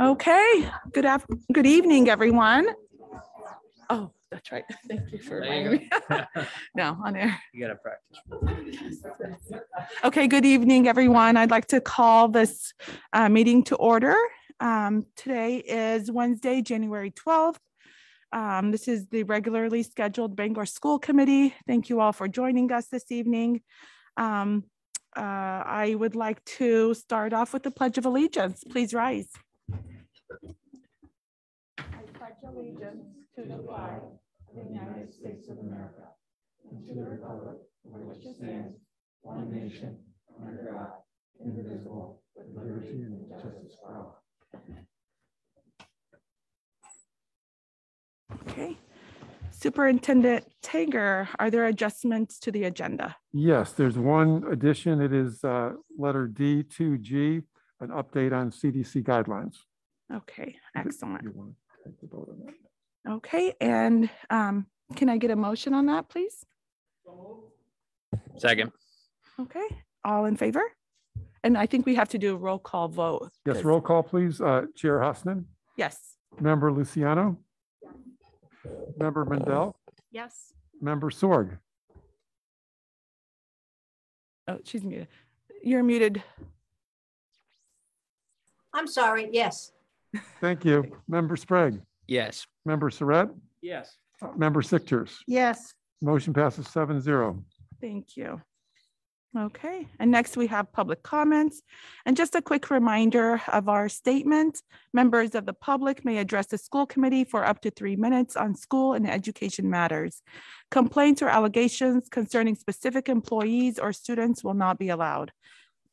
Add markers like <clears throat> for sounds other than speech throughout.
Okay, good af, good evening, everyone. Oh, that's right. <laughs> Thank you for reminding me. <laughs> No, on air. <laughs> You gotta practice. Okay, good evening, everyone. I'd like to call this uh, meeting to order. Um, Today is Wednesday, January 12th. Um, This is the regularly scheduled Bangor School Committee. Thank you all for joining us this evening. Um, uh, I would like to start off with the Pledge of Allegiance. Please rise. I pledge allegiance to the flag of the United States of America and to the republic for which it stands, one nation, under God, indivisible, with liberty and justice for all. Okay. Superintendent Tager, are there adjustments to the agenda? Yes, there's one addition. It is uh, letter D, 2G, an update on CDC guidelines. Okay, excellent. You want to take the vote on that? Okay, and um, can I get a motion on that, please? Second, Okay, all in favor? And I think we have to do a roll call vote. Yes, roll call, please. Uh, Chair Hassanien, Yes. Member Luciano, Member Mundell, Yes. Member Sorg. Oh, she's muted. You're muted. I'm sorry, yes. Thank you. Member Sprague, yes. Member Surrette, Yes. Member Sychterz. Yes. Motion passes seven zero. Thank you. Okay, and next we have public comments. And just a quick reminder of our statement. Members of the public may address the school committee for up to three minutes on school and education matters. Complaints or allegations concerning specific employees or students will not be allowed,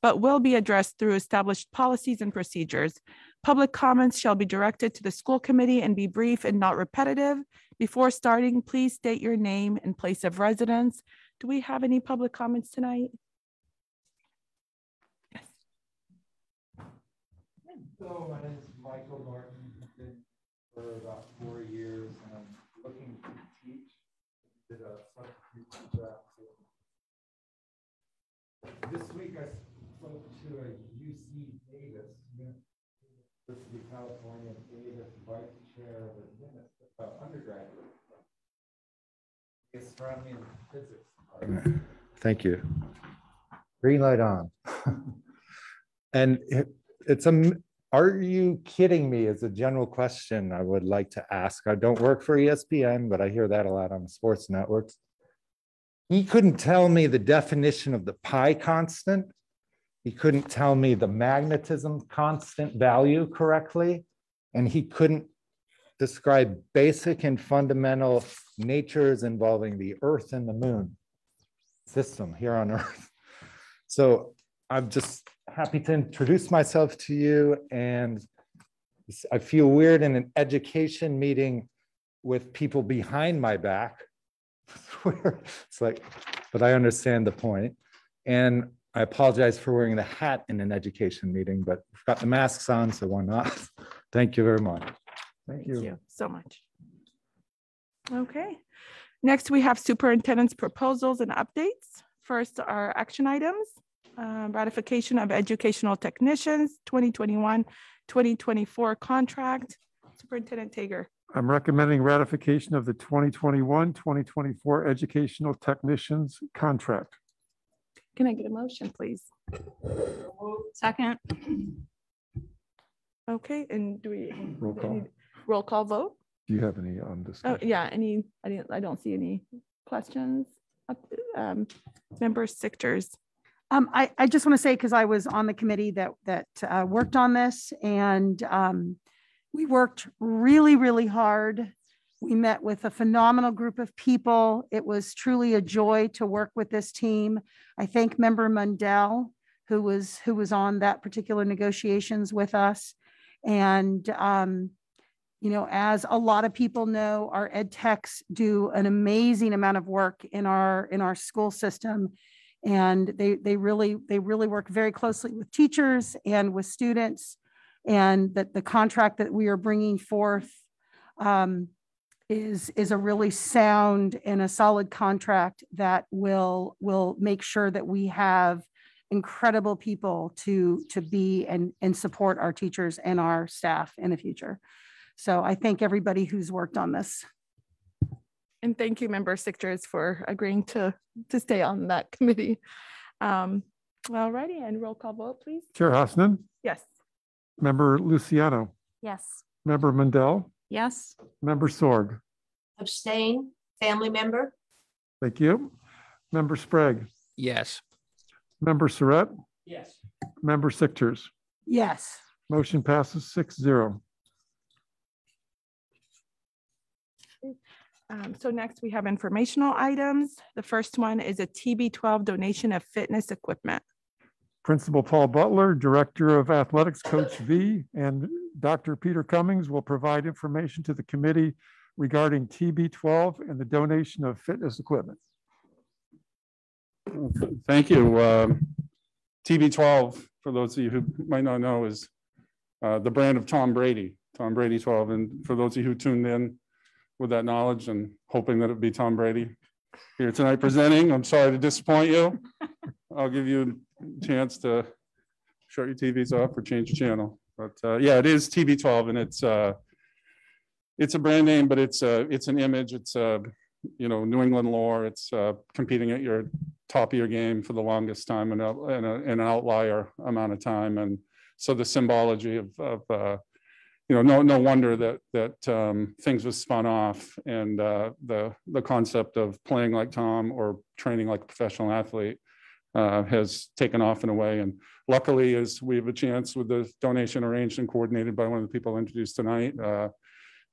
but will be addressed through established policies and procedures. Public comments shall be directed to the school committee and be brief and not repetitive. Before starting, please state your name and place of residence. Do we have any public comments tonight? So my name is Michael Norton, I've been for about four years and I'm looking to teach. Did a substitute teacher application. This week I spoke to a UC Davis, University of California, Davis Vice Chair of Admin- uh, undergraduate. Astronomy and Physics. department. Thank you. Green light on. <laughs> And it, it's a, m- are you kidding me is a general question I would like to ask. I don't work for ESPN, but I hear that a lot on the sports networks. He couldn't tell me the definition of the pi constant. He couldn't tell me the magnetism constant value correctly. And he couldn't describe basic and fundamental natures involving the earth and the moon system here on earth. So I'm just happy to introduce myself to you and I feel weird in an education meeting with people behind my back. <laughs> It's like, but I understand the point. And I apologize for wearing the hat in an education meeting, but we've got the masks on, so why not? <laughs> Thank you very much. Thank Thank you. you so much. Okay, next we have superintendent's proposals and updates. First, our action items. Uh, Ratification of educational technicians, 2021, 2024 contract. Superintendent Tager. I'm recommending ratification of the 2021, 2024 educational technicians contract. Can I get a motion, please? Second. Okay, and do we? Roll call. Roll call vote? Do you have any um discussion? Oh, yeah, any, I didn't, I don't see any questions. Up- um, Member Sychterz. Um, I, I just want to say, because I was on the committee that, that, uh, worked on this and, um, we worked really, really hard. We met with a phenomenal group of people. It was truly a joy to work with this team. I thank member Mundell, who was, who was on that particular negotiations with us. And, um, you know, as a lot of people know, our ed techs do an amazing amount of work in our, in our school system. And they, they really, they really work very closely with teachers and with students. And that the contract that we are bringing forth um, is, is a really sound and a solid contract that will, will make sure that we have incredible people to, to be and, and support our teachers and our staff in the future. So I thank everybody who's worked on this. And thank you, Member Sychterz, for agreeing to, to stay on that committee. Um, All righty, and roll call vote, please. Chair Hassanien, Yes. Member Luciano, Yes. Member Mundell, Yes. Member Sorg. Abstain, family member? Thank you. Member Sprague, Yes. Member Surrette, Yes. Member Sychterz. Yes. Motion passes six zero. Um, So next we have informational items. The first one is a TB12 donation of fitness equipment. Principal Paul Butler, Director of Athletics Coach V, and Dr. Peter Cummings will provide information to the committee regarding TB12 and the donation of fitness equipment. Thank you. Um, TB12, for those of you who might not know, is uh, the brand of Tom Brady, Tom Brady 12. And for those of you who tuned in with that knowledge and hoping that it'd be Tom Brady here tonight presenting, I'm sorry to disappoint you. <laughs> I'll give you a chance to shut your TVs off or change the channel. But uh, yeah, it is TB12 and it's uh, it's a brand name, but it's uh, it's an image. It's uh, you know New England lore. It's uh, competing at your top of your game for the longest time and a- and a- and an outlier amount of time. And so the symbology of, of uh, you know, no, no wonder that, that um, things was spun off and uh, the, the concept of playing like Tom or training like a professional athlete uh, has taken off in a way. And luckily, as we have a chance with the donation arranged and coordinated by one of the people introduced tonight, uh,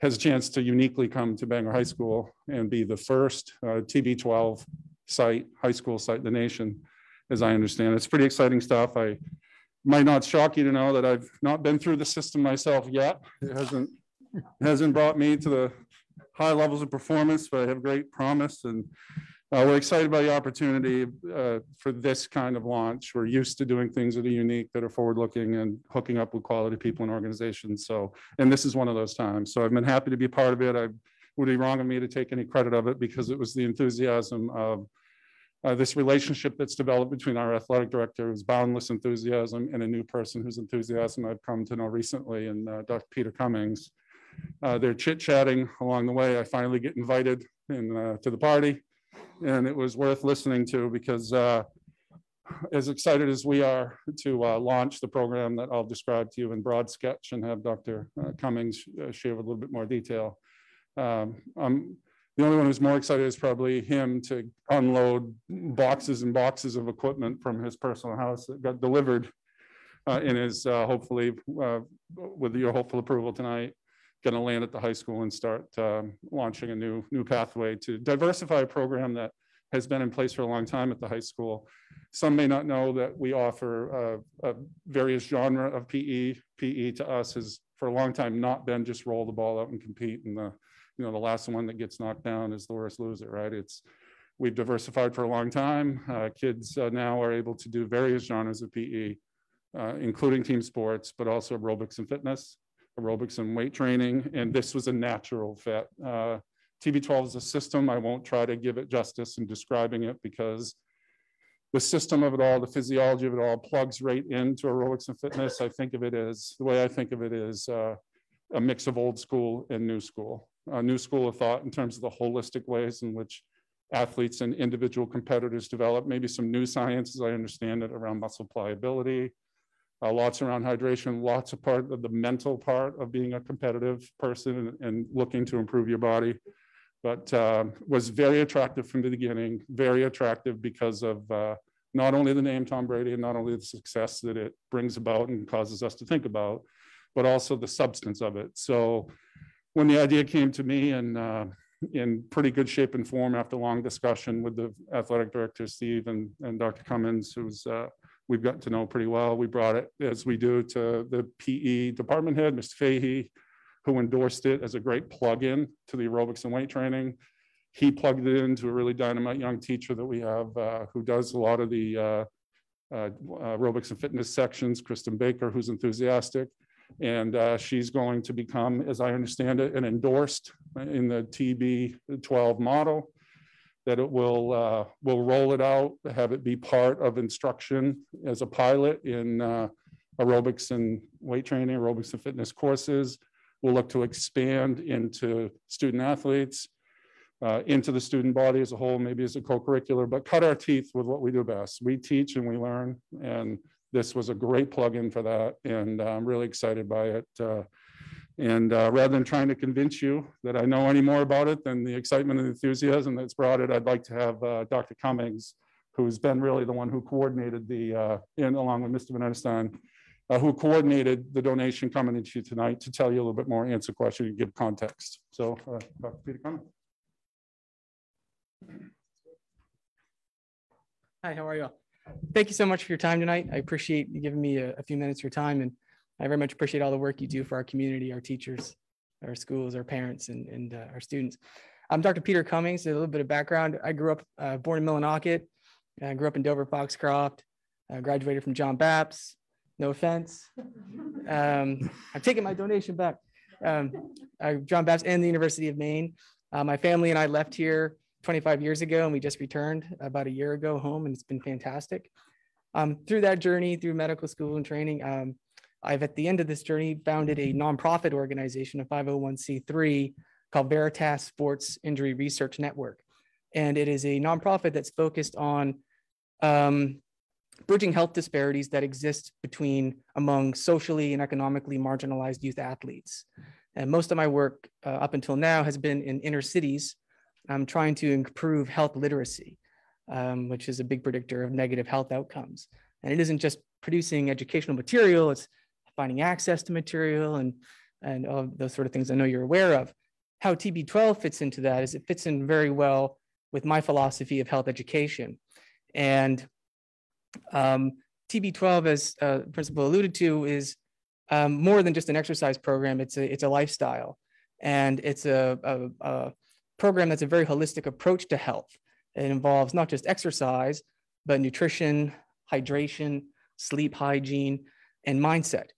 has a chance to uniquely come to Bangor High School and be the first uh, TB12 site, high school site in the nation, as I understand. It's pretty exciting stuff. I might not shock you to know that I've not been through the system myself yet. It hasn't, it hasn't brought me to the high levels of performance, but I have great promise and uh, we're excited by the opportunity uh, for this kind of launch. We're used to doing things that are unique, that are forward-looking and hooking up with quality people and organizations. So, and this is one of those times. So I've been happy to be part of it. I would be wrong of me to take any credit of it because it was the enthusiasm of uh, this relationship that's developed between our athletic director, who's boundless enthusiasm, and a new person whose enthusiasm I've come to know recently, and uh, Dr. Peter Cummings. Uh, they're chit chatting along the way. I finally get invited in, uh, to the party, and it was worth listening to because uh, as excited as we are to uh, launch the program that I'll describe to you in broad sketch and have Dr. Cummings share a little bit more detail. Um, I'm the only one who's more excited is probably him to unload boxes and boxes of equipment from his personal house that got delivered uh, and is uh, hopefully, uh, with your hopeful approval tonight, going to land at the high school and start um, launching a new new pathway to diversify a program that has been in place for a long time at the high school. Some may not know that we offer uh, a various genre of PE. PE to us has for a long time not been just roll the ball out and compete in the you know, the last one that gets knocked down is the worst loser, right? It's, we've diversified for a long time. Uh, kids uh, now are able to do various genres of PE, uh, including team sports, but also aerobics and fitness, aerobics and weight training. And this was a natural fit. Uh, TB12 is a system. I won't try to give it justice in describing it because the system of it all, the physiology of it all plugs right into aerobics and fitness. I think of it as, the way I think of it is uh, a mix of old school and new school a new school of thought in terms of the holistic ways in which athletes and individual competitors develop, maybe some new science, as I understand it, around muscle pliability, uh, lots around hydration, lots of part of the mental part of being a competitive person and, and looking to improve your body. But uh, was very attractive from the beginning, very attractive because of uh, not only the name Tom Brady and not only the success that it brings about and causes us to think about, but also the substance of it. So when the idea came to me and uh, in pretty good shape and form after long discussion with the athletic director, Steve, and, and Dr. Cummings, who's uh, we've gotten to know pretty well. We brought it, as we do, to the PE department head, Mr. Fahey, who endorsed it as a great plug-in to the aerobics and weight training. He plugged it into a really dynamite young teacher that we have uh, who does a lot of the uh, uh, aerobics and fitness sections, Kristen Baker, who's enthusiastic. And uh, she's going to become, as I understand it, an endorsed in the TB12 model. that it will, uh, we'll roll it out, have it be part of instruction as a pilot in uh, aerobics and weight training, aerobics and fitness courses. We'll look to expand into student athletes, uh, into the student body as a whole, maybe as a co-curricular, but cut our teeth with what we do best. We teach and we learn, and this was a great plug-in for that, and I'm really excited by it. Uh, And uh, rather than trying to convince you that I know any more about it than the excitement and enthusiasm that's brought it, I'd like to have uh, Dr. Cummings, who's been really the one who coordinated the, uh, in along with Mr. Vanidestine, uh, who coordinated the donation coming into you tonight to tell you a little bit more, answer questions, and give context. So, uh, Dr. Peter Cummings. Hi, how are you? Thank you so much for your time tonight. I appreciate you giving me a, a few minutes of your time and I very much appreciate all the work you do for our community, our teachers, our schools, our parents and, and uh, our students. I'm Dr. Peter Cummings, a little bit of background. I grew up, uh, born in Millinocket. I grew up in Dover Foxcroft, uh, graduated from John Bapst. No offense. Um, I'm taking my donation back. Um, John Bapst and the University of Maine. Uh, my family and I left here 25 years ago and we just returned about a year ago home and it's been fantastic. Um, through that journey, through medical school and training, um, I've at the end of this journey founded a nonprofit organization, a 501c3 called Veritas Sports Injury Research Network. And it is a nonprofit that's focused on um, bridging health disparities that exist between among socially and economically marginalized youth athletes. And most of my work uh, up until now has been in inner cities I'm trying to improve health literacy, um, which is a big predictor of negative health outcomes. And it isn't just producing educational material, it's finding access to material and, and all those sort of things I know you're aware of. How TB12 fits into that is it fits in very well with my philosophy of health education. And um, TB12, as uh, Principal alluded to, is um, more than just an exercise program. It's a, it's a lifestyle. And it's a, a, a program that's a very holistic approach to health. It involves not just exercise, but nutrition, hydration, sleep hygiene, and mindset.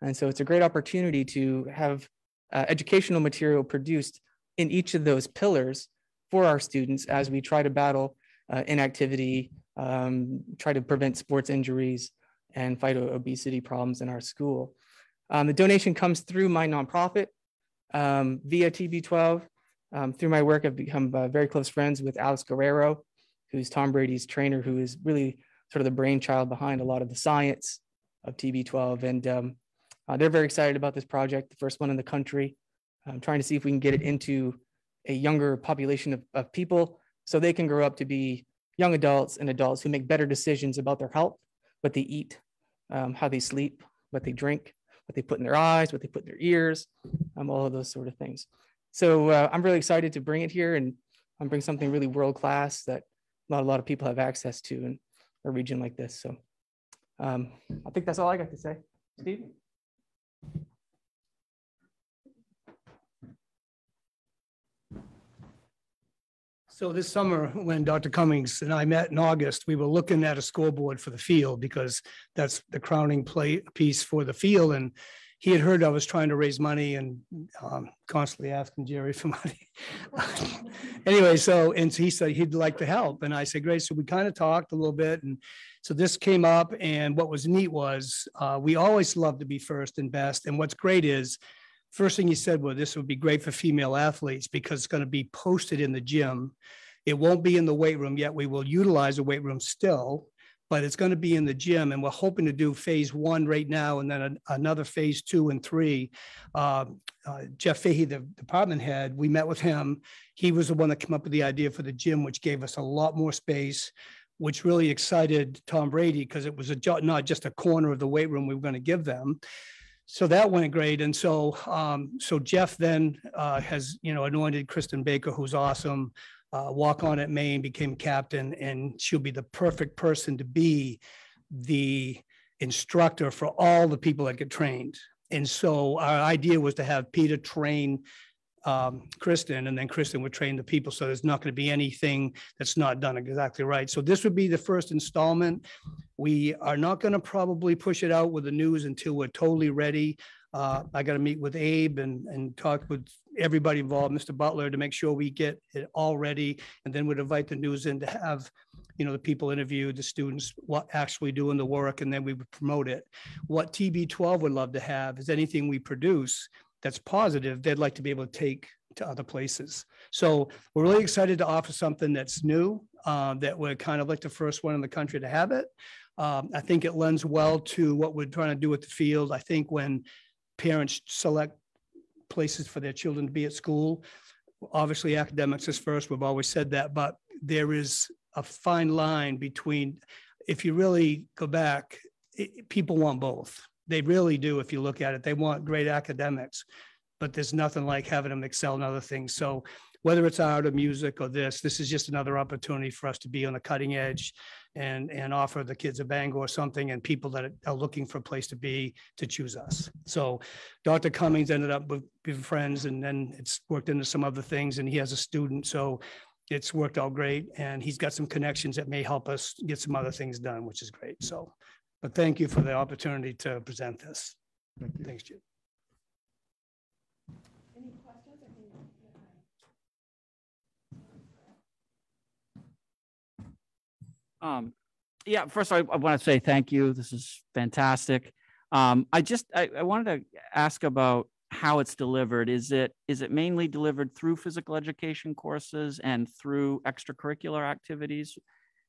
And so it's a great opportunity to have uh, educational material produced in each of those pillars for our students as we try to battle uh, inactivity, um, try to prevent sports injuries, and fight obesity problems in our school. Um, the donation comes through my nonprofit um, via TB12. Um, through my work, I've become uh, very close friends with Alex Guerrero, who's Tom Brady's trainer, who is really sort of the brainchild behind a lot of the science of TB12. And um, uh, they're very excited about this project, the first one in the country. I'm trying to see if we can get it into a younger population of, of people so they can grow up to be young adults and adults who make better decisions about their health, what they eat, um, how they sleep, what they drink, what they put in their eyes, what they put in their ears, um, all of those sort of things. So uh, I'm really excited to bring it here and um, bring something really world class that not a lot of people have access to in a region like this. So um, I think that's all I got to say. Steve? So this summer, when Dr. Cummings and I met in August, we were looking at a scoreboard for the field because that's the crowning play piece for the field. And he had heard I was trying to raise money and um, constantly asking Jerry for <laughs> money. <laughs> anyway, so and so he said he'd like to help, and I said, great. So we kind of talked a little bit, and so this came up. And what was neat was uh, we always love to be first and best. And what's great is first thing he said, well, this would be great for female athletes because it's going to be posted in the gym. It won't be in the weight room yet. We will utilize the weight room still, but it's going to be in the gym. And we're hoping to do phase one right now and then an- another phase two and three. Uh, uh, Jeff Fahey, the department head, we met with him. He was the one that came up with the idea for the gym, which gave us a lot more space, which really excited Tom Brady because it was a, not just a corner of the weight room we were going to give them. So that went great. And so, um, so Jeff then, uh, has, you know, anointed Kristen Baker, who's awesome. Uh, walk on at Maine, became captain, and she'll be the perfect person to be the instructor for all the people that get trained. And so our idea was to have Peter train um, Kristen, and then Kristen would train the people. So there's not going to be anything that's not done exactly right. So this would be the first installment. We are not going to probably push it out with the news until we're totally ready. Uh, I got to meet with Abe and, and talk with everybody involved, Mr. Butler, to make sure we get it all ready. And then we'd invite the news in to have, you know, the people interviewed, the students, what actually doing the work, and then we would promote it. What TB twelve would love to have is anything we produce that's positive, they'd like to be able to take to other places. So we're really excited to offer something that's new, uh, that we're kind of like the first one in the country to have it. Um, I think it lends well to what we're trying to do with the field. I think when parents select places for their children to be at school, obviously academics is first. We've always said that, but there is a fine line between, if you really go back, it- people want both. They really do, if you look at it. They want great academics, but there's nothing like having them excel in other things. So whether it's art or music or this, this is just another opportunity for us to be on the cutting edge and, and offer the kids a Bangor something and people that are looking for a place to be to choose us. So Dr. Cummings ended up with, being friends and then it's worked into some other things and he has a student. So it's worked out great and he's got some connections that may help us get some other things done, which is great. So, but thank you for the opportunity to present this. Thanks, Jim. Um, yeah, first I, I want to say thank you. This is fantastic. Um, I just, I, I wanted to ask about how it's delivered. Is it, is it mainly delivered through physical education courses and through extracurricular activities?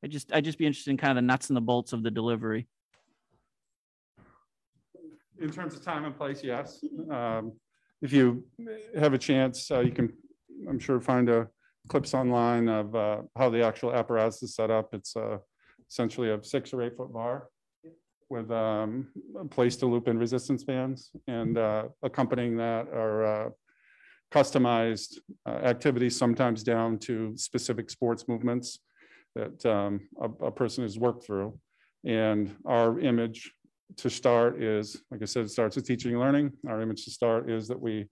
I just, I'd just be interested in kind of the nuts and the bolts of the delivery. In terms of time and place, yes. Um, If you have a chance, uh, you can, I'm sure, find a clips online of uh, how the actual apparatus is set up. It's uh, essentially a six or eight foot bar with um, a place to loop in resistance bands and uh, accompanying that are uh, customized uh, activities, sometimes down to specific sports movements that um, a, a person has worked through. And our image to start is, like I said, it starts with teaching and learning. Our image to start is that we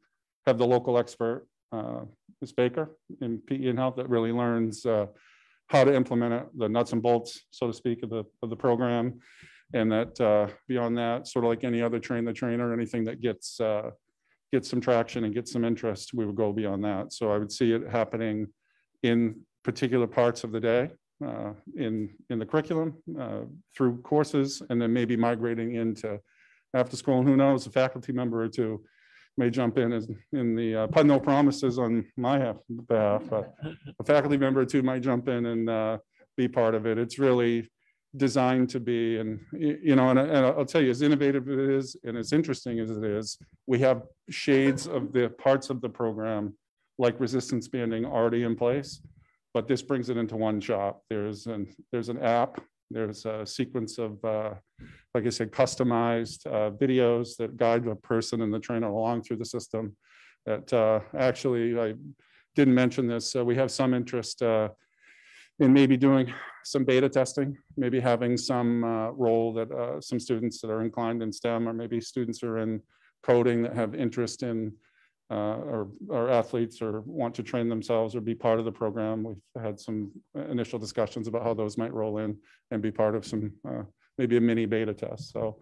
have the local expert, uh, Ms. Baker in PE and health that really learns uh, how to implement it, the nuts and bolts, so to speak, of the, of the program. And that uh, beyond that, sort of like any other train the trainer, anything that gets, uh, gets some traction and gets some interest, we would go beyond that. So I would see it happening in particular parts of the day uh, in, in the curriculum uh, through courses and then maybe migrating into after school. And who knows, a faculty member or two may jump in as in the uh, put no promises on my half- behalf, but <laughs> a faculty member or two might jump in and uh, be part of it. It's really designed to be, and you know, and, and I'll tell you, as innovative it is and as interesting as it is, we have shades of the parts of the program like resistance banding already in place, but this brings it into one shop. There's an there's an app. There's a sequence of uh, like I said, customized uh, videos that guide the person and the trainer along through the system. That uh, actually, I didn't mention this, so we have some interest uh, in maybe doing some beta testing, maybe having some uh, role that uh, some students that are inclined in STEM, or maybe students are in coding that have interest in uh, or, or athletes or want to train themselves or be part of the program. We've had some initial discussions about how those might roll in and be part of some uh, maybe a mini beta test. So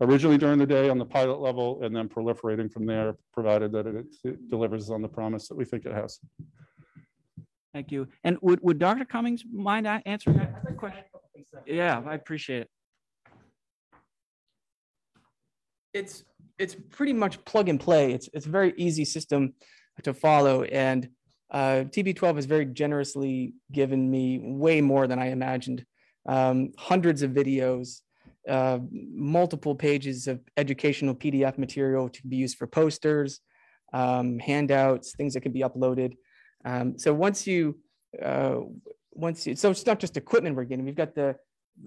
originally during the day on the pilot level and then proliferating from there, provided that it, it delivers on the promise that we think it has. Thank you. And would, would Dr. Cummings mind a- answering that question? Yeah, I appreciate it. it's it's pretty much plug and play. It's it's a very easy system to follow, and uh, TB12 has very generously given me way more than I imagined. Um, hundreds of videos, uh, multiple pages of educational PDF material to be used for posters, um, handouts, things that can be uploaded. Um, so once you uh, once you, so it's not just equipment we're getting. We've got the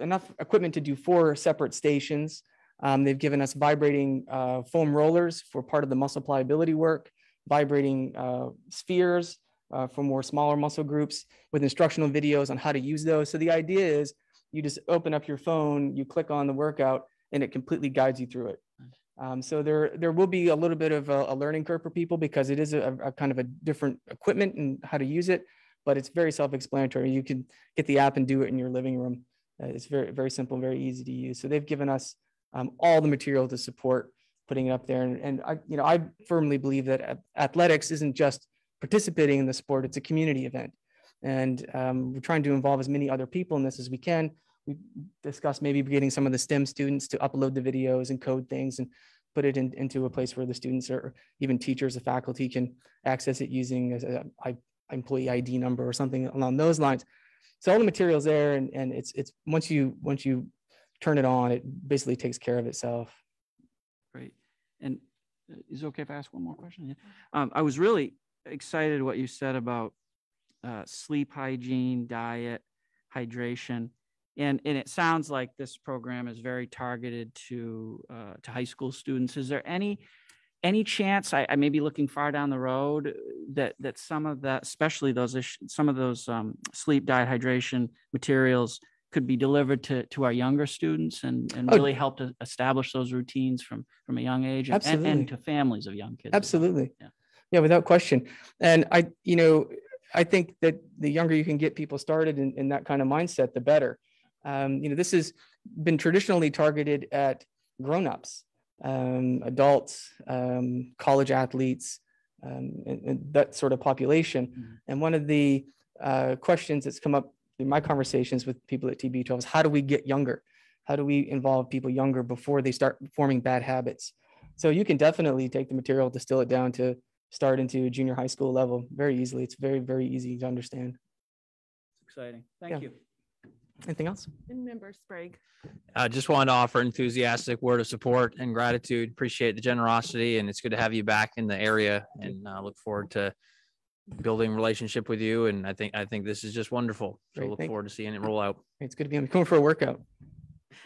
enough equipment to do four separate stations. Um, they've given us vibrating uh, foam rollers for part of the muscle pliability work, vibrating uh, spheres uh, for more smaller muscle groups with instructional videos on how to use those. So the idea is you just open up your phone, you click on the workout, and it completely guides you through it. Um, so there, there will be a little bit of a, a learning curve for people because it is a, a kind of a different equipment and how to use it, but it's very self-explanatory. You can get the app and do it in your living room. Uh, it's very, very simple, very easy to use. So they've given us um, all the material to support putting it up there. And, and I, you know, I firmly believe that athletics isn't just participating in the sport, it's a community event. And um, we're trying to involve as many other people in this as we can. We discussed maybe getting some of the STEM students to upload the videos and code things and put it in, into a place where the students or even teachers, the faculty can access it using a, a employee ID number or something along those lines. So all the materials there and, and it's, it's, once you, once you turn it on, it basically takes care of itself. Great. And uh, is it okay if I ask one more question? Yeah. Um, I was really excited what you said about uh, sleep hygiene, diet, hydration. And, and it sounds like this program is very targeted to, uh, to high school students. Is there any, any chance, I, I may be looking far down the road, that, that some of that, especially those, some of those um, sleep, diet, hydration materials could be delivered to, to our younger students and, and Oh. really help to establish those routines from, from a young age and- and, and to families of young kids. as well. Absolutely. Yeah. Yeah, without question. And I, you know, I think that the younger you can get people started in, in that kind of mindset, the better. Um, you know, this has been traditionally targeted at grown-ups, um, adults, um, college athletes, um, and, and that sort of population. Mhm. And one of the uh, questions that's come up in my conversations with people at TB12 is how do we get younger? How do we involve people younger before they start forming bad habits? So you can definitely take the material, distill it down to start into junior high school level very easily. It's very, very easy to understand. It's Exciting. Yeah. Thank you. Anything else? And Member Sprague. I just wanted to offer enthusiastic word of support and gratitude. Appreciate the generosity and it's good to have you back in the area and uh, look forward to building relationship with you. And I think, I think this is just wonderful. So Great, look thank- forward to seeing it roll out. It's good to be I'm coming for a workout.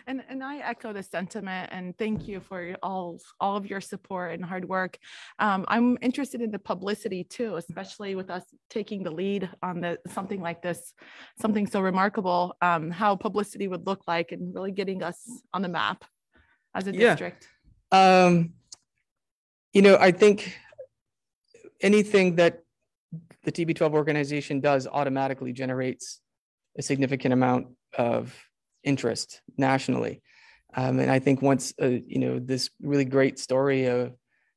And, and I echo the sentiment and thank you for all, all of your support and hard work. Um, I'm interested in the publicity too, especially with us taking the lead on the, something like this, something so remarkable, um, how publicity would look like and really getting us on the map as a Yeah. district. Um, you know, I think anything that the TB12 organization does automatically generates a significant amount of interest nationally. Um, and I think once, uh, you know, this really great story of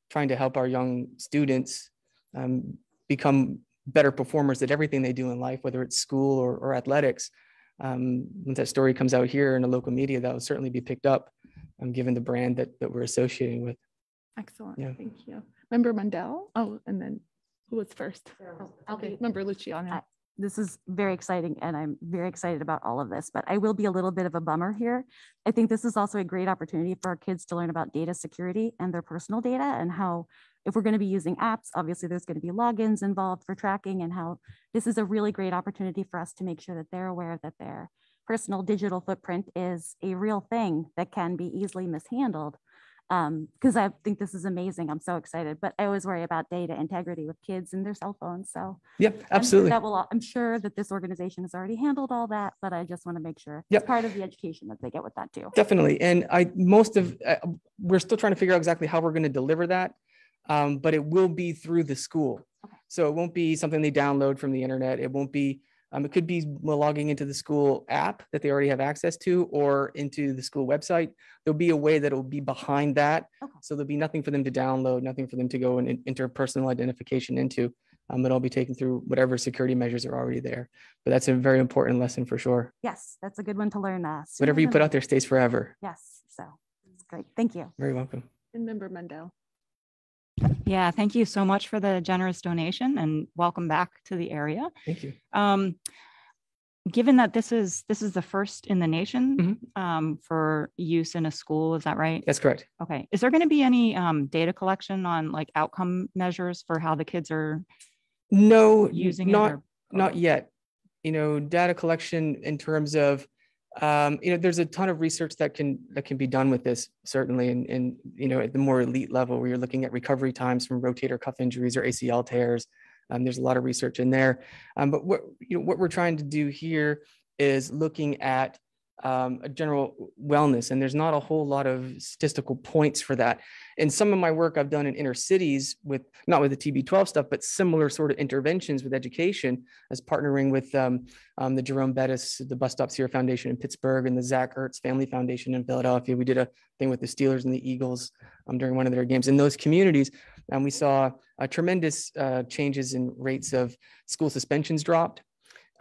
trying to help our young students um, become better performers at everything they do in life, whether it's school or, or athletics, um, once that story comes out here in the local media, that will certainly be picked up, um, given the brand that, that we're associating with. Excellent, Yeah. thank you. Member Mundell, oh, and then who was first? I'll oh, Okay, be- Member Luciano. I- This is very exciting and I'm very excited about all of this, but I will be a little bit of a bummer here. I think this is also a great opportunity for our kids to learn about data security and their personal data and how if we're going to be using apps, obviously there's going to be logins involved for tracking and how this is a really great opportunity for us to make sure that they're aware that their personal digital footprint is a real thing that can be easily mishandled. Um, because I think this is amazing. I'm so excited, but I always worry about data integrity with kids and their cell phones. So Yeah, I'm sure absolutely. That will, I'm sure that this organization has already handled all that, but I just want to make sure Yep. it's part of the education that they get with that too. Definitely. And I, most of, uh, we're still trying to figure out exactly how we're going to deliver that. Um, but it will be through the school. Okay. So it won't be something they download from the internet. It won't be, um, it could be logging into the school app that they already have access to or into the school website. There'll be a way that it will be behind that. Okay. So there'll be nothing for them to download, nothing for them to go and enter personal identification into. Um, it'll be taken through whatever security measures are already there. But that's a very important lesson for sure. Yes, that's a good one to learn. uh, Whatever you put out there stays forever. Yes, so it's great. Thank you. Very welcome. And Member Mundell. Yeah, thank you so much for the generous donation and welcome back to the area. Thank you. Um, given that this is this is the first in the nation Mhm. um, for use in a school, is that right? That's correct. Okay. Is there going to be any um, data collection on like outcome measures for how the kids are No, using it? not, or- not yet. You know, data collection in terms of, um, you know, there's a ton of research that can, that can be done with this, certainly, and, and, you know, at the more elite level, where you're looking at recovery times from rotator cuff injuries or ACL tears. Um, there's a lot of research in there. Um, but what, you know, what we're trying to do here is looking at um, a general wellness, and there's not a whole lot of statistical points for that. In some of my work I've done in inner cities with not with the TB12 stuff, but similar sort of interventions with education, as partnering with um, um, the Jerome Bettis, the Bus Stops Here Foundation in Pittsburgh, and the Zach Ertz Family Foundation in Philadelphia. We did a thing with the Steelers and the Eagles um, during one of their games in those communities, and we saw uh, tremendous uh, changes in rates of school suspensions dropped.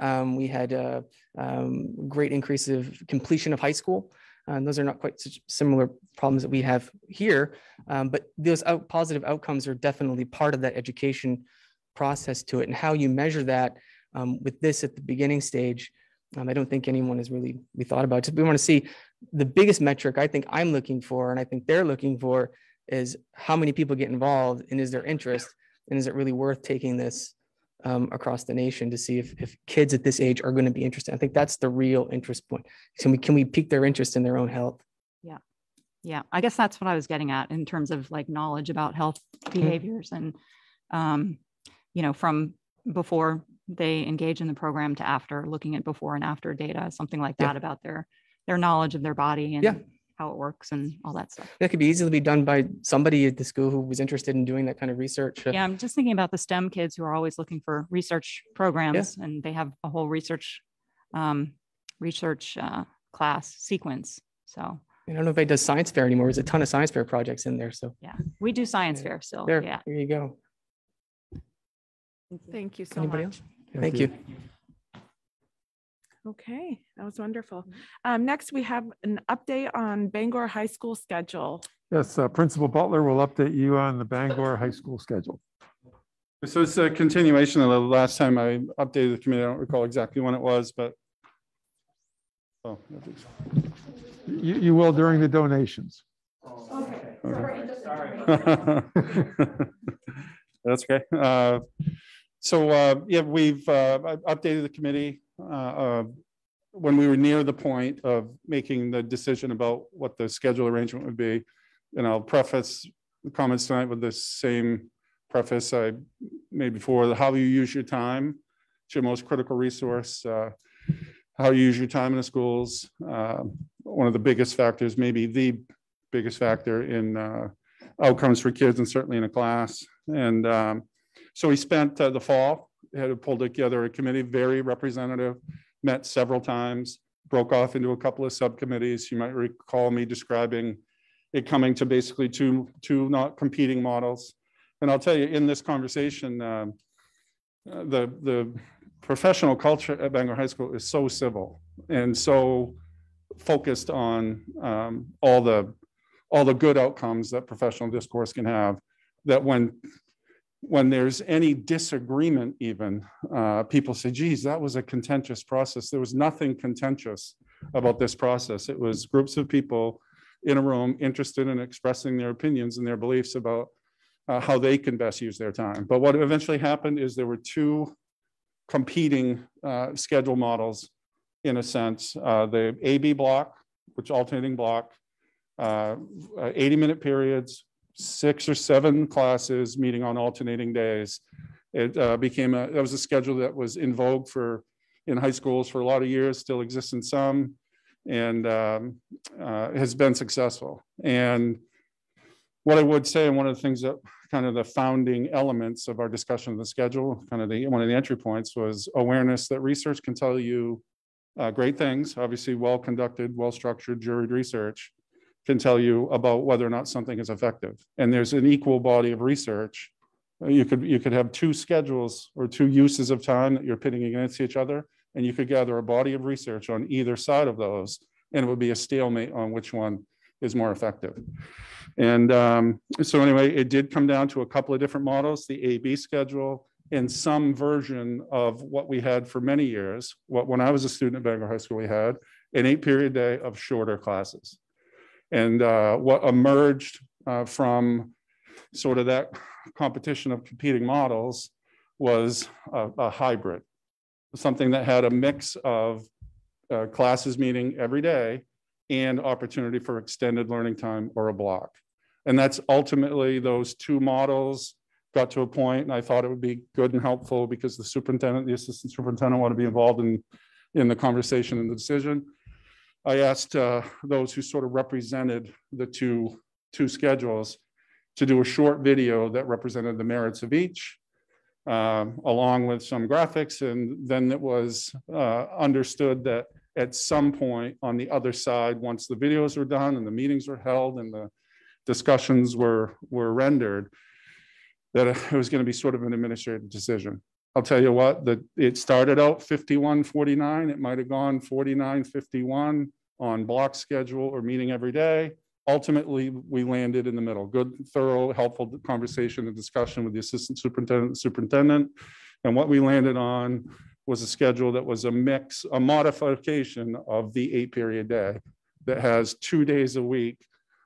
Um, we had a um, great increase of completion of high school. And those are not quite such similar problems that we have here, um, but those out, positive outcomes are definitely part of that education process to it. And how you measure that um, with this at the beginning stage, um, I don't think anyone has really we thought about. It. We want to see the biggest metric I think I'm looking for, and I think they're looking for, is how many people get involved, and is there interest, and is it really worth taking this um, across the nation to see if, if kids at this age are going to be interested. I think that's the real interest point. Can we can we pique their interest in their own health? Yeah. Yeah. I guess that's what I was getting at in terms of like knowledge about health behaviors and um, you know, from before they engage in the program to after looking at before and after data, something like Yeah. that about their their knowledge of their body and Yeah. How it works and all that stuff. That could be easily be done by somebody at the school who was interested in doing that kind of research. Uh, Yeah, I'm just thinking about the STEM kids who are always looking for research programs and they have a whole research um, research uh, class sequence. So I don't know if it does science fair anymore. There's a ton of science fair projects in there. So yeah, we do science Yeah. fair still. there, Yeah. there you go. Thank you so Anybody much. else? Thank you. Okay, that was wonderful. Um, next, we have an update on Bangor High School schedule. Yes, uh, Principal Butler will update you on the Bangor High School schedule. So it's a continuation of the last time I updated the committee. I don't recall exactly when it was, but. Oh, I think so. You, you will during the donations. Okay. Sorry. <laughs> That's okay. Uh, So, uh, yeah, we've uh, updated the committee uh, uh, when we were near the point of making the decision about what the schedule arrangement would be. And I'll preface the comments tonight with the same preface I made before, how you use your time. It's your most critical resource. uh, How you use your time in the schools. uh, One of the biggest factors, maybe the biggest factor in uh, outcomes for kids and certainly in a class. And um, so we spent uh, the fall, had pulled together a committee, very representative, met several times, broke off into a couple of subcommittees. You might recall me describing it coming to basically two, two not competing models. And I'll tell you, in this conversation, uh, the, the professional culture at Bangor High School is so civil and so focused on um, all the, all the good outcomes that professional discourse can have, that when when there's any disagreement even, uh, people say, geez, that was a contentious process. There was nothing contentious about this process. It was groups of people in a room interested in expressing their opinions and their beliefs about uh, how they can best use their time. But what eventually happened is there were two competing uh, schedule models in a sense. Uh, the AB block, which alternating block, uh, 80 minute periods, six or seven classes meeting on alternating days. It uh, became a, that was a schedule that was in vogue for, in high schools for a lot of years, still exists in some, and um, uh, has been successful. And what I would say, and one of the things that kind of the founding elements of our discussion of the schedule, kind of the, one of the entry points was awareness that research can tell you uh, great things, obviously well-conducted, well-structured juried research, can tell you about whether or not something is effective. And there's an equal body of research. You could, you could have two schedules or two uses of time that you're pitting against each other, and you could gather a body of research on either side of those, and it would be a stalemate on which one is more effective. And um, so anyway, it did come down to a couple of different models, the AB schedule and some version of what we had for many years. What, when I was a student at Bangor High School, we had an eight period day of shorter classes. And uh, what emerged uh, from sort of that competition of competing models was a, a hybrid, something that had a mix of uh, classes meeting every day and opportunity for extended learning time or a block. And that's ultimately those two models got to a point, and I thought it would be good and helpful because the superintendent, the assistant superintendent want to be involved in, in the conversation and the decision. I asked uh, those who sort of represented the two, two schedules to do a short video that represented the merits of each, um, along with some graphics. And then it was uh, understood that at some point on the other side, once the videos were done and the meetings were held and the discussions were, were rendered, that it was going to be sort of an administrative decision. I'll tell you what, that it started out 51, 49. It might have gone 49, 51 on block schedule or meeting every day. Ultimately, we landed in the middle. Good, thorough, helpful conversation and discussion with the assistant superintendent, superintendent. And what we landed on was a schedule that was a mix, a modification of the eight period day that has two days a week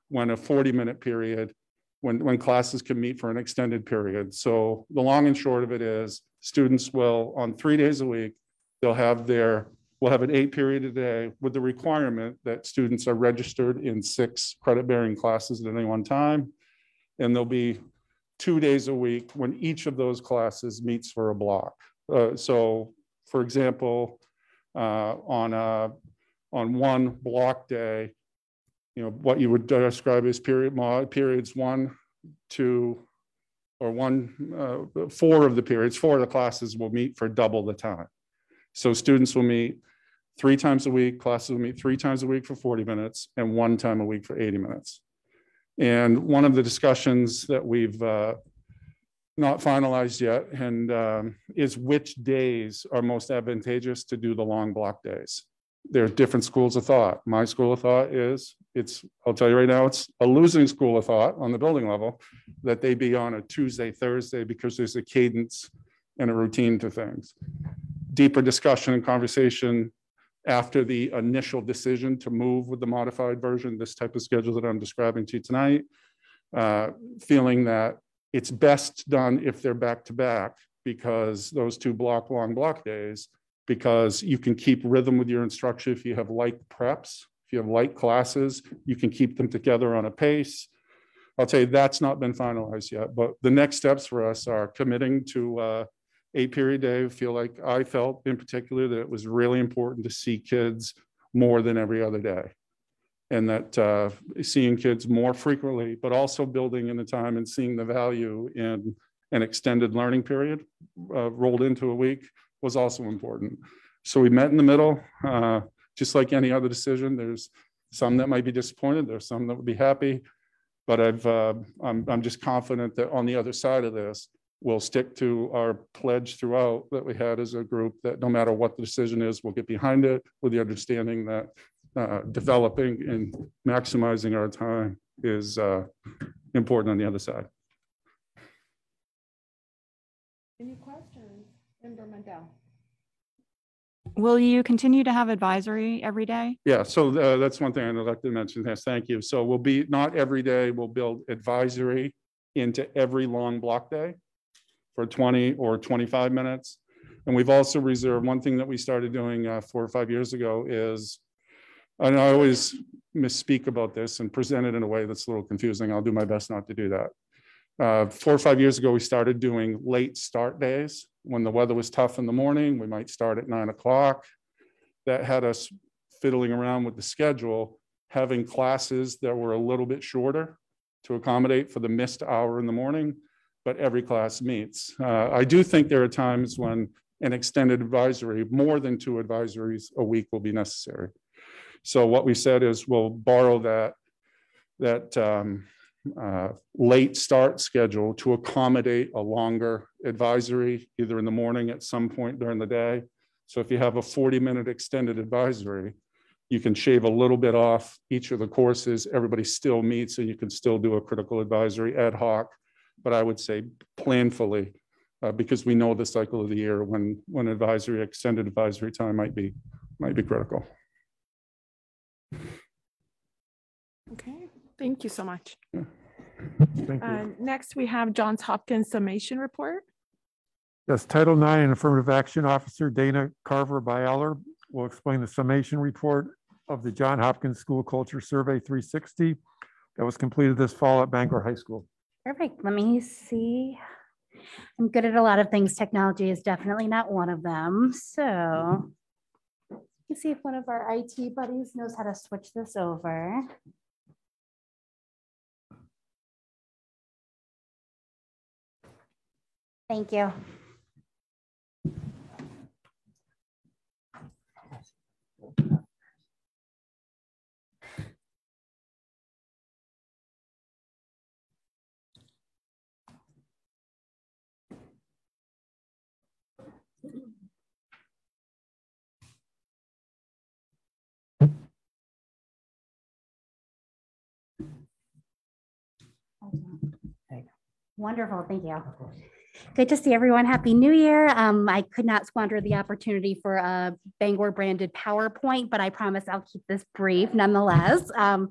when a 40 minute period when, when classes can meet for an extended period. So the long and short of it is students will, on three days a week, they'll have their, we'll have an eight period a day with the requirement that students are registered in six credit bearing classes at any one time. And there'll be two days a week when each of those classes meets for a block. Uh, so for example, uh, on a, on one block day, you know, what you would describe as period periods one, two, or one, uh, four of the periods, four of the classes will meet for double the time. So students will meet three times a week, classes will meet three times a week for 40 minutes and one time a week for 80 minutes. And one of the discussions that we've uh, not finalized yet and um, is which days are most advantageous to do the long block days there are different schools of thought. My school of thought is it's, I'll tell you right now, it's a losing school of thought on the building level that they be on a Tuesday, Thursday, because there's a cadence and a routine to things. Deeper discussion and conversation after the initial decision to move with the modified version, this type of schedule that I'm describing to you tonight, uh, feeling that it's best done if they're back to back because those two block long block days because you can keep rhythm with your instruction if you have light preps, if you have light classes, you can keep them together on a pace. I'll tell you, that's not been finalized yet, but the next steps for us are committing to uh, eight period day. I feel like I felt in particular that it was really important to see kids more than every other day. And that uh, seeing kids more frequently, but also building in the time and seeing the value in an extended learning period uh, rolled into a week was also important. So we met in the middle, uh, just like any other decision. There's some that might be disappointed. There's some that would be happy, but I've uh, I'm I'm just confident that on the other side of this, we'll stick to our pledge throughout that we had as a group. That no matter what the decision is, we'll get behind it with the understanding that uh, developing and maximizing our time is uh, important on the other side. Any questions? Member Mundell. Will you continue to have advisory every day? Yeah, so uh, that's one thing I'd like to mention. Yes, thank you. So we'll be, not every day, we'll build advisory into every long block day for 20 or 25 minutes. And we've also reserved, one thing that we started doing uh, four or five years ago is, and I always misspeak about this and present it in a way that's a little confusing. I'll do my best not to do that. Uh, four or five years ago, we started doing late start days. When the weather was tough in the morning, we might start at nine o'clock. That had us fiddling around with the schedule, having classes that were a little bit shorter to accommodate for the missed hour in the morning, but every class meets. Uh, I do think there are times when an extended advisory, more than two advisories a week will be necessary. So what we said is we'll borrow that, that um, uh, late start schedule to accommodate a longer advisory, either in the morning at some point during the day. So if you have a 40 minute extended advisory, you can shave a little bit off each of the courses. Everybody still meets and you can still do a critical advisory ad hoc. But I would say planfully, uh, because we know the cycle of the year when when advisory extended advisory time might be might be critical. Okay, thank you so much. Thank you. Uh, Next, we have Johns Hopkins summation report. Yes, Title IX and Affirmative Action Officer Dana Carver Bialer will explain the summation report of the John Hopkins School Culture Survey 360 that was completed this fall at Bangor High School. Perfect. Let me see. I'm good at a lot of things. Technology is definitely not one of them. So Let's see if one of our IT buddies knows how to switch this over. Thank you. Wonderful, thank you. Good to see everyone. Happy New Year. Um, I could not squander the opportunity for a Bangor branded PowerPoint, but I promise I'll keep this brief nonetheless. <laughs> Um,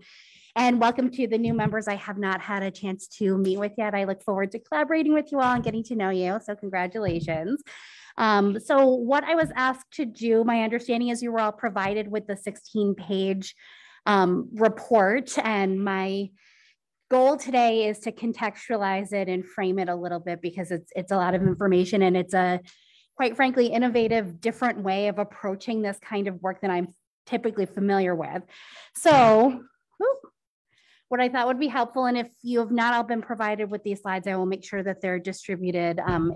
and welcome to the new members I have not had a chance to meet with yet. I look forward to collaborating with you all and getting to know you. So congratulations. Um, so what I was asked to do, my understanding is you were all provided with the 16 page um, report and my goal today is to contextualize it and frame it a little bit because it's it's a lot of information and it's a quite frankly innovative different way of approaching this kind of work that I'm typically familiar with. So whew, what I thought would be helpful, and if you have not all been provided with these slides, I will make sure that they're distributed um,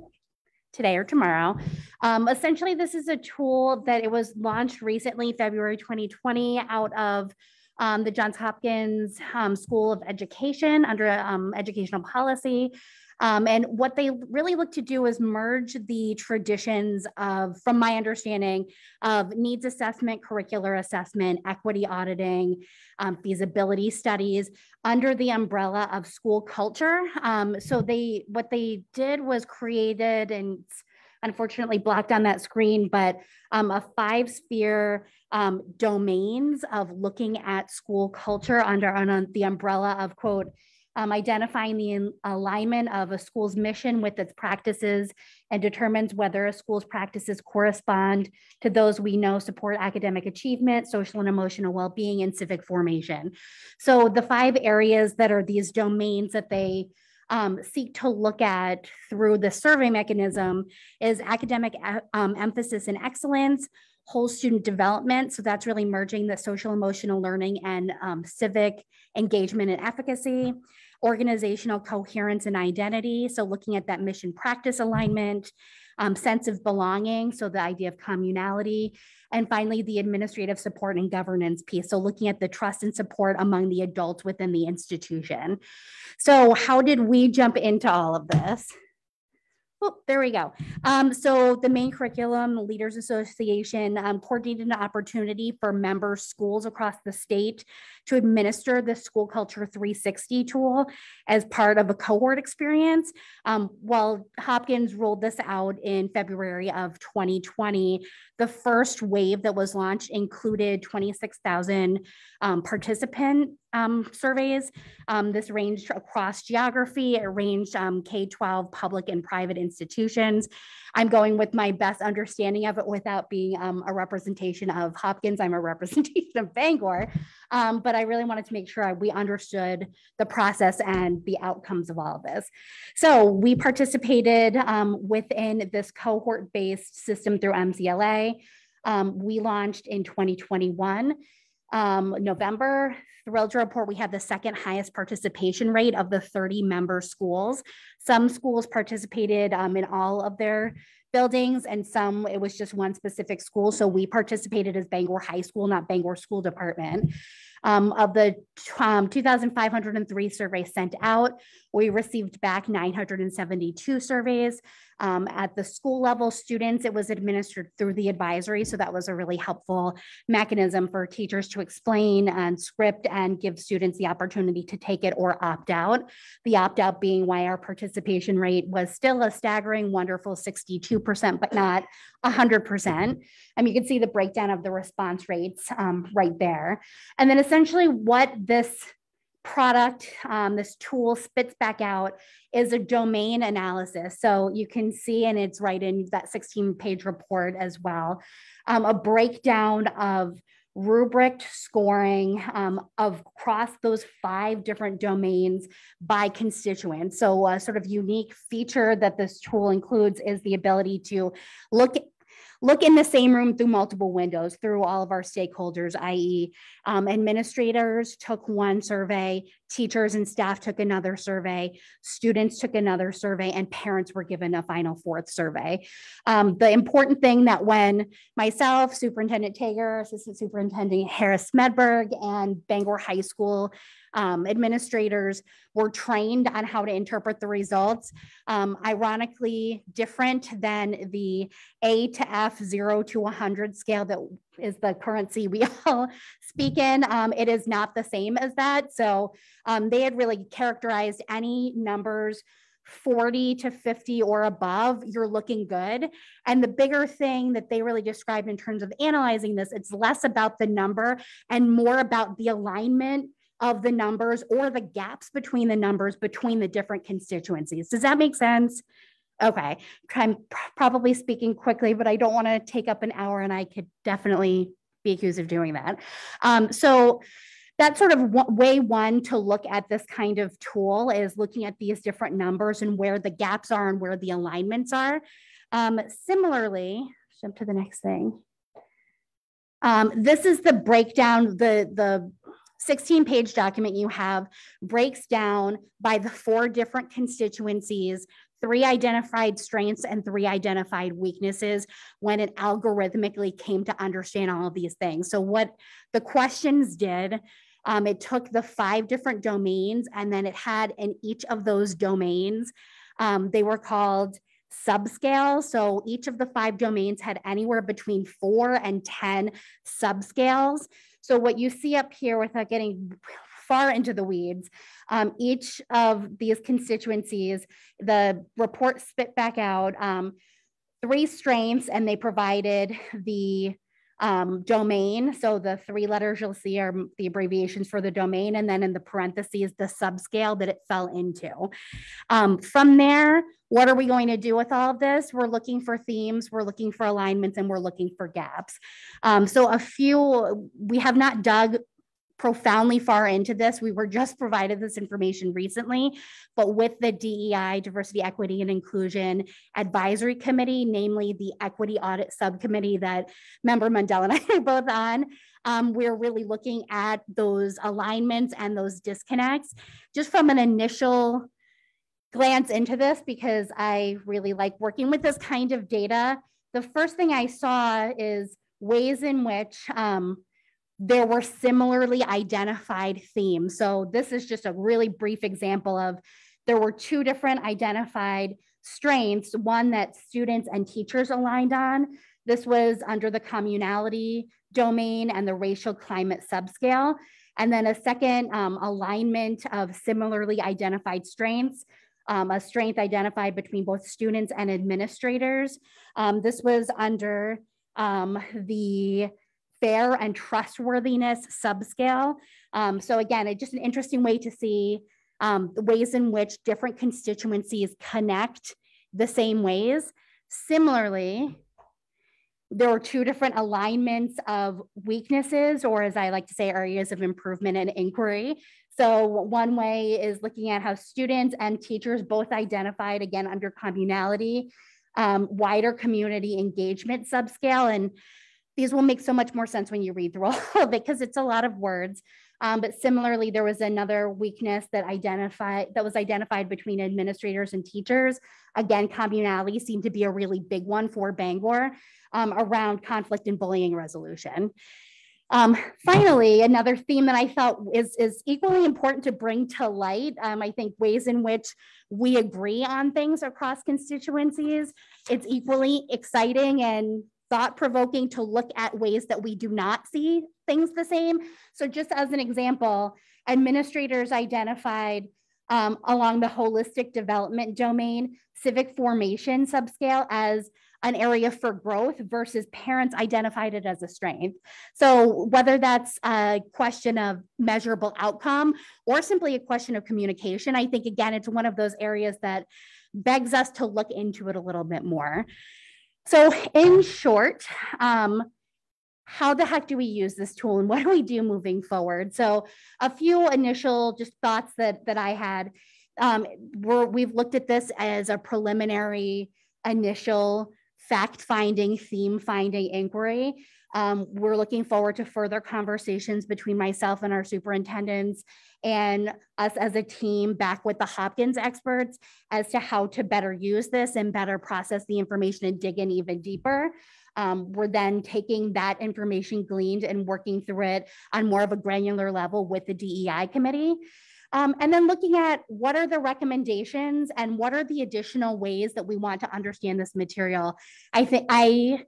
today or tomorrow. Um, essentially, this is a tool that it was launched recently, February 2020, out of um, the Johns Hopkins um, School of Education under um, educational policy. Um, and what they really look to do is merge the traditions of, from my understanding, of needs assessment, curricular assessment, equity auditing, um, feasibility studies under the umbrella of school culture. So they, what they did was created and unfortunately blocked on that screen, but um, a five sphere um, domains of looking at school culture under, the umbrella of quote, um, identifying the alignment of a school's mission with its practices and determines whether a school's practices correspond to those we know support academic achievement, social and emotional well-being, and civic formation. So the five areas that are these domains that they um, seek to look at through the survey mechanism is academic um, emphasis and excellence, whole student development. So that's really merging the social emotional learning and um, civic engagement and efficacy, organizational coherence and identity. So looking at that mission practice alignment, um, sense of belonging. So the idea of communality. And finally, the administrative support and governance piece. So looking at the trust and support among the adults within the institution. So how did we jump into all of this? Oh, there we go. Um, so the Maine Curriculum, Leaders Association, um, coordinated an opportunity for member schools across the state to administer the School Culture 360 tool as part of a cohort experience. Um, while Hopkins rolled this out in February of 2020, the first wave that was launched included 26,000 um, participant um, surveys. Um, this ranged across geography. It ranged um, K-12 public and private institutions. I'm going with my best understanding of it without being um, a representation of Hopkins. I'm a <laughs> representation of Bangor. Um, but I really wanted to make sure we understood the process and the outcomes of all of this. So we participated um, within this cohort-based system through MCLA. we launched in 2021 um, November, thrilled to report we had the second highest participation rate of the 30 member schools. Some schools participated um, in all of their buildings and some it was just one specific school. So we participated as Bangor High School, not Bangor School Department. Um, of the um, 2,503 surveys sent out, we received back 972 surveys. Um, at the school level, students, it was administered through the advisory. So that was a really helpful mechanism for teachers to explain and script and give students the opportunity to take it or opt out. The opt out being why our participation rate was still a staggering, wonderful 62%, but not 100%. And you can see the breakdown of the response rates um, right there. And then essentially what this product, um, this tool spits back out is a domain analysis. So you can see, and it's right in that 16 page report as well, um, a breakdown of rubric scoring um, of across those five different domains by constituent. So a sort of unique feature that this tool includes is the ability to look look in the same room through multiple windows through all of our stakeholders, i.e. um, administrators took one survey, teachers and staff took another survey, students took another survey, and parents were given a final fourth survey. Um, the important thing that when myself, Superintendent Tager, Assistant Superintendent Harris-Smedberg, and Bangor High School um, administrators were trained on how to interpret the results. Um, ironically, different than the A to F, zero to 100 scale that is the currency we <laughs> all speak in. Um, it is not the same as that. So um, they had really characterized any numbers 40 to 50 or above, you're looking good. And the bigger thing that they really described in terms of analyzing this, it's less about the number and more about the alignment of the numbers or the gaps between the numbers between the different constituencies. Does that make sense? Okay, I'm probably speaking quickly, but I don't want to take up an hour and I could definitely be accused of doing that. Um, so that's sort of way one to look at this kind of tool is looking at these different numbers and where the gaps are and where the alignments are. Um, similarly, jump to the next thing. Um, this is the breakdown, the, the 16 page document you have breaks down by the four different constituencies three identified strengths and three identified weaknesses when it algorithmically came to understand all of these things. So, what the questions did, um, it took the five different domains and then it had in each of those domains, um, they were called subscales. So, each of the five domains had anywhere between four and 10 subscales. So what you see up here without getting far into the weeds, um, each of these constituencies, the report spit back out um, three strengths and they provided the um, domain. So the three letters you'll see are the abbreviations for the domain, and then in the parentheses, the subscale that it fell into. Um, from there, what are we going to do with all of this? We're looking for themes, we're looking for alignments, and we're looking for gaps. Um, so a few, we have not dug profoundly far into this. We were just provided this information recently, but with the DEI, Diversity, Equity, and Inclusion Advisory Committee, namely the Equity Audit Subcommittee that Member Mundell and <laughs> I are both on, um, we're really looking at those alignments and those disconnects just from an initial glance into this because I really like working with this kind of data. The first thing I saw is ways in which um, there were similarly identified themes. So this is just a really brief example of there were two different identified strengths, one that students and teachers aligned on. This was under the communality domain and the racial climate subscale. And then a second um, alignment of similarly identified strengths um, a strength identified between both students and administrators. Um, this was under um, the fair and trustworthiness subscale. Um, so again, it's just an interesting way to see um, the ways in which different constituencies connect the same ways. Similarly, there were two different alignments of weaknesses, or as I like to say, areas of improvement and inquiry. So one way is looking at how students and teachers both identified, again, under communality, um, wider community engagement subscale. And these will make so much more sense when you read through <laughs> all of it because it's a lot of words. Um, but similarly, there was another weakness that identified that was identified between administrators and teachers. Again, communality seemed to be a really big one for Bangor um, around conflict and bullying resolution. Um, finally, another theme that I felt is, is equally important to bring to light, um, I think ways in which we agree on things across constituencies. It's equally exciting and thought provoking to look at ways that we do not see things the same. So just as an example, administrators identified um, along the holistic development domain, civic formation subscale as an area for growth versus parents identified it as a strength. So whether that's a question of measurable outcome or simply a question of communication, I think again, it's one of those areas that begs us to look into it a little bit more. So in short, um, how the heck do we use this tool and what do we do moving forward? So a few initial just thoughts that, that I had. Um, we're, we've looked at this as a preliminary initial fact-finding, theme-finding inquiry. Um, we're looking forward to further conversations between myself and our superintendents and us as a team back with the Hopkins experts as to how to better use this and better process the information and dig in even deeper. Um, we're then taking that information gleaned and working through it on more of a granular level with the DEI committee. Um, and then looking at what are the recommendations and what are the additional ways that we want to understand this material. I think I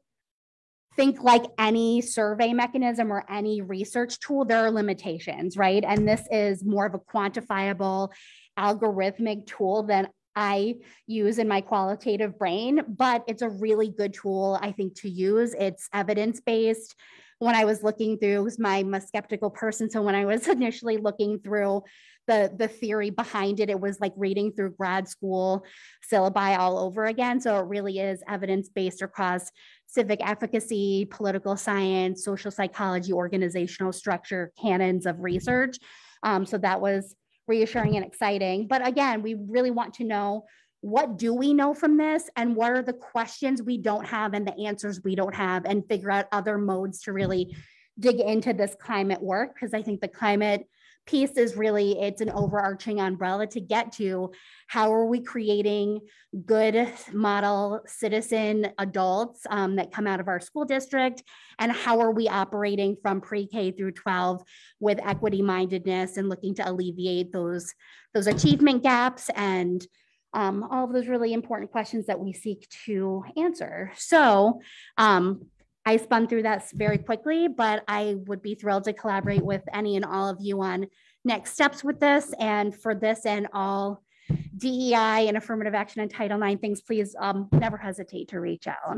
think like any survey mechanism or any research tool, there are limitations, right? And this is more of a quantifiable algorithmic tool than I use in my qualitative brain, but it's a really good tool, I think, to use. It's evidence based. When I was looking through, was my, a skeptical person. So when I was <laughs> initially looking through the, the theory behind it, it was like reading through grad school syllabi all over again. So it really is evidence based across civic efficacy, political science, social psychology, organizational structure, canons of research. Um, so that was reassuring and exciting. But again, we really want to know what do we know from this and what are the questions we don't have and the answers we don't have and figure out other modes to really dig into this climate work because I think the climate piece is really it's an overarching umbrella to get to how are we creating good model citizen adults um, that come out of our school district? And how are we operating from pre-k through 12 with equity mindedness and looking to alleviate those those achievement gaps and um, all of those really important questions that we seek to answer? So um, I spun through that very quickly, but I would be thrilled to collaborate with any and all of you on next steps with this. And for this and all DEI and affirmative action and Title IX things, please um, never hesitate to reach out.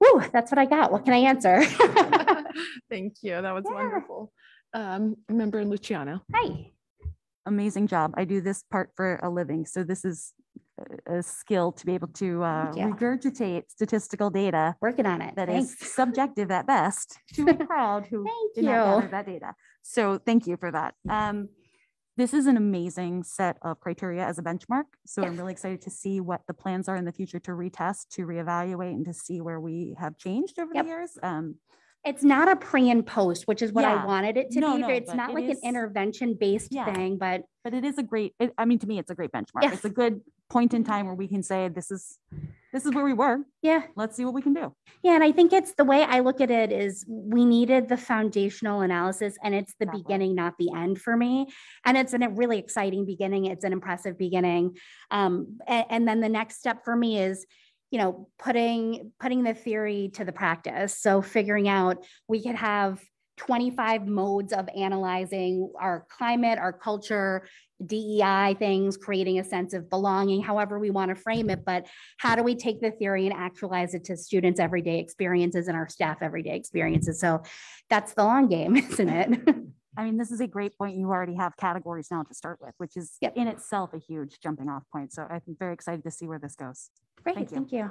Woo, that's what I got. What can I answer? <laughs> Thank you. That was wonderful. Um, Member Luciano. Hi. Amazing job. I do this part for a living. So this is a- skill to be able to uh, Thank you. regurgitate statistical data Working on it. that is Thanks. <laughs> subjective at best to a crowd who did not gather you. that data. So thank you for that. Um, this is an amazing set of criteria as a benchmark. So I'm really excited to see what the plans are in the future to retest, to reevaluate, and to see where we have changed over Yep. the years. Um, It's not a pre and post, which is what I wanted it to No, be. no, It's not it like is- an intervention based Yeah. thing, but but it is a great, it- I mean, to me, it's a great benchmark. It's a good point in time where we can say, this is, this is where we were. yeah. Let's see what we can do. Yeah, and I think it's the way I look at it is we needed the foundational analysis and it's the Exactly. beginning, not the end for me. And it's an- a really exciting beginning. It's an impressive beginning. Um, a- and, then the next step for me is, you know, putting putting the theory to the practice. So figuring out we could have 25 modes of analyzing our climate, our culture, DEI things, creating a sense of belonging, however we want to frame it. But how do we take the theory and actualize it to students' everyday experiences and our staff everyday experiences? So that's the long game, <laughs> isn't it? <laughs> I mean, this is a great point. You already have categories now to start with, which is Yep. in itself a huge jumping off point. So I'm very excited to see where this goes. Great, Thank you. thank you.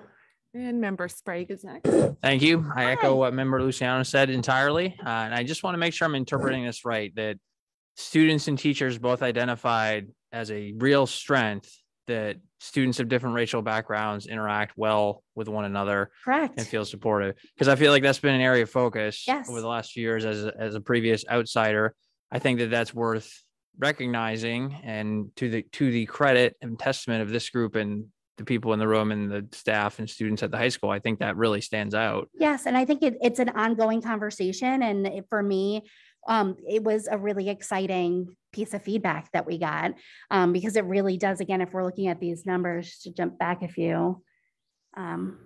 And Member Sprague is next. Thank you. I Hi. echo what member Luciano said entirely. Uh, and I just want to make sure I'm interpreting this right, that students and teachers both identified as a real strength that students of different racial backgrounds interact well with one another Correct. and feel supportive. Because I feel like that's been an area of focus Yes. over the last few years as, a- as a previous outsider. I think that that's worth recognizing and to the, to the credit and testament of this group and the people in the room and the staff and students at the high school. I think that really stands out. Yes, and I think it, it's an ongoing conversation. And it- for me, um, it was a really exciting piece of feedback that we got um, because it really does, again, if we're looking at these numbers, to jump back a few. Um,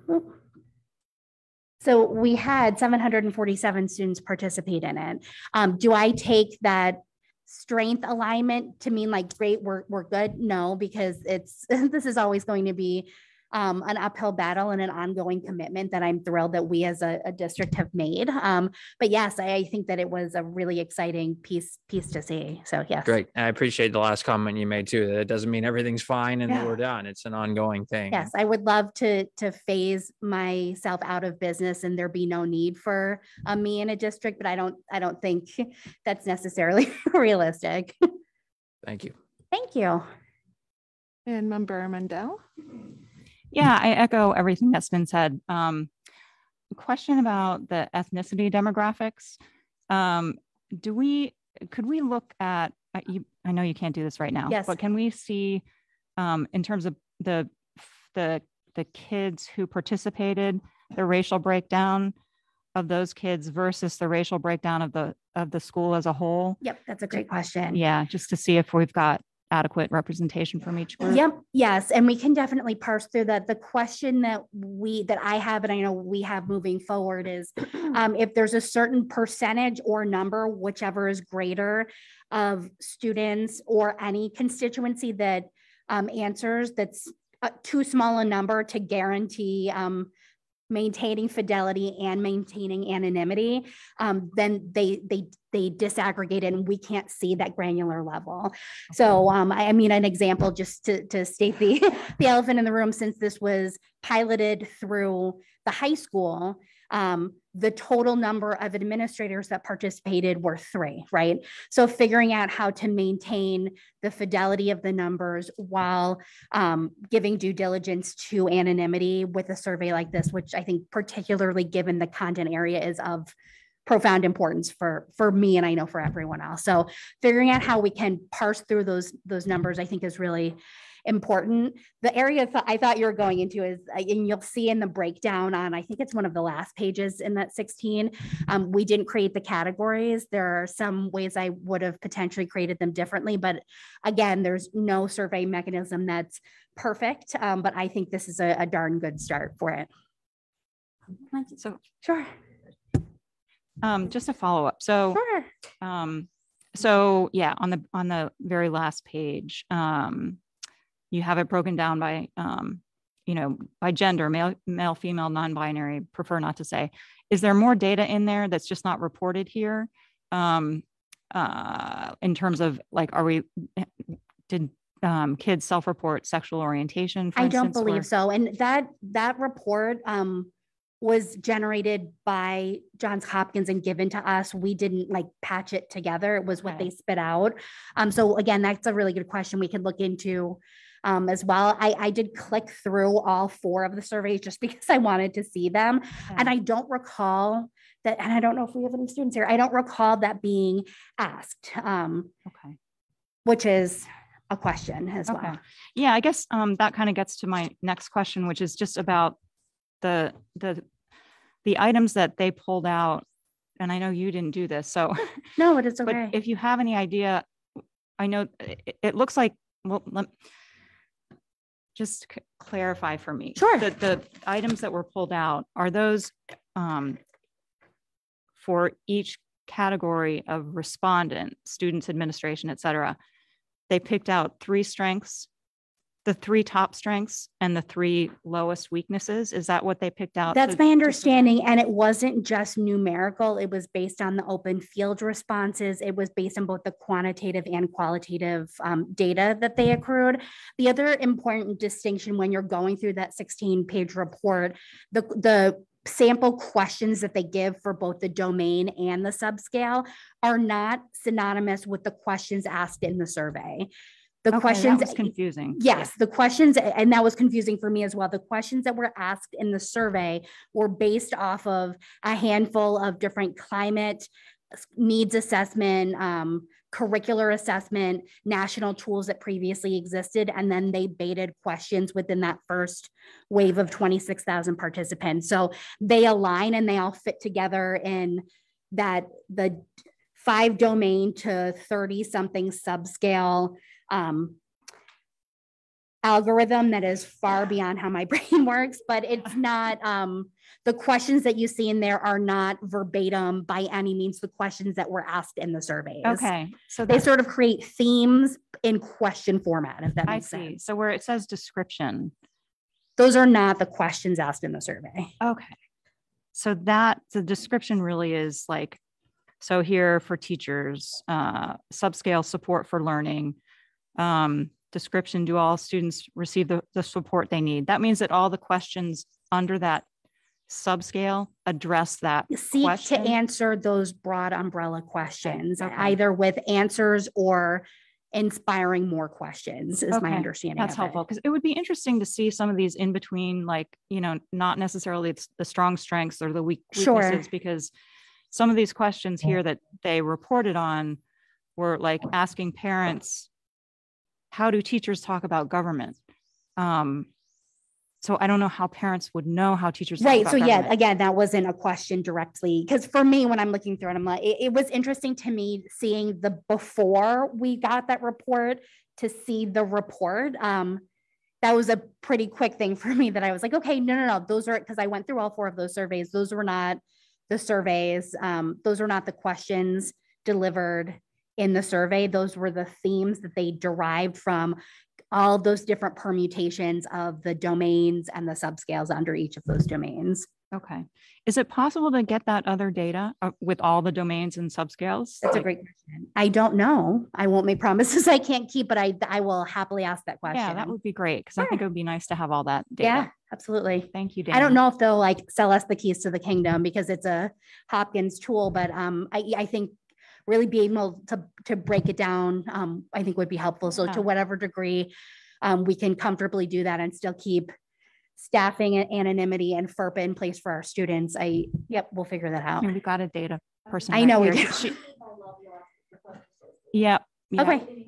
so we had 747 students participate in it. Um, do I take that strength alignment to mean like, great, we're, we're good? No, because it's, <laughs> this is always going to be um, an uphill battle and an ongoing commitment that I'm thrilled that we as a, a district have made. Um, but yes, I, I think that it was a really exciting piece piece to see. So yes, Great. And I appreciate the last comment you made too, that it doesn't mean everything's fine and Yeah. we're done. It's an ongoing thing. Yes, I would love to to phase myself out of business and there be no need for uh, me in a district, but I don't I don't think <laughs> that's necessarily <laughs> realistic. Thank you. Thank you. And Member Mundell. Yeah, I echo everything that's been said. Um, question about the ethnicity demographics. Um, do we, could we look at, uh, you, I know you can't do this right now. Yes. But can we see, um, in terms of the, the, the kids who participated, the racial breakdown of those kids versus the racial breakdown of the, of the school as a whole? Yep, that's a great question. Yeah, just to see if we've got adequate representation from each group. Yep, yes, and we can definitely parse through that. The question that we, that I have, and I know we have moving forward is <clears throat> um, if there's a certain percentage or number, whichever is greater of students or any constituency that um, answers that's uh, too small a number to guarantee um, maintaining fidelity and maintaining anonymity, um, then they they they disaggregate it and we can't see that granular level. So um, I, I mean, an example just to, to state the <laughs> the elephant in the room, since this was piloted through the high school, um, the total number of administrators that participated were three, right? So figuring out how to maintain the fidelity of the numbers while um, giving due diligence to anonymity with a survey like this, which I think particularly given the content area is of profound importance for for me and I know for everyone else. So figuring out how we can parse through those those numbers I think is really important. The area th- I thought you were going into is, uh, and you'll see in the breakdown on, I think it's one of the last pages in that 16, um, we didn't create the categories. There are some ways I would have potentially created them differently, but again, there's no survey mechanism that's perfect, um, but I think this is a, a darn good start for it. So Sure. Um, just a follow up. So, Sure. um, so yeah, on the on the very last page, um, you have it broken down by um, you know, by gender, male, male, female, non-binary. Prefer not to say. Is there more data in there that's just not reported here? Um, uh, in terms of like, are we did um, kids self-report sexual orientation? for I don't instance, or- believe so. And that, that report um, was generated by Johns Hopkins and given to us. We didn't like patch it together. It was what Okay. they spit out. Um, so again, that's a really good question we could look into um, as well. I, I did click through all four of the surveys just <laughs> because I wanted to see them. And I don't recall that, and I don't know if we have any students here. I don't recall that being asked, um, Okay. which is a question as Okay. well. Yeah, I guess um, that kind of gets to my next question, which is just about the the the items that they pulled out. And I know you didn't do this, so <laughs> No, it is okay but if you have any idea, I know it, it looks like well, let, just c- clarify for me. Sure. The the items that were pulled out are those um, for each category of respondent, students, administration, et cetera. They picked out three strengths, the three top strengths and the three lowest weaknesses. Is that what they picked out? That's to- my understanding. And it wasn't just numerical. It was based on the open field responses. It was based on both the quantitative and qualitative um, data that they accrued. The other important distinction when you're going through that 16 page report, the, the sample questions that they give for both the domain and the subscale are not synonymous with the questions asked in the survey. The Okay, that questions was confusing. Yes, the questions, and that was confusing for me as well. The questions that were asked in the survey were based off of a handful of different climate needs assessment, um, curricular assessment, national tools that previously existed, and then they baited questions within that first wave of 26,000 participants. So they align and they all fit together in that the five domain to 30 something subscale um, algorithm that is far beyond how my <laughs> brain works, but it's not, um, the questions that you see in there are not verbatim by any means the questions that were asked in the surveys. Okay, so They sort of create themes in question format, if that I see. sense. So where it says description, Those are not the questions asked in the survey. Okay. So that, the description really is like, so here for teachers, uh, subscale support for learning. Um, description, do all students receive the, the support they need? That means that all the questions under that subscale address that Seek to answer those broad umbrella questions, okay. either with answers or inspiring more questions is my understanding. That's helpful because it would be interesting to see some of these in between, like, you know, not necessarily it's the strong strengths or the weak Sure. weaknesses, because some of these questions here that they reported on were like asking parents, how do teachers talk about government? Um, so I don't know how parents would know how teachers. talk Right. So yeah, again, that wasn't a question directly, because for me, when I'm looking through it, I'm like, it, it was interesting to me seeing the before we got that report to see the report. Um, that was a pretty quick thing for me that I was like, okay, no, no, no, those are, because I went through all four of those surveys. Those were not the surveys. Um, those were not the questions delivered in the survey. Those were the themes that they derived from all of those different permutations of the domains and the subscales under each of those domains. Okay. Is it possible to get that other data uh, with all the domains and subscales? That's a great question. I don't know. I won't make <laughs> promises I can't keep, but I, I will happily ask that question. Yeah, that would be great because I think it would be nice to have all that data. Yeah, absolutely. Thank you, I don't know if they'll like sell us the keys to the kingdom because it's a Hopkins tool, but um, I, I think really being able to, to break it down, um, I think would be helpful. So Yeah. to whatever degree, um, we can comfortably do that and still keep staffing and anonymity and FERPA in place for our students. I, yep, we'll figure that out. We've got a data person. I right know we here. do. She- Yeah. yeah. Okay.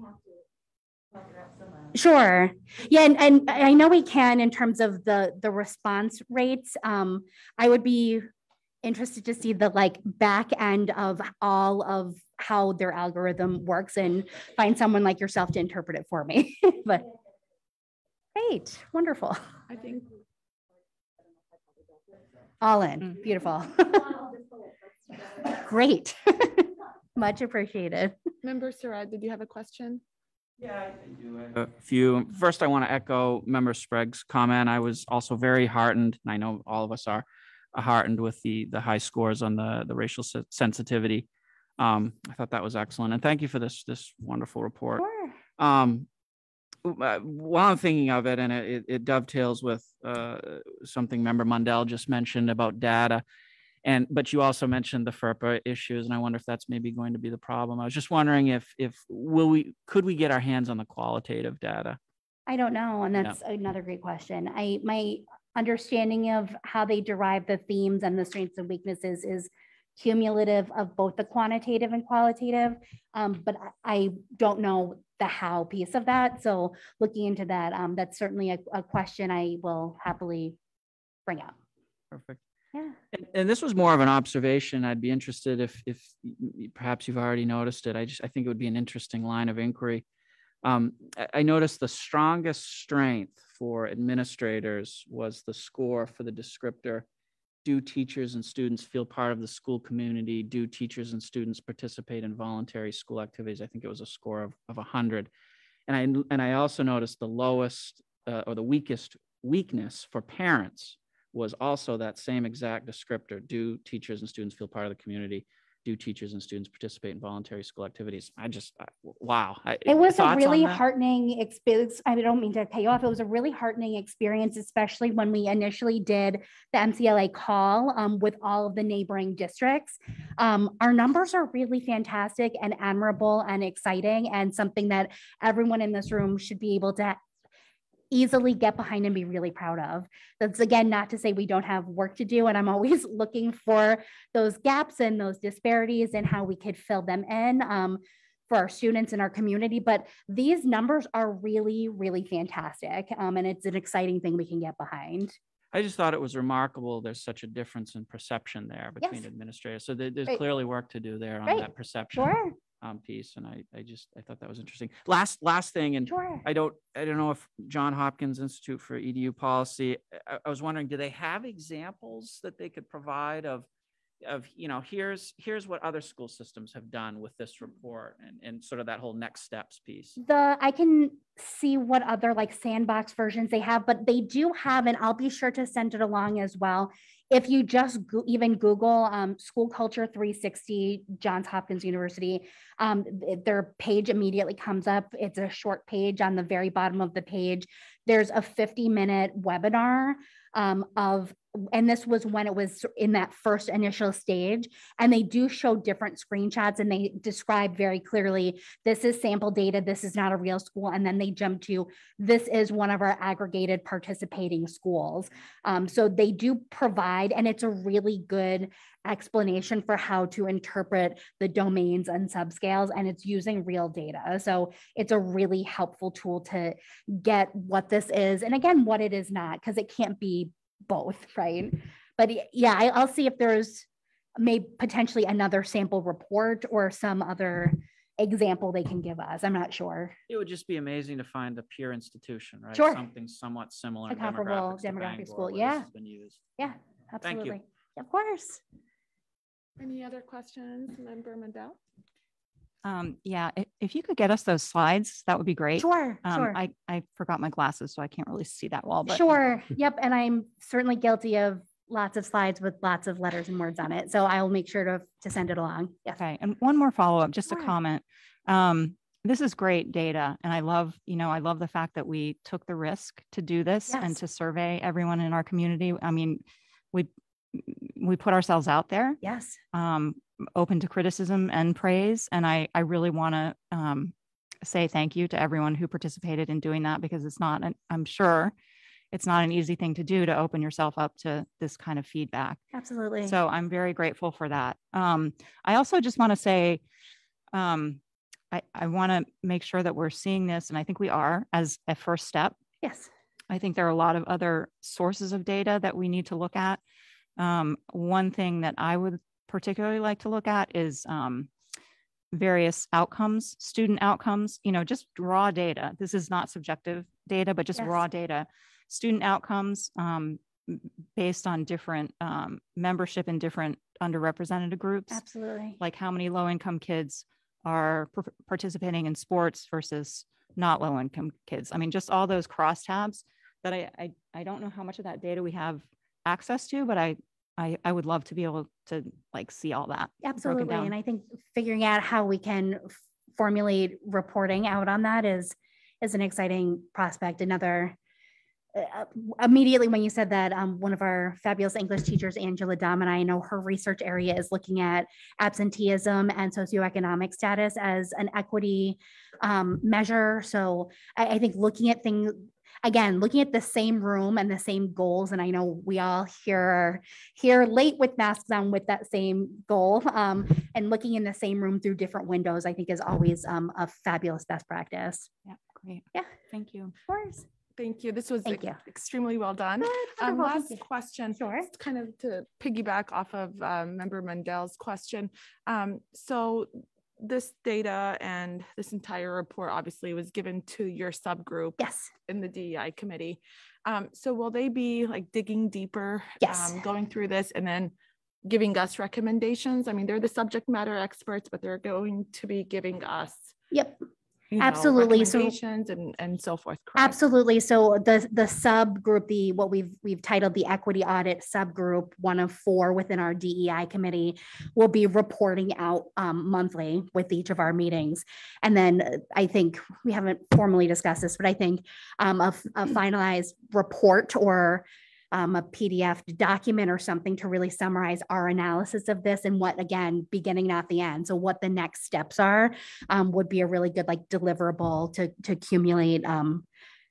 Sure. Yeah, and, and I know we can in terms of the, the response rates. Um, I would be interested to see the like back end of all of how their algorithm works and find someone like yourself to interpret it for me. <laughs> But great, wonderful. I think All in, mm. beautiful. <laughs> Great. <laughs> Much appreciated. Member Surrette, did you have a question? Yeah, A few. First, I want to echo Member Sprague's comment. I was also very heartened, and I know all of us are heartened with the the high scores on the the racial se- sensitivity. Um, I thought that was excellent, and thank you for this this wonderful report. Um, uh, while I'm thinking of it, and it, it- dovetails with uh, something Member Mundell just mentioned about data. And, but you also mentioned the FERPA issues, and I wonder if that's maybe going to be the problem. I was just wondering if, if, will we, could we get our hands on the qualitative data? I don't know, and that's another great question. I, my understanding of how they derive the themes and the strengths and weaknesses is cumulative of both the quantitative and qualitative. Um, but I, don't know the how piece of that. So looking into that, um, that's certainly a, a question I will happily bring up. Perfect. Yeah. And, and this was more of an observation. I'd be interested if, if perhaps you've already noticed it. I just, I think it would be an interesting line of inquiry. Um, I, I noticed the strongest strength for administrators was the score for the descriptor. Do teachers and students feel part of the school community? Do teachers and students participate in voluntary school activities? I think it was a score of, of 100. And i and I also noticed the lowest uh, or the weakest weakness for parents was also that same exact descriptor. Do teachers and students feel part of the community? Do teachers and students participate in voluntary school activities? I just, I- wow. I- It was a really heartening experience. I don't mean to cut you off. It was a really heartening experience, especially when we initially did the MCLA call um, with all of the neighboring districts. Um, our numbers are really fantastic and admirable and exciting and something that everyone in this room should be able to easily get behind and be really proud of. That's again, not to say we don't have work to do. And I'm <laughs> always looking for those gaps and those disparities and how we could fill them in. Um, for our students and our community, but these numbers are really, really fantastic. Um, and it's an exciting thing we can get behind. I just thought it was remarkable. There's such a difference in perception there between Yes. administrators. So there's Right. clearly work to do there on Right. that perception Sure. Um, piece. And I, I just, I thought that was interesting. Last, last thing, and Sure. I don't, I don't know if John Hopkins Institute for EDU Policy, I, I was wondering, do they have examples that they could provide of, of, you know, here's, here's what other school systems have done with this report and, and sort of that whole next steps piece? The, I can see what other like sandbox versions they have, but they do have, and I'll be sure to send it along as well. If you just go- even Google um, School Culture 360, Johns Hopkins University, um, their page immediately comes up. It's a short page on the very bottom of the page. There's a 50 minute webinar um, of, and this was when it was in that first initial stage. And they do show different screenshots and they describe very clearly this is sample data, this is not a real school. And then they jump to this is one of our aggregated participating schools. Um, so they do provide, and it's a really good explanation for how to interpret the domains and subscales, and it's using real data. So it's a really helpful tool to get what this is, and again, what it is not, because it can't be both, right? But yeah, I, I'll see if there's may potentially another sample report or some other example they can give us. I'm not sure. It would just be amazing to find a peer institution, right? Sure. Something somewhat similar. A comparable demographic school, where yeah. has Been used. Yeah, Thank you. absolutely. Of course. Any other questions, Member Mundell? Um, yeah, i- if you could get us those slides, that would be great. Sure, Um, sure. I, I forgot my glasses, so I can't really see that well, but. Sure. Yep. And I'm certainly guilty of lots of slides with lots of letters and words on it. So I'll make sure to, to send it along. Yes. Okay, and one more follow-up, just a comment. Um, this is great data, and I love, you know, I love the fact that we took the risk to do this and to survey everyone in our community. I mean, we, we put ourselves out there, Yes. um, open to criticism and praise, and I, I really want to, um, say thank you to everyone who participated in doing that because it's not, an- I'm sure it's not an easy thing to do to open yourself up to this kind of feedback. Absolutely. So I'm very grateful for that. Um, I also just want to say, um, I, I want to make sure that we're seeing this, and I think we are as a first step. Yes. I think there are a lot of other sources of data that we need to look at. Um, one thing that I would particularly like to look at is um, various outcomes, student outcomes, you know, just raw data. This is not subjective data, but just Yes. raw data. Student outcomes um, based on different um, membership in different underrepresented groups Absolutely. like how many low income kids are par- participating in sports versus not low income kids. I mean, just all those crosstabs that I, I, I don't know how much of that data we have access to, but I, I, I would love to be able to like see all that. Absolutely. And I think figuring out how we can formulate reporting out on that is, is an exciting prospect. Another, uh, immediately when you said that, um, one of our fabulous English teachers, Angela Dom, and I know her research area is looking at absenteeism and socioeconomic status as an equity um, measure. So I, I think looking at things, again, looking at the same room and the same goals, and I know we all here here late with masks on with that same goal, um, and looking in the same room through different windows, I think is always um, a fabulous best practice. Yeah, great. Yeah. Thank you. Of course. Thank you. This was Thank ex- you. extremely well done. Um, last question, Sure. just kind of to piggyback off of um, Member Mundell's question. Um, so this data and this entire report obviously was given to your subgroup Yes. in the DEI committee. Um, so will they be like digging deeper? Yes. um, Going through this and then giving us recommendations? I mean, they're the subject matter experts, but they're going to be giving us Yep. You know, Absolutely. So- and, and so forth. correct? Absolutely. So the, the subgroup, the, what we've, we've titled the equity audit subgroup, one of four within our DEI committee will be reporting out um, monthly with each of our meetings. And then uh, I think, we haven't formally discussed this, but I think um, a, a finalized report or um, a PDF document or something to really summarize our analysis of this and what, again, beginning not the end. So what the next steps are um, would be a really good like deliverable to, to accumulate um,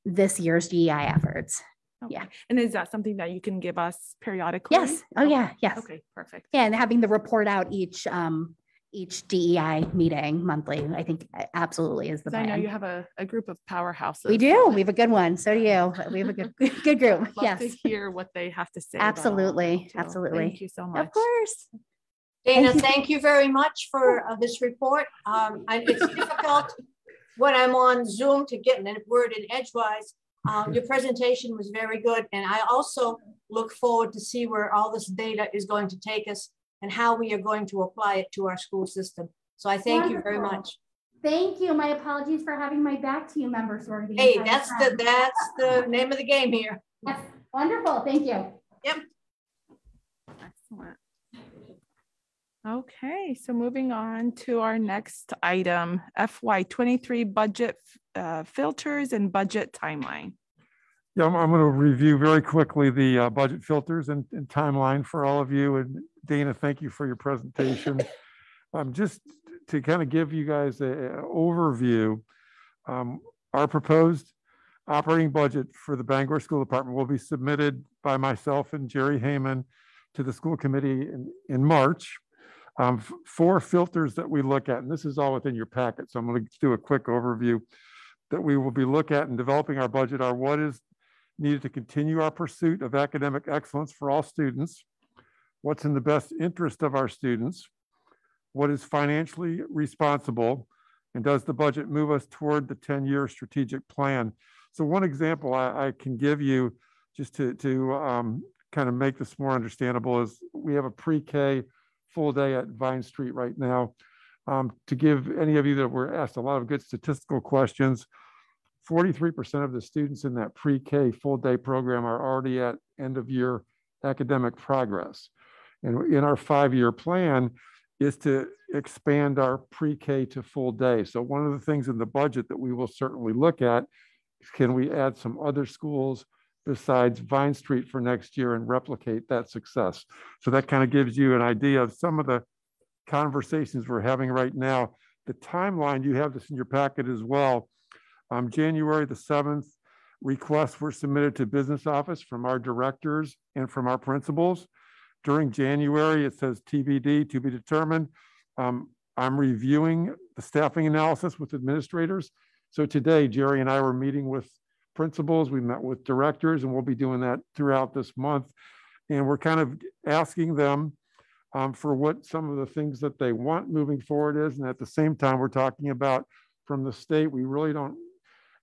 this year's DEI efforts. Yeah. And is that something that you can give us periodically? Yes. Oh, Okay. yeah. Yes. Okay, perfect. Yeah. And having the report out each, um, each DEI meeting monthly, I think absolutely is the 'Cause I know you have a, a group of powerhouses. We do. We have a good one. So do you. We have a good, <laughs> good group. Love Yes. to hear what they have to say. about all of Absolutely. Absolutely. Thank you so much. Of course. Dana, Thank you. thank you very much for uh, this report. Um, I- It's difficult when I'm on Zoom to get a word in edgewise. Um, Your presentation was very good, and I also look forward to see where all this data is going to take us and how we are going to apply it to our school system. So I thank you very much. Thank you. My apologies for having my back to you, members. for Hey, that's time. the, that's the name of the game here. Yes, Wonderful. Thank you. Yep. Excellent. Okay, so moving on to our next item, FY twenty-three budget uh, filters and budget timeline. Yeah, I'm, I'm going to review very quickly the uh, budget filters and, and timeline for all of you. And Dana, thank you for your presentation. <laughs> Um, just to kind of give you guys a, a overview, um, our proposed operating budget for the Bangor School Department will be submitted by myself and Jerry Hayman to the school committee in, in March. Um, four filters that we look at, and this is all within your packet, so I'm going to do a quick overview that we will be look at in developing our budget are what is needed to continue our pursuit of academic excellence for all students, what's in the best interest of our students, what is financially responsible, and does the budget move us toward the 10-year strategic plan? So one example I, I can give you just to, to um, kind of make this more understandable is we have a pre-K full day at Vine Street right now. Um, to give any of you that were asked a lot of good statistical questions, 43% of the students in that pre-K full day program are already at end of year academic progress. And in our five-year plan is to expand our pre-K to full day. So one of the things in the budget that we will certainly look at is can we add some other schools besides Vine Street for next year and replicate that success? So that kind of gives you an idea of some of the conversations we're having right now. The timeline, you have this in your packet as well. Um, January the 7th, requests were submitted to business office from our directors and from our principals. During January, it says TBD, to be determined. Um, I'm reviewing the staffing analysis with administrators. So today, Jerry and I were meeting with principals, we met with directors, and we'll be doing that throughout this month. And we're kind of asking them um, for what some of the things that they want moving forward is. And at the same time, we're talking about from the state, we really don't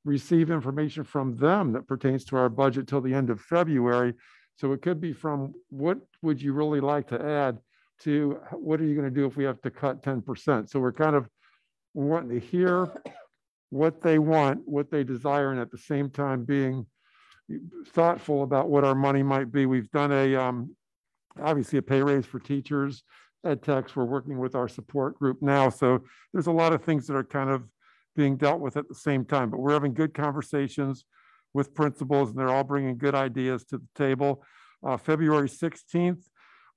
receive information from them that pertains to our budget till the end of February. So it could be from what would you really like to add to what are you going to do if we have to cut 10%? So we're kind of wanting to hear what they want, what they desire, and at the same time being thoughtful about what our money might be. We've done a, um, obviously a pay raise for teachers, ed techs. We're working with our support group now. So there's a lot of things that are kind of being dealt with at the same time, but we're having good conversations with principals and they're all bringing good ideas to the table. Uh, February 16th,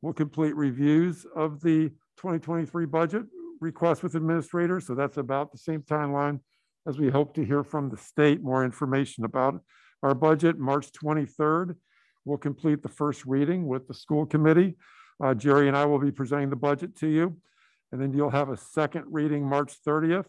we'll complete reviews of the 2023 budget request with administrators. So that's about the same timeline as we hope to hear from the state more information about our budget. March 23rd, we'll complete the first reading with the school committee. Uh, Jerry and I will be presenting the budget to you. And then you'll have a second reading March 30th.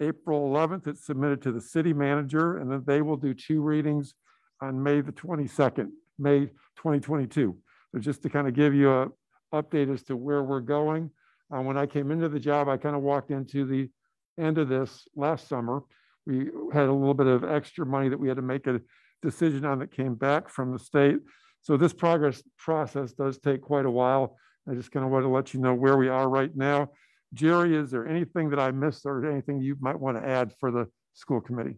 April 11th, it's submitted to the city manager, and then they will do two readings on May the 22nd, May 2022. So just to kind of give you a update as to where we're going. Uh, when I came into the job, I kind of walked into the end of this last summer. We had a little bit of extra money that we had to make a decision on that came back from the state. So this progress process does take quite a while. I just kind of want to let you know where we are right now. Jerry, is there anything that I missed or anything you might want to add for the school committee?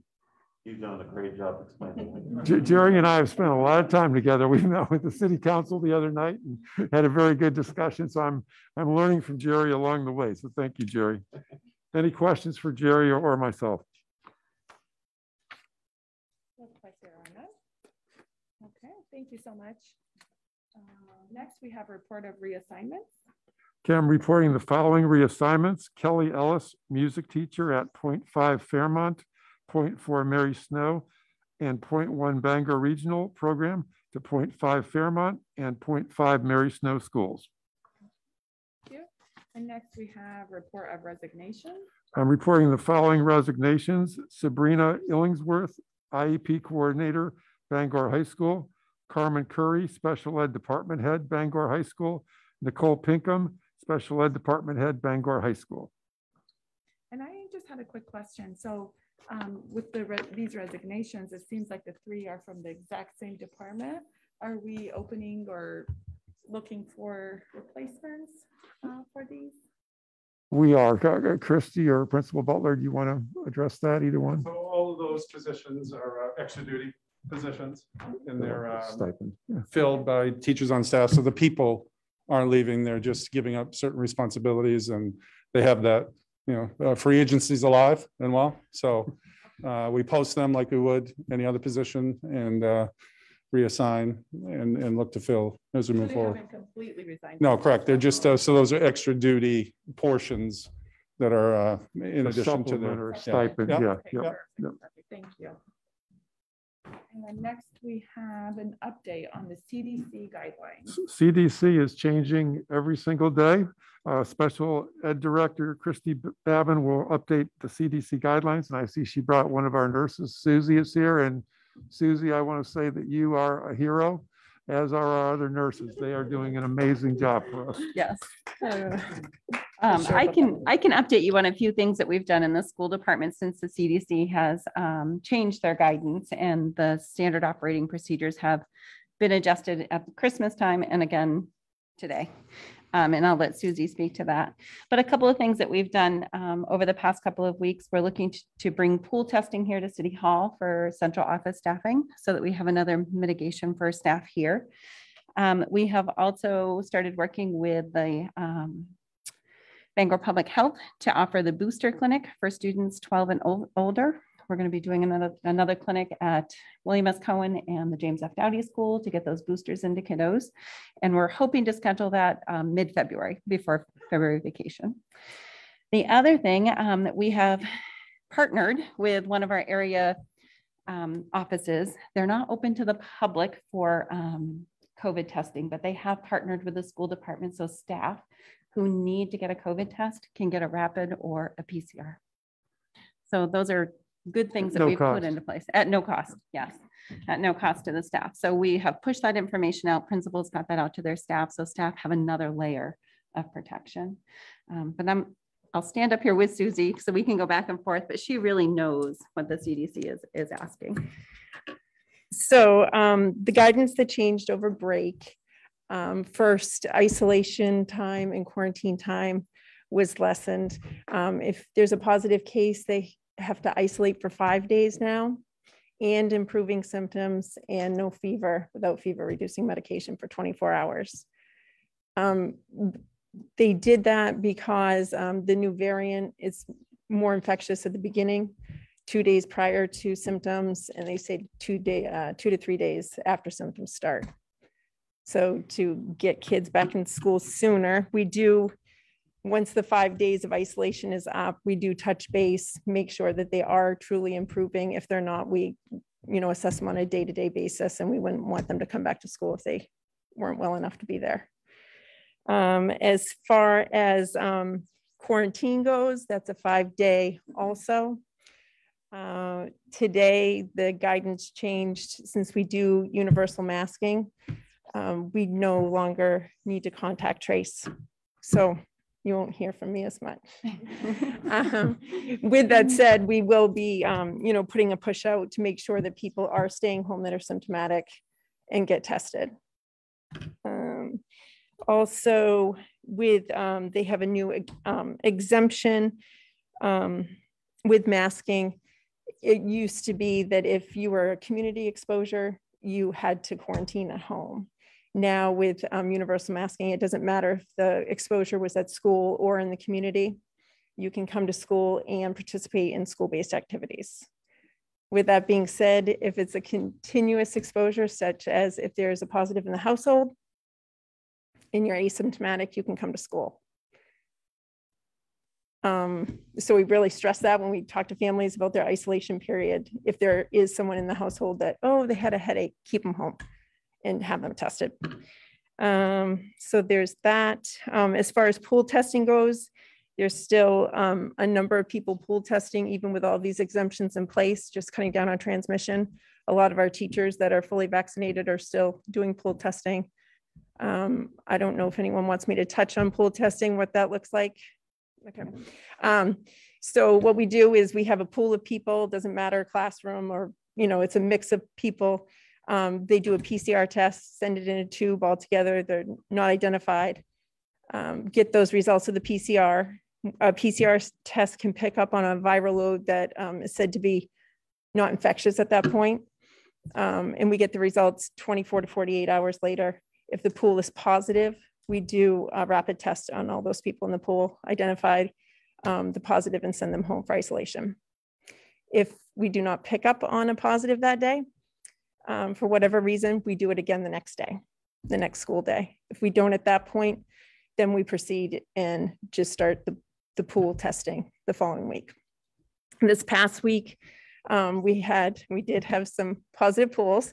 You've done a great job explaining. Jerry and I have spent a lot of time together. We met with the city council the other night and had a very good discussion. So I'm, I'm learning from Jerry along the way. So thank you, Jerry. Any questions for Jerry or- or myself? Okay, thank you so much. Uh, Next, we have a report of reassignments. Okay, I'm reporting the following reassignments. Kelly Ellis, music teacher at Point Five Fairmount, Point Four Mary Snow, and Point One Bangor Regional Program to Point Five Fairmount and Point Five Mary Snow Schools. Thank you. And next, we have report of resignation. I'm reporting the following resignations. Sabrina Illingsworth, IEP Coordinator, Bangor High School. Carmen Curry, Special Ed Department Head, Bangor High School. Nicole Pinkham, Special Ed Department Head, Bangor High School. And I just had a quick question. So um, with the, re- these resignations, it seems like the three are from the exact same department. Are we opening or looking for replacements uh, for these? We are. Christy or Principal Butler, do you want to address that, either one? So all of those positions are uh, extra duty positions and they're uh, Stipend, yeah. filled by teachers on staff. So the people aren't leaving, they're just giving up certain responsibilities and they have that, you know, uh, free agencies alive and well. So uh, we post them like we would any other position and uh, reassign and, and look to fill as we move forward. Completely resigned. No, correct. They're just, uh, so those are extra duty portions that are uh, in A addition to supplement the or stipend, Yeah. yeah, Okay, yeah. perfect, yeah. perfect. Thank you. And then next we have an update on the CDC guidelines. CDC is changing every single day. Uh, Special Ed Director Christy B- Babin will update the CDC guidelines, and I see she brought one of our nurses, Susie is here, and Susie, I want to say that you are a hero, as are our other nurses. They are doing an amazing job for us. Yes. <laughs> <laughs> Um, I can, I can update you on a few things that we've done in the school department since the CDC has um, changed their guidance and the standard operating procedures have been adjusted at Christmas time and again today. Um, and I'll let Susie speak to that. But a couple of things that we've done um, over the past couple of weeks, we're looking to, to bring pool testing here to City Hall for central office staffing so that we have another mitigation for staff here. Um, we have also started working with the um, Bangor Public Health to offer the booster clinic for students 12 and ol- older. We're going to be doing another, another clinic at William S. Cohen and the James F. Doughty School to get those boosters into kiddos. And we're hoping to schedule that um, mid-February before February vacation. The other thing um, that we have partnered with one of our area um, offices. They're not open to the public for um, COVID testing, but they have partnered with the school department. So staff who need to get a COVID test can get a rapid or a PCR. So those are good things that No we've put into place at no cost. Yes, at no cost to the staff. So we have pushed that information out. Principals got that out to their staff. So staff have another layer of protection. Um, But I'm, I'll stand up here with Susie so we can go back and forth, but she really knows what the CDC is, is asking. So um, the guidance that changed over break, um, first isolation time and quarantine time was lessened. Um, If there's a positive case, they have to isolate for five days now and improving symptoms and no fever without fever reducing medication for 24 hours. Um, They did that because um, the new variant is more infectious at the beginning two days prior to symptoms, and they say two day, uh, two to three days after symptoms start. So to get kids back in school sooner, we do, once the five days of isolation is up, we do touch base, make sure that they are truly improving. If they're not, we, you know, assess them on a day-to-day basis, and we wouldn't want them to come back to school if they weren't well enough to be there. Um, as far as um, quarantine goes, that's a five-day also. Uh, Today, the guidance changed since we do universal masking. Um, We no longer need to contact trace. So you won't hear from me as much. <laughs> Um, With that said, we will be, um, you know, putting a push out to make sure that people are staying home that are symptomatic and get tested. Um, Also, with, um, they have a new um, exemption um, with masking. It used to be that if you were a community exposure, you had to quarantine at home. Now with um, universal masking, it doesn't matter if the exposure was at school or in the community. You can come to school and participate in school-based activities. With that being said, if it's a continuous exposure, such as if there's a positive in the household and you're asymptomatic, you can come to school. Um, so we really stress that when we talk to families about their isolation period. If there is someone in the household that, oh, they had a headache, keep them home and have them tested. Um, so there's that. Um, as far as pool testing goes, there's still um, a number of people pool testing, even with all these exemptions in place, just cutting down on transmission. A lot of our teachers that are fully vaccinated are still doing pool testing. Um, I don't know if anyone wants me to touch on pool testing, what that looks like. Okay. Um, so what we do is we have a pool of people, doesn't matter classroom or, you know, it's a mix of people. Um, they do a PCR test, send it in a tube all together. They're not identified. Um, get those results of the PCR. a PCR test can pick up on a viral load that um, is said to be not infectious at that point. Um, and we get the results 24 to 48 hours later. If the pool is positive, we do a rapid test on all those people in the pool, identify um, the positive and send them home for isolation. If we do not pick up on a positive that day, um, for whatever reason, we do it again the next day, the next school day. If we don't at that point, then we proceed and just start the, the pool testing the following week. This past week, um, we had, we did have some positive pools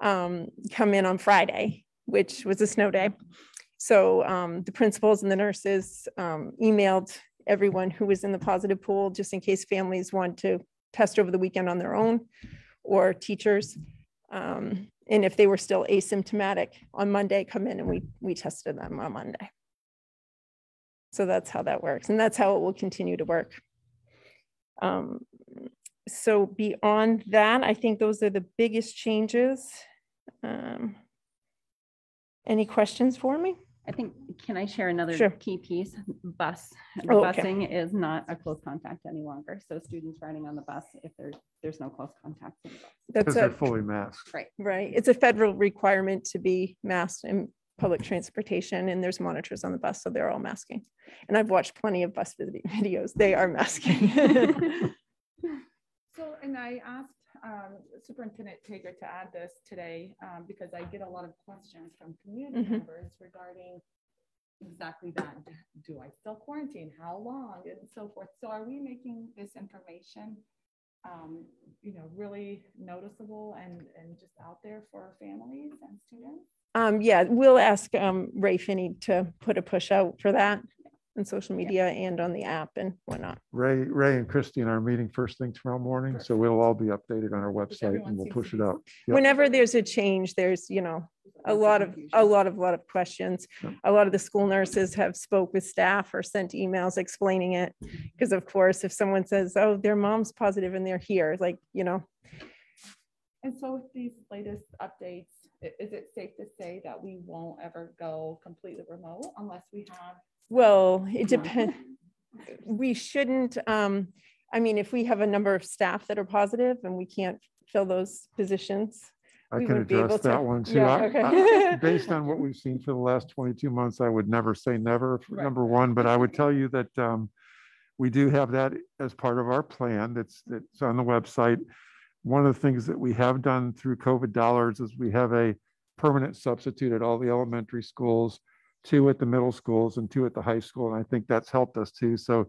um, come in on Friday, which was a snow day. So um, the principals and the nurses um, emailed everyone who was in the positive pool, just in case families want to test over the weekend on their own or teachers. Um, and if they were still asymptomatic on Monday, come in and we, we tested them on Monday. So that's how that works. And that's how it will continue to work. Um, so beyond that, I think those are the biggest changes. Um, any questions for me? I think, can I share another Sure. key piece? Bus. The Oh, okay. busing is not a close contact any longer. So students riding on the bus, if there's, there's no close contact. in the bus. That's Because they're a, fully masked. Right. right. It's a federal requirement to be masked in public transportation and there's monitors on the bus, so they're all masking. And I've watched plenty of bus vid- videos. They are masking. <laughs> <laughs> So, and I asked um, Superintendent Tager to add this today um, because I get a lot of questions from community Mhm. members regarding exactly that. Do I still quarantine? How long? And so forth. So are we making this information, um, you know, really noticeable and, and just out there for families and students? Um, yeah, we'll ask um, Ray Finney to put a push out for that on social media and on the app and whatnot. Ray, Ray and Christine are meeting first thing tomorrow morning, so we'll all be updated on our website everyone and we'll seems push to it be out. Yep. Whenever there's a change, there's, you know, a lot of, a lot of, lot of questions. Yep. A lot of the school nurses have spoke with staff or sent emails explaining it. Because of course, if someone says, oh, their mom's positive and they're here, like, you know, And so with these latest updates, i- is it safe to say that we won't ever go completely remote unless we have? Well, it depends. We shouldn't, um, I mean, if we have a number of staff that are positive and we can't fill those positions. I we can would be able address to- that one too. Yeah, I- okay. I- <laughs> Based on what we've seen for the last twenty-two months, I would never say never, for Right. number one, but I would tell you that um, we do have that as part of our plan. That's, that's on the website. One of the things that we have done through COVID dollars is we have a permanent substitute at all the elementary schools, two at the middle schools and two at the high school. And I think that's helped us too. So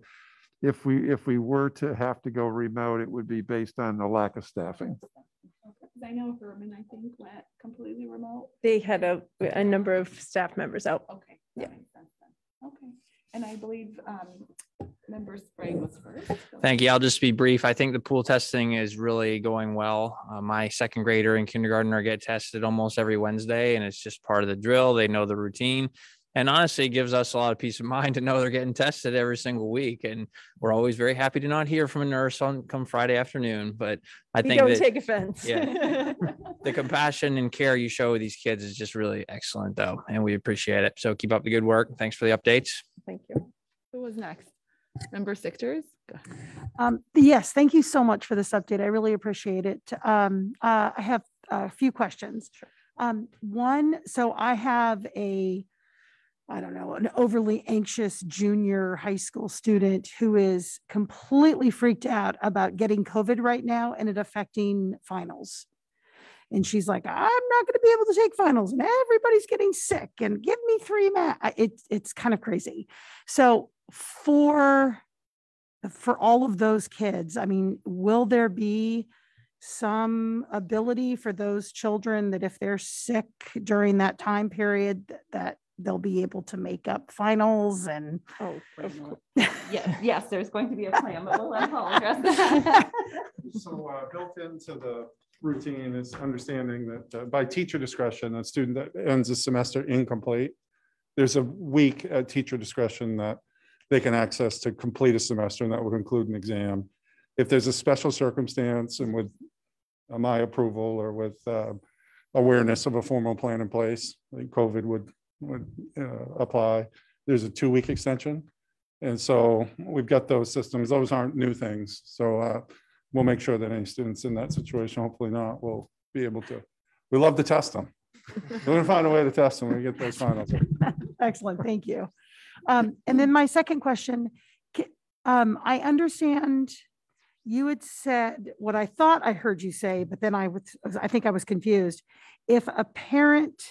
if we, if we were to have to go remote, it would be based on the lack of staffing. Because I know Hermon, I think, went completely remote. They had a, a number of staff members out. Okay. that makes sense then. Okay. And I believe um, member Sprague was first. so- Thank you. I'll just be brief. I think the pool testing is really going well. Uh, my second grader and kindergartner get tested almost every Wednesday, and it's just part of the drill. They know the routine. And honestly, it gives us a lot of peace of mind to know they're getting tested every single week. And we're always very happy to not hear from a nurse on come Friday afternoon. But I We think don't that take offense. Yeah. <laughs> the compassion and care you show these kids is just really excellent, though, and we appreciate it. So keep up the good work. Thanks for the updates. Thank you. Who was next? Member Sychterz? Go. Um, yes, thank you so much for this update. I really appreciate it. Um, uh, I have a few questions. Um, one, so I have a, I don't know, an overly anxious junior high school student who is completely freaked out about getting COVID right now and it affecting finals. And she's like, I'm not going to be able to take finals and everybody's getting sick and give me three ma It's, it's kind of crazy. So for for all of those kids, I mean, will there be some ability for those children that if they're sick during that time period, th- that they'll be able to make up finals and? Oh, of. Yes, <laughs> yes, there's going to be a plan, but we'll let Paul address that. So uh, built into the routine is understanding that uh, by teacher discretion, a student that ends a semester incomplete, there's a week at teacher discretion that they can access to complete a semester, and that would include an exam. If there's a special circumstance and with uh, my approval or with uh, awareness of a formal plan in place, I think COVID would, would uh, apply. There's a two-week extension. And so we've got those systems. Those aren't new things. So uh, we'll make sure that any students in that situation, hopefully not, will be able to. We love to test them. <laughs> We're gonna find a way to test them when we get those finals. <laughs> Excellent, thank you. Um, and then my second question, um, I understand you had said what I thought I heard you say, but then I was, I think I was confused. If a parent,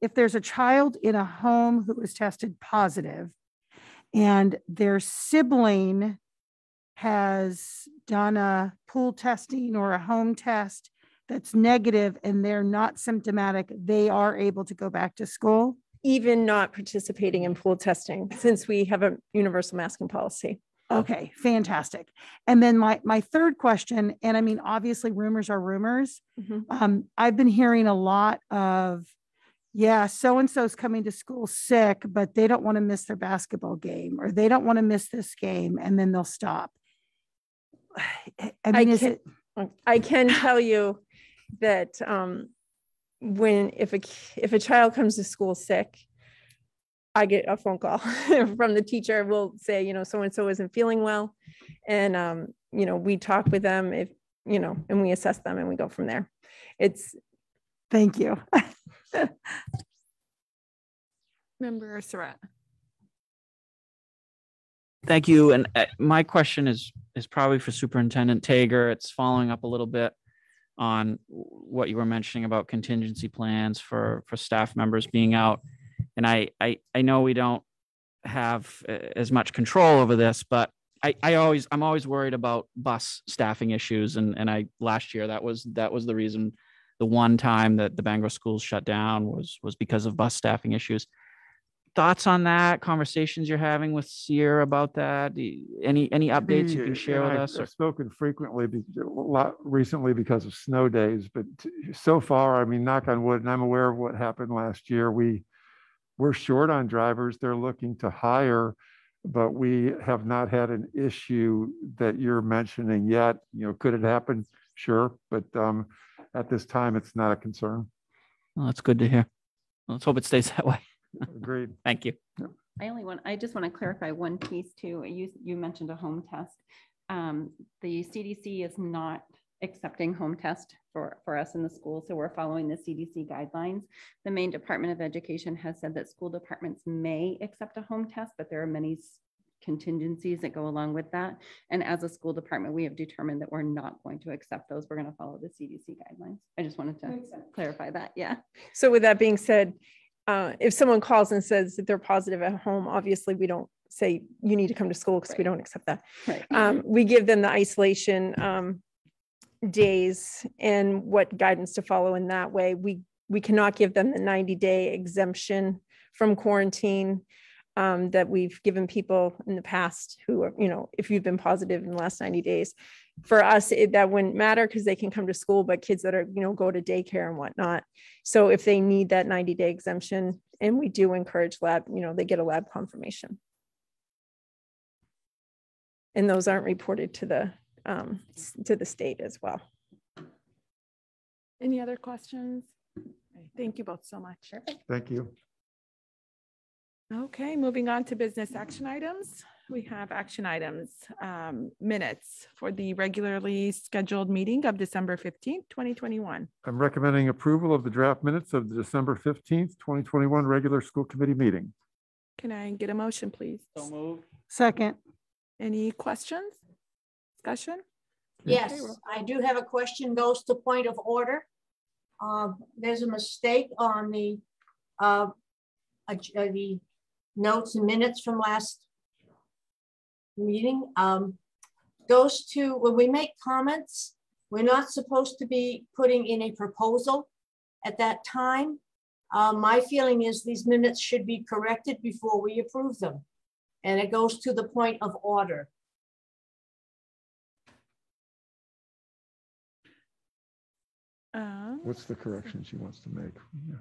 if there's a child in a home who is tested positive and their sibling has done a pool testing or a home test that's negative and they're not symptomatic, they are able to go back to school? Even not participating in pool testing, since we have a universal masking policy. Okay, fantastic. And then my, my third question, and I mean, obviously rumors are rumors. Mhm. Um, I've been hearing a lot of, yeah, so-and-so's coming to school sick, but they don't want to miss their basketball game, or they don't want to miss this game, and then they'll stop. <sighs> I I mean, is can, it, I can tell you that um, when, if a if a child comes to school sick, I get a phone call <laughs> from the teacher, We'll say, you know, so-and-so isn't feeling well. And, um, you know, we talk with them if, you know, and we assess them and we go from there. It's, thank you. <laughs> <laughs> Member Surrette. Thank you. And uh, my question is, is probably for Superintendent Tager. It's following up a little bit on what you were mentioning about contingency plans for, for staff members being out. And I, I, I know we don't have uh, as much control over this, but I, I always, I'm always worried about bus staffing issues. And, and I, last year, that was, that was the reason, the one time that the Bangor schools shut down was, was because of bus staffing issues thoughts on that? Conversations you're having with Sierra about that? Any any updates you can share and with I've- us? I've spoken frequently, a lot recently because of snow days, but so far, I mean, knock on wood, and I'm aware of what happened last year. We, we're short on drivers. They're looking to hire, but we have not had an issue that you're mentioning yet. You know, could it happen? Sure, but um, at this time, it's not a concern. Well, that's good to hear. Let's hope it stays that way. <laughs> Agreed. Thank you. I only want, I just want to clarify one piece too. You, you mentioned a home test. Um, the CDC is not accepting home test for, for us in the school. So we're following the CDC guidelines. The Maine Department of Education has said that school departments may accept a home test, but there are many s- contingencies that go along with that. And as a school department, we have determined that we're not going to accept those. We're going to follow the CDC guidelines. I just wanted to clarify that. Yeah. so with that being said, uh, if someone calls and says that they're positive at home, obviously we don't say you need to come to school because we don't accept that. Right. Um, we give them the isolation um, days and what guidance to follow in that way. We, we cannot give them the 90-day exemption from quarantine um, that we've given people in the past who are, you know, if you've been positive in the last 90 days. For us, it, that wouldn't matter because they can come to school, but kids that are, you know, go to daycare and whatnot. So if they need that 90-day exemption, and we do encourage lab, you know, they get a lab confirmation. And those aren't reported to the, um, to the state as well. Any other questions? Thank you both so much. Thank you. Okay, moving on to business action items. We have action items, um, minutes for the regularly scheduled meeting of December fifteenth, twenty twenty-one. I'm recommending approval of the draft minutes of the December 15th, 2021 regular school committee meeting. Can I get a motion, please? So moved. Second, Any questions? Discussion? Yes, Okay, roll I do have a question, goes to point of order. Um, There's a mistake on the, uh, uh, the notes and minutes from last meeting. Um, Goes to, when we make comments, we're not supposed to be putting in a proposal at that time. Uh, My feeling is these minutes should be corrected before we approve them. And it goes to the point of order. Um, What's the correction she wants to make? Yeah.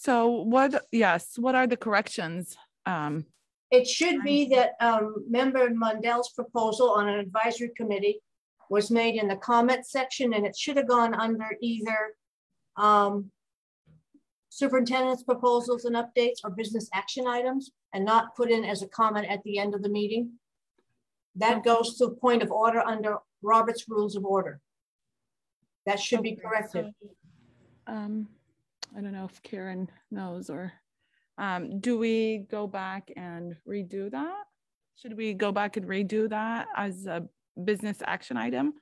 So what, yes, what are the corrections? Um, It should be that um, member Mundell's proposal on an advisory committee was made in the comment section and it should have gone under either um, superintendent's proposals and updates or business action items and not put in as a comment at the end of the meeting. That goes to point of order under Robert's Rules of Order. That should be corrected. Um, I don't know if Karen knows or, um, do we go back and redo that? Should we go back and redo that as a business action item?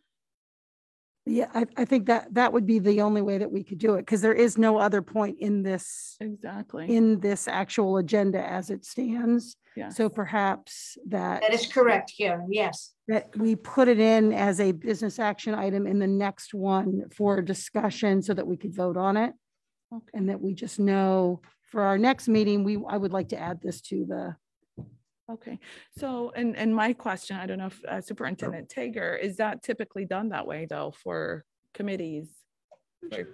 Yeah, I, I think that, that would be the only way that we could do it, because there is no other point in this, Exactly. in this actual agenda as it stands. Yeah. So perhaps that. That is correct, Karen, yes. that we put it in as a business action item in the next one for discussion so that we could vote on it. And that we just know for our next meeting, we, I would like to add this to the, Okay, so, and, and my question, I don't know if uh, Superintendent Tager, is that typically done that way though for committees? Like,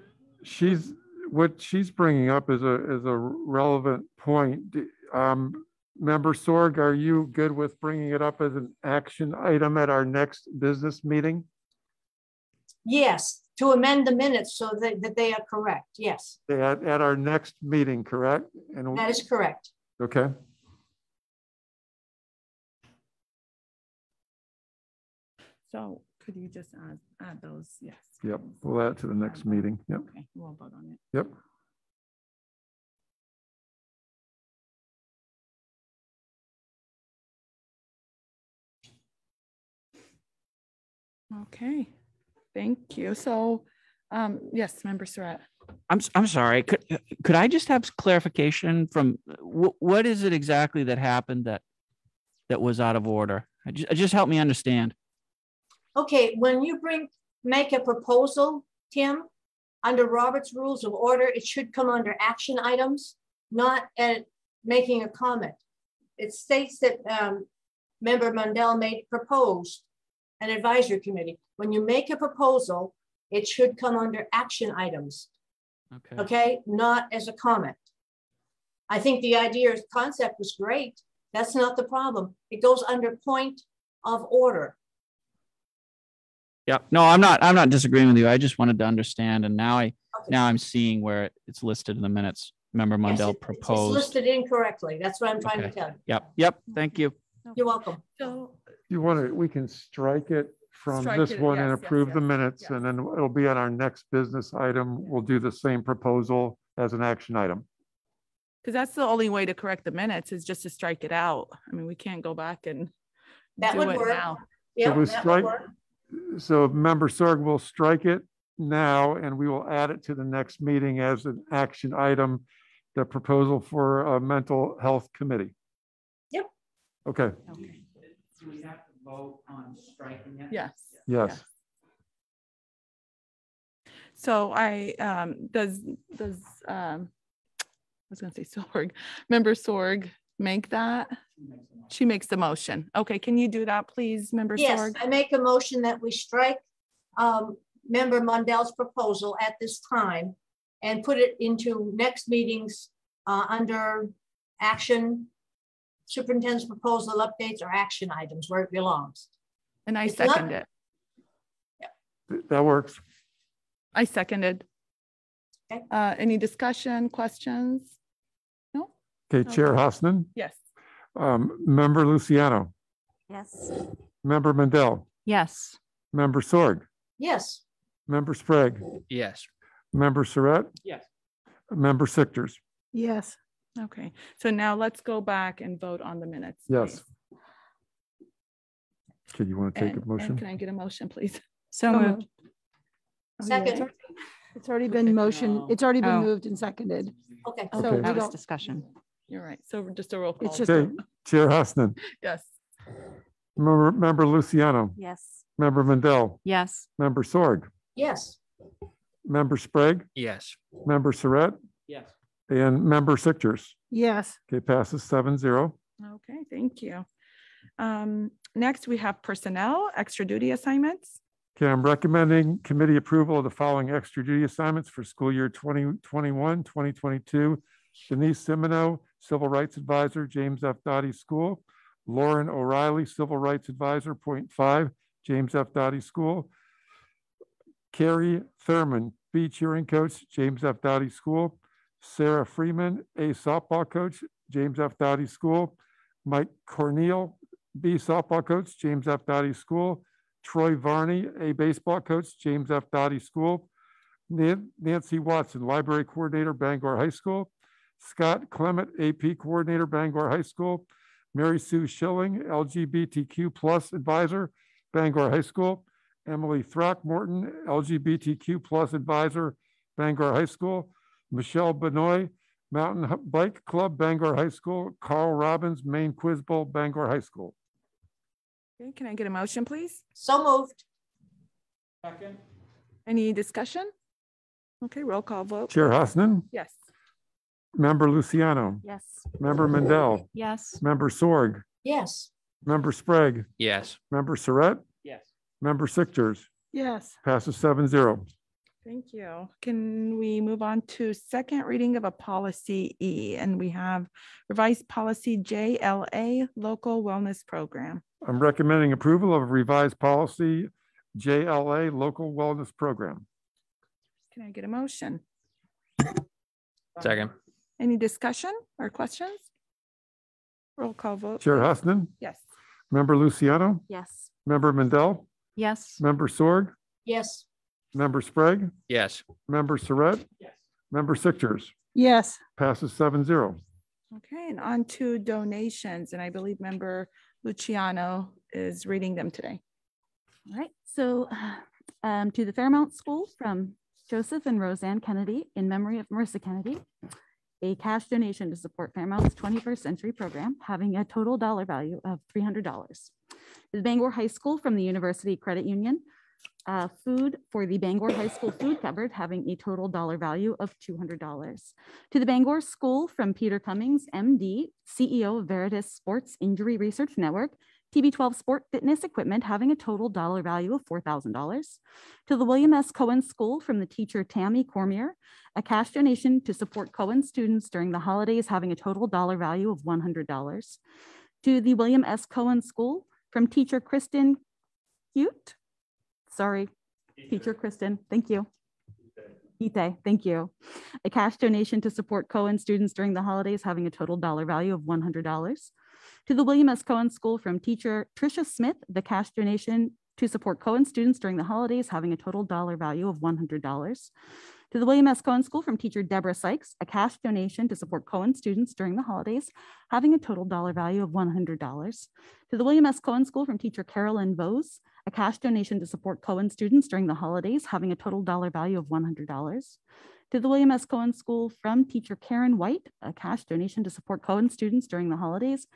She's, what she's bringing up is a, is a relevant point. Um, Member Sorg, are you good with bringing it up as an action item at our next business meeting? Yes, to amend the minutes so that, that they are correct, yes, At, at our next meeting, correct? And that is correct. Okay, So could you just add, add those? Yes. yep, we'll add to the next meeting, yep, Okay, we'll vote on it. yep. Okay, thank you. So, um, yes, Member Surrette. I'm, s- I'm sorry. Could, could I just have clarification from, what, what is it exactly that happened that, that was out of order? I Just, just help me understand. Okay, when you bring, make a proposal, Tim, under Robert's Rules of Order, it should come under action items, not at making a comment. It states that um, Member Mundell made proposed an advisory committee. When you make a proposal, it should come under action items, Okay. okay? Not as a comment. I think the idea, or concept was great. That's not the problem. It goes under point of order. Yep. No, I'm not, I'm not disagreeing with you. I just wanted to understand. And now I, Okay. now I'm seeing where it's listed in the minutes. Member Yes, Mundell it- It's proposed. listed incorrectly. That's what I'm trying to Okay. tell you. Yep, yep. Thank you. You're welcome. So, You want to, we can strike it from Strike this it, one and yes, yes, approve the yes, minutes, yes. and then it'll be on our next business item. We'll do the same proposal as an action item. because that's the only way to correct the minutes is just to strike it out. I mean, we can't go back and That do would it work. now. So Yeah, we that would strike, work. so member Sorg will strike it now, and we will add it to the next meeting as an action item, the proposal for a mental health committee. Yep. Okay, Do we have to vote on striking it? Yes. yes. So I, um, does, does, um, I was gonna say Sorg, member Sorg make that? She makes the motion. Okay, can you do that, please, member Yes, Sorg? I make a motion that we strike um, Member Mundell's proposal at this time and put it into next meetings uh, under action, superintendent's proposal updates or action items where it belongs. And I It's not- second it. Th- That works. I seconded. Okay. Uh, any discussion, questions? No? Okay, Chair Okay. Hassanien, Yes. um, member Luciano, Yes. member Mundell, Yes. member Sorg, Yes, member Sprague, Yes. member Surrette, Yes. member Sychterz. yes. Okay, so now let's go back and vote on the minutes. Yes. please. Okay, you want to take And- a and motion? Can I get a motion, please? So So moved. moved. Oh, it's Second. already- It's already been motion, oh. it's already been Oh. moved and seconded. okay. So Okay. we That was don't, discussion. You're right. So just a roll call. it's just, Okay, Chair Hassanien, Yes. member, member Luciano, Yes. member Mundell, Yes. member Sorg, Yes, member Sprague, Yes. member Surrette, Yes. And member Sychterz. yes, Okay, passes seven zero. Okay, thank you. Um, next we have personnel, extra duty assignments. Okay, I'm recommending committee approval of the following extra duty assignments for school year 2021, 2022. Denise Simino, Civil Rights Advisor, James F. Doughty School. Lauren O'Reilly, Civil Rights Advisor, point five, James F. Doughty School. Carrie Thurman, Beach Hearing Coach, James F. Doughty School. Sarah Freeman, A softball coach, James F. Doughty School. Mike Corneal, B softball coach, James F. Doughty School. Troy Varney, A baseball coach, James F. Doughty School. Nan- Nancy Watson, Library Coordinator, Bangor High School. Scott Clement, AP Coordinator, Bangor High School. Mary Sue Schilling, LGBTQ plus advisor, Bangor High School. Emily Throckmorton, LGBTQ plus advisor, Bangor High School. Michelle Benoit, Mountain Bike Club, Bangor High School. Carl Robbins, Maine Quiz Bowl, Bangor High School. Okay, can I get a motion, please? So moved. Second. Any discussion? Okay, roll call vote. Chair Huston, Yes. Member Luciano, Yes. Member Mundell, Yes. Member Sorg, Yes. Member Sprague, Yes. Member Surrette, Yes. Member Sychterz, Yes. passes seven zero. Thank you. Can we move on to second reading of a policy E? And we have revised policy JLA, local wellness program. I'm recommending approval of revised policy JLA Local Wellness Program. Can I get a motion? Second. Any discussion or questions? Roll call vote. Chair please. Yes. Member Luciano, Yes. Member Mundell, Yes. Member Sorg, Yes. Member Sprague, Yes. Member Surrette, Yes. Member Sychterz, Yes. passes seven zero. Okay, and on to donations, and I believe member Luciano is reading them today. All right, so um, to the Fairmount School from Joseph and Roseanne Kennedy in memory of Marissa Kennedy, a cash donation to support Fairmount's 21st century program, having a total dollar value of $300. To the Bangor High School from the University Credit Union, uh, food for the Bangor High School food cupboard, having a total dollar value of $200. To the Bangor School from Peter Cummings, MD, CEO of Veritas Sports Injury Research Network, TB12 Sport Fitness Equipment having a total dollar value of $4,000. To the William S. Cohen School from the teacher Tammy Cormier, a cash donation to support Cohen students during the holidays having a total dollar value of $100. To the William S. Cohen School from teacher Kristen Cute, sorry, teacher Kristen, thank you. Ite, thank you. A cash donation to support Cohen students during the holidays having a total dollar value of $100. To the William S. Cohen School from teacher Tricia Smith, the cash donation to support Cohen students during the holidays having a total dollar value of $100. To the William S. Cohen School from teacher Deborah Sykes, a cash donation to support Cohen students during the holidays having a total dollar value of $100. To the William S. Cohen School from teacher Carolyn Vose, a cash donation to support Cohen students during the holidays having a total dollar value of $100. To the William S. Cohen School from teacher Karen White, a cash donation to support Cohen students during the holidays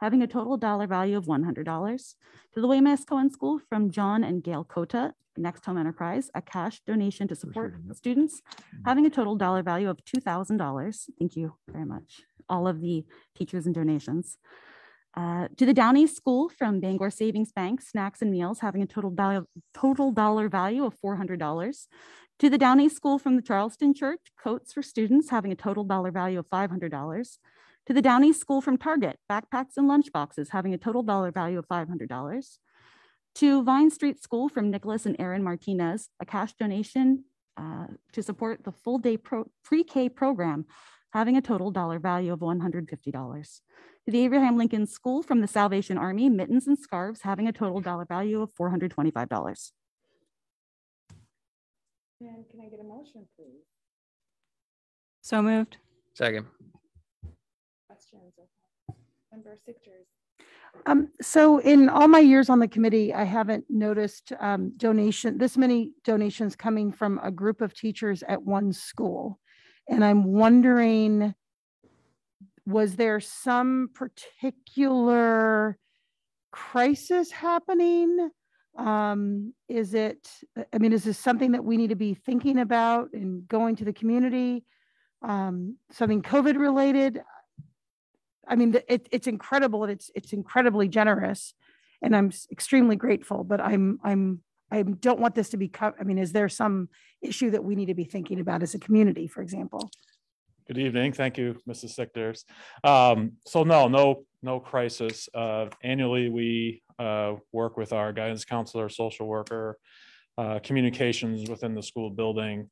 having a total dollar value of $100. To the William S. Cohen School from John and Gail Cota, Next Home Enterprise, a cash donation to support students having a total dollar value of $2,000. Thank you very much. All of the teachers and donations. Uh, to the Downey School from Bangor Savings Bank, snacks and meals having a total total dollar value of $400. To the Downey School from the Charleston Church, coats for students having a total dollar value of $500. To the Downey School from Target, backpacks and lunch boxes having a total dollar value of $500. To Vine Street School from Nicholas and Aaron Martinez, a cash donation uh, to support the full day pre-K program having a total dollar value of $150. To the Abraham Lincoln School from the Salvation Army, mittens and scarves having a total dollar value of $425. And can I get a motion, please? So moved. Second. Questions? Member Sychterz. Um, so in all my years on the committee, I haven't noticed um, donation, this many donations coming from a group of teachers at one school. And I'm wondering, was there some particular crisis happening? Um, is it, I mean, is this something that we need to be thinking about and going to the community? Um, something COVID related? I mean, it, it's incredible and it's, it's incredibly generous and I'm extremely grateful, but I'm, I'm, I don't want this to be, co- I mean, is there some issue that we need to be thinking about as a community, for example? Good evening. Thank you, Mrs. Sychterz. Um, so no, no, no crisis. Uh, annually, we, uh, work with our guidance counselor, social worker, uh, communications within the school building.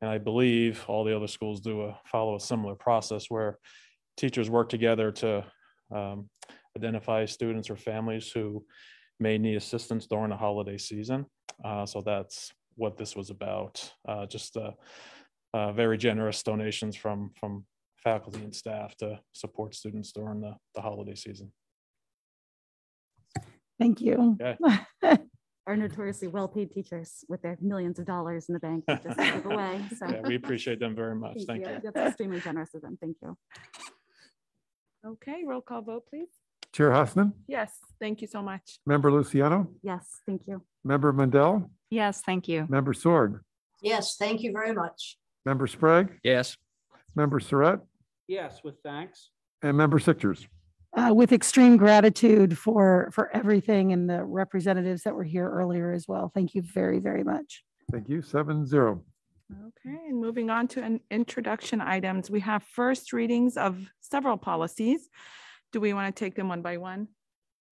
And I believe all the other schools do a, follow a similar process where teachers work together to um, identify students or families who may need assistance during the holiday season. Uh, So that's what this was about, uh, just uh, uh, very generous donations from, from faculty and staff to support students during the, the holiday season. Thank you. Okay. <laughs> Our notoriously well-paid teachers with their millions of dollars in the bank to just give <laughs> away, so. Yeah, we appreciate them very much. Thank you. That's extremely generous of them. Thank you. Okay, roll call vote, please. Chair Hassanien, Yes, thank you so much. Member Luciano, Yes, thank you. Member Mundell, Yes, thank you. Member Sorg, Yes, thank you very much. Member Sprague, Yes. Member Surrette, Yes, with thanks. and Member Sychterz. Uh, with extreme gratitude for, for everything and the representatives that were here earlier as well. Thank you very, very much. Thank you. Seven zero. Okay, and moving on to an introduction items, we have first readings of several policies. Do we want to take them one by one?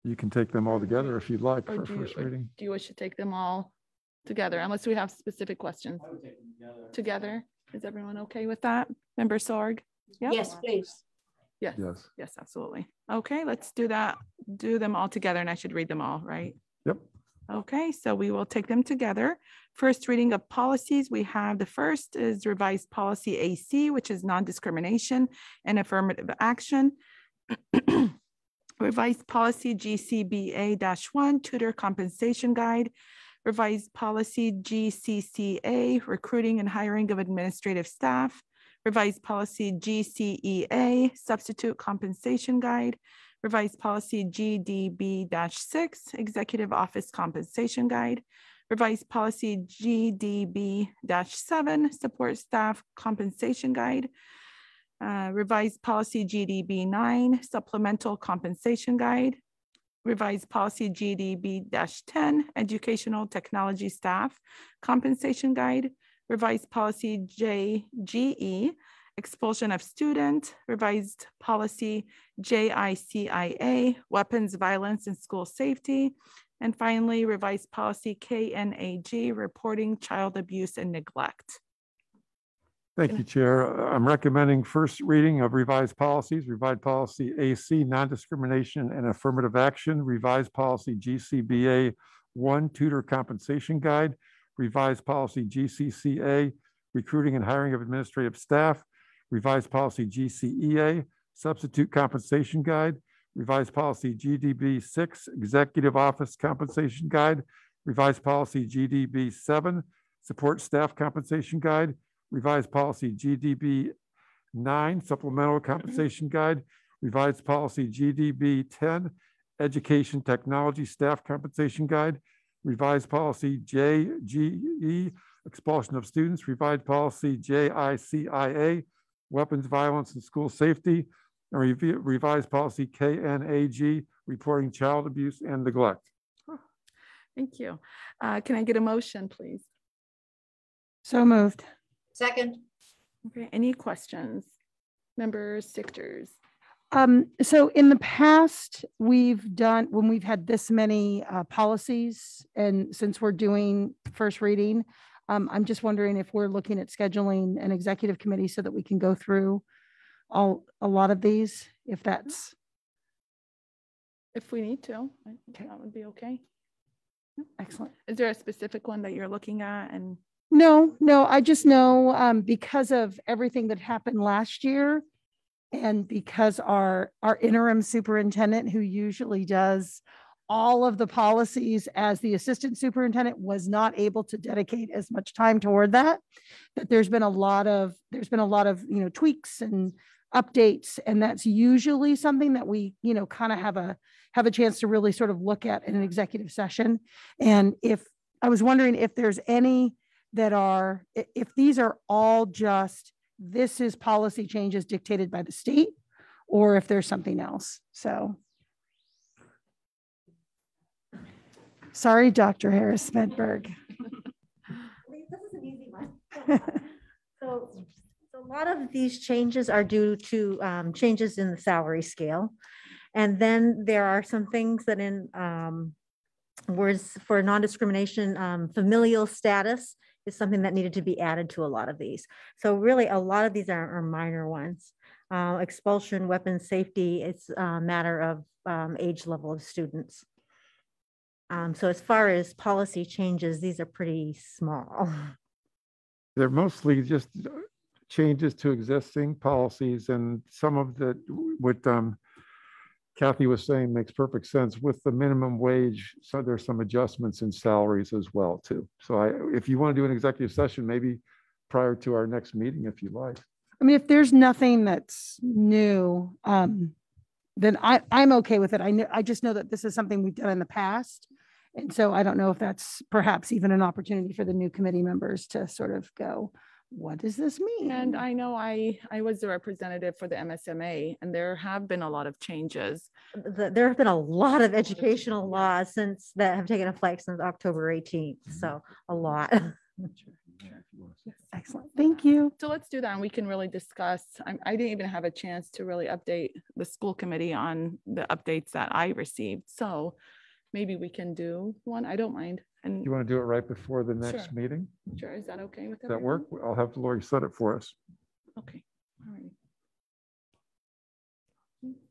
You can take them all together if you'd like Or for do you, first or reading. do you wish to take them all together unless we have specific questions? Together? Is everyone okay with that? Member Sorg? Yep. Yes, please. Yes, Yes. yes, absolutely. Okay, let's do that. Do them all together and I should read them all, right? Yep. Okay, so we will take them together. First reading of policies, we have the first is revised policy AC, which is non-discrimination and affirmative action. <clears throat> Revised policy GCBA one, tutor compensation guide. Revised policy GCCA, recruiting and hiring of administrative staff. Revised policy GCEA, substitute compensation guide. Revised policy GDB six, executive office compensation guide. Revised policy GDB seven, support staff compensation guide. Uh, Revised policy GDB nine, supplemental compensation guide. Revised policy GDB ten, educational technology staff compensation guide. Revised policy JGE, expulsion of student. Revised policy JICIA, weapons, violence, and school safety. And finally, revised policy KNAG, reporting child abuse and neglect. Thank you, Chair. I'm recommending first reading of revised policies, revised policy AC, non-discrimination and affirmative action, revised policy GCBA one, tutor compensation guide, revised policy GCCA, recruiting and hiring of administrative staff, revised policy GCEA, substitute compensation guide, revised policy GDB six, executive office compensation guide, revised policy GDB seven, support staff compensation guide, revised policy GDB nine, supplemental compensation guide, revised policy GDB ten, education technology staff compensation guide, revised policy JGE, expulsion of students, revised policy JICIA, weapons, violence, and school safety, and revi- revised policy KNAG, reporting child abuse and neglect. Thank you. Uh, Can I get a motion, please? So moved. Second, Okay, any questions? Members, Sychterz? Um, so in the past, we've done, when we've had this many uh, policies, and since we're doing first reading, um, I'm just wondering if we're looking at scheduling an executive committee so that we can go through all, a lot of these, if that's, If we need to, I think that would be okay. excellent. Is there a specific one that you're looking at and? No, no, I just know, um, because of everything that happened last year and because our, our interim superintendent, who usually does all of the policies as the assistant superintendent, was not able to dedicate as much time toward that. That there's been a lot of, there's been a lot of, you know, tweaks and updates, and that's usually something that we, you know, kind of have a, have a chance to really sort of look at in an executive session. And if, I was wondering if there's any that are, if these are all just, this is policy changes dictated by the state, or if there's something else, so. Sorry, Dr. Harris-Smedberg. This is an easy one. <laughs> So so a lot of these changes are due to um, changes in the salary scale. And then there are some things that in um, words for non-discrimination, um, familial status is something that needed to be added to a lot of these. So really, a lot of these are, are minor ones. Uh, expulsion, weapons safety, it's a matter of um, age level of students. Um, so as far as policy changes, these are pretty small. <laughs> They're mostly just uh, changes to existing policies and some of the, what um, Kathy was saying makes perfect sense with the minimum wage. So there's some adjustments in salaries as well too. So I, if you want to do an executive session, maybe prior to our next meeting, if you like. I mean, if there's nothing that's new, um, then I, I'm okay with it. I know, I just know that this is something we've done in the past. And so I don't know if that's perhaps even an opportunity for the new committee members to sort of go, what does this mean? And I know I, I was the representative for the MSMA and there have been a lot of changes. The- There have been a lot of educational laws since that have taken effect since October 18th. Mm-hmm. So a lot. Excellent. Thank you. So let's do that and we can really discuss. I, I didn't even have a chance to really update the school committee on the updates that I received. So maybe we can do one. I don't mind. And You want to do it right before the next Sure. meeting? sure, is that okay with Does that work? I'll have Lori set it for us. Okay, all right.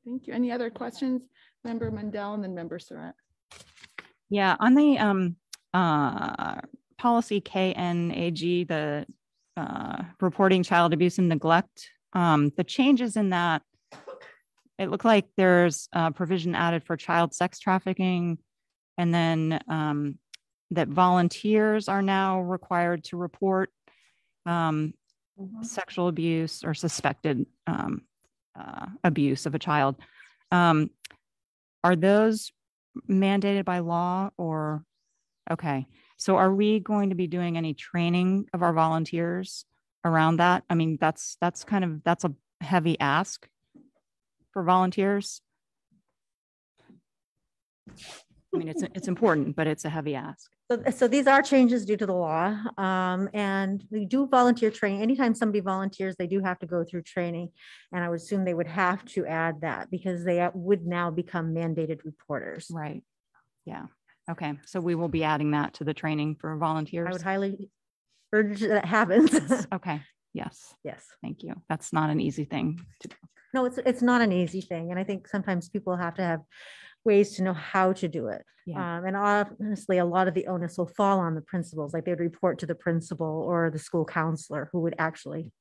Thank you. Any other questions? Member Mundell and then member Surrette. Yeah, on the um uh policy KNAG, the uh reporting child abuse and neglect, um the changes in that it looked like there's a provision added for child sex trafficking and then um that volunteers are now required to report um sexual abuse or suspected um uh, abuse of a child. Um, are those mandated by law or, okay, so are we going to be doing any training of our volunteers around that? I mean, that's, that's kind of, that's a heavy ask for volunteers. I mean, it's, it's important, but it's a heavy ask. So, so these are changes due to the law. Um, and we do volunteer training. Anytime somebody volunteers, they do have to go through training. And I would assume they would have to add that because they would now become mandated reporters. Right. Yeah. Okay. So we will be adding that to the training for volunteers. I would highly urge that happens. <laughs> Okay. Yes. Yes. Thank you. That's not an easy thing to do. No, it's, it's not an easy thing. And I think sometimes people have to have ways to know how to do it. Yeah. Um, and honestly, a lot of the onus will fall on the principals, like they would report to the principal or the school counselor who would actually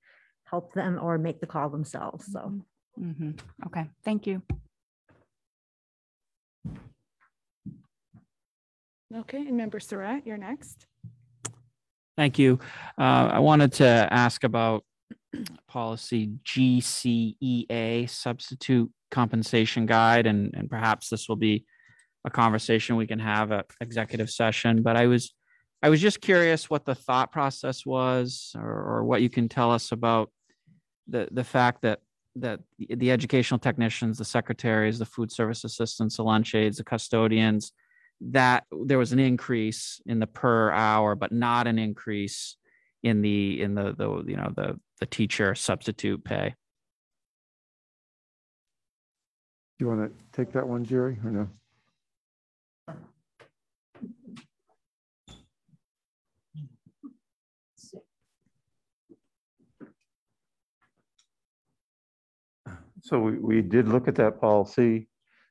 help them or make the call themselves. So. Mhm. Okay. Thank you. Okay, and member Surrette, you're next. Thank you. Uh, I wanted to ask about <clears throat> policy GCEA, substitute compensation guide, and, and perhaps this will be a conversation we can have at executive session, but I was, I was just curious what the thought process was or, or what you can tell us about the, the fact that, that the- educational technicians, the secretaries, the food service assistants, the lunch aides, the custodians, that there was an increase in the per hour, but not an increase in the, in the, the, you know, the, the teacher substitute pay. You want to take that one, Jerry, or no? So we, we did look at that policy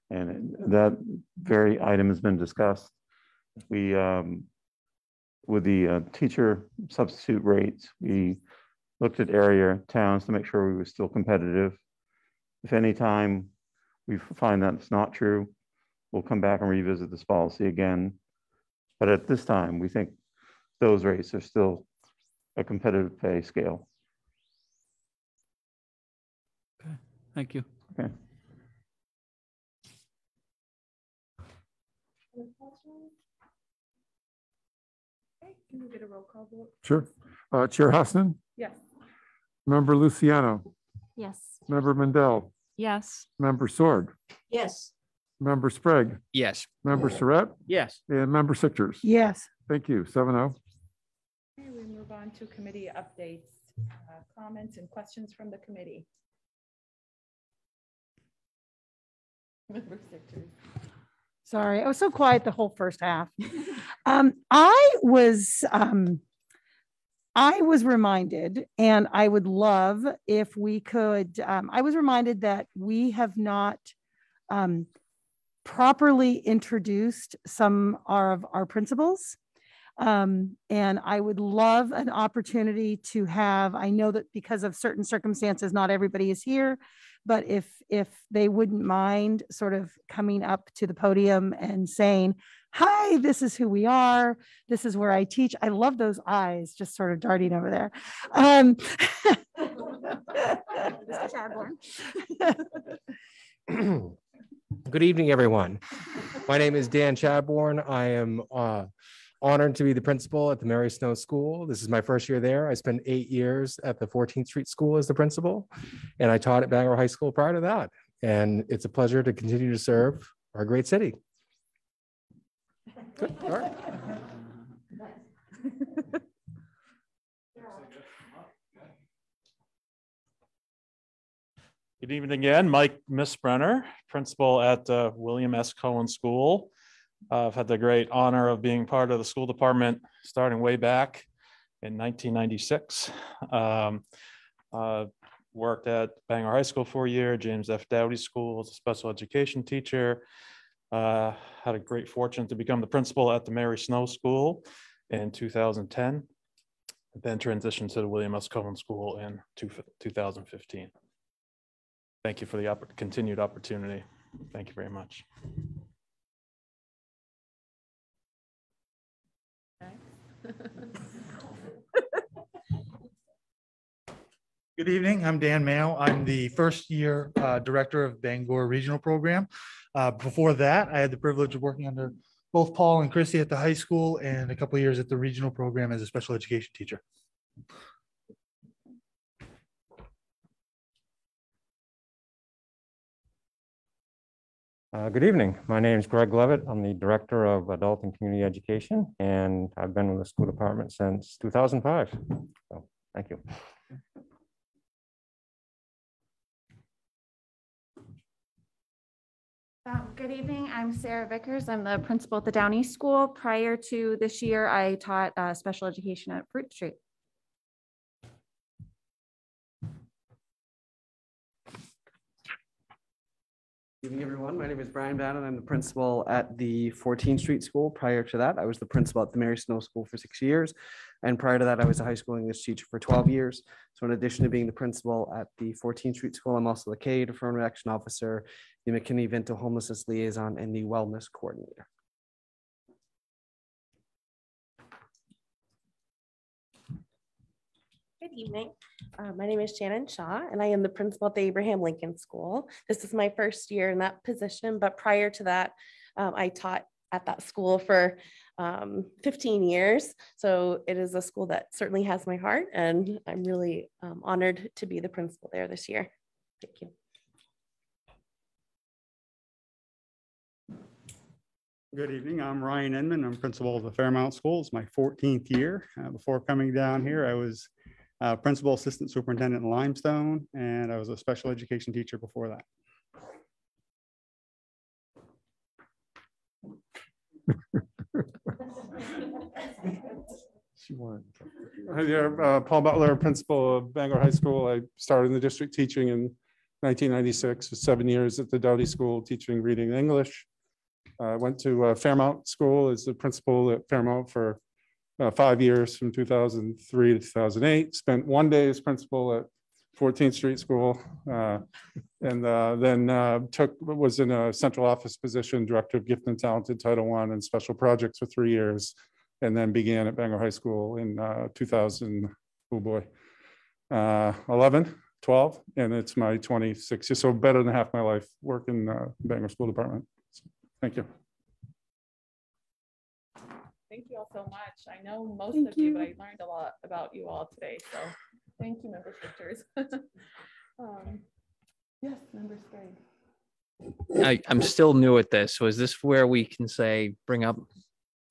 and that very item has been discussed. We, um, with the uh, teacher substitute rates, we looked at area towns to make sure we were still competitive. If any time we find that it's not true, we'll come back and revisit this policy again. But at this time, we think those rates are still a competitive pay scale. Okay, thank you. Okay. Okay, Can we get a roll call vote? Sure. Uh, Chair Hassan, Yes. Member Luciano, Yes. Member Mundell, Yes. Member Sorg, Yes. Member Sprague, Yes. Member Surrette, Yes. and Member Sychterz. Yes. Thank you. Seven oh. Okay, we move on to committee updates, uh, comments and questions from the committee. <laughs> Member Sychterz. Sorry, I was so quiet the whole first half. <laughs> Um, I was, um, I was reminded, and I would love if we could, um, I was reminded that we have not um, properly introduced some of our principals. Um, and I would love an opportunity to have, I know that because of certain circumstances, not everybody is here, but if, if they wouldn't mind sort of coming up to the podium and saying, hi, this is who we are. This is where I teach. I love those eyes just sort of darting over there. Um, <laughs> Good evening, everyone. My name is Dan Chadbourne. I am uh, honored to be the principal at the Mary Snow School. This is my first year there. I spent eight years at the 14th Street School as the principal, and I taught at Bangor High School prior to that. And it's a pleasure to continue to serve our great city. Good. All right. Good evening again, Mike Missbrenner, principal at uh, William S. Cohen School. Uh, I've had the great honor of being part of the school department starting way back in 1996. Um, uh, worked at Bangor High School for a year, James F. Doughty School as a special education teacher. Uh, had a great fortune to become the principal at the Mary Snow School in 2010, then transitioned to the William S. Cohen School in two, 2015. Thank you for the opp- continued opportunity. Thank you very much. <laughs> Good evening. I'm Dan Mayo. I'm the first year uh, director of Bangor Regional Program. Uh, Before that, I had the privilege of working under both Paul and Chrissy at the high school and a couple years at the regional program as a special education teacher. Uh, Good evening. My name is Greg Levitt. I'm the Director of Adult and Community Education, and I've been with the school department since 2005. So, thank you. Um, Good evening. I'm Sarah Vickers. I'm the principal at the Downey School. Prior to this year, I taught uh, special education at Fruit Street. Evening, everyone. My name is Brian Bannon. I'm the principal at the 14th Street School. Prior to that, I was the principal at the Mary Snow School for six years. And prior to that, I was a high school English teacher for 12 years. So in addition to being the principal at the 14th Street School, I'm also the CADE Affirmative Action Officer, the McKinney Vento Homelessness Liaison, and the Wellness Coordinator. Good evening. Uh, my name is Shannon Shaw, and I am the principal at the Abraham Lincoln School. This is my first year in that position, but prior to that, um, I taught at that school for um, 15 years. So it is a school that certainly has my heart, and I'm really um, honored to be the principal there this year. Thank you. Good evening. I'm Ryan Enman. I'm principal of the Fairmount School. It's my 14th year. Uh, before coming down here, I was uh, principal assistant superintendent in Limestone, and I was a special education teacher before that. <laughs> She won. Hi there, uh, Paul Butler, principal of Bangor High School. I started in the district teaching in 1996, for seven years at the Doughty School, teaching reading and English. I went to uh, Fairmount School as the principal at Fairmount for uh, five years from 2003 to 2008. Spent one day as principal at 14th Street School. uh, And uh, then uh, took, was in a central office position, Director of Gifted and Talented Title I and Special Projects for three years. And then began at Bangor High School in uh, 2000, oh boy, uh, 11, 12, and it's my 26, year, so better than half my life working uh, Bangor School Department. So, Thank you. Thank you all so much. I know most Thank of you, but. I learned a lot about you all today. So thank you, member Sychterz. <laughs> Um, Yes, member Sprague. I, I'm still new at this. So is this where we can say, bring up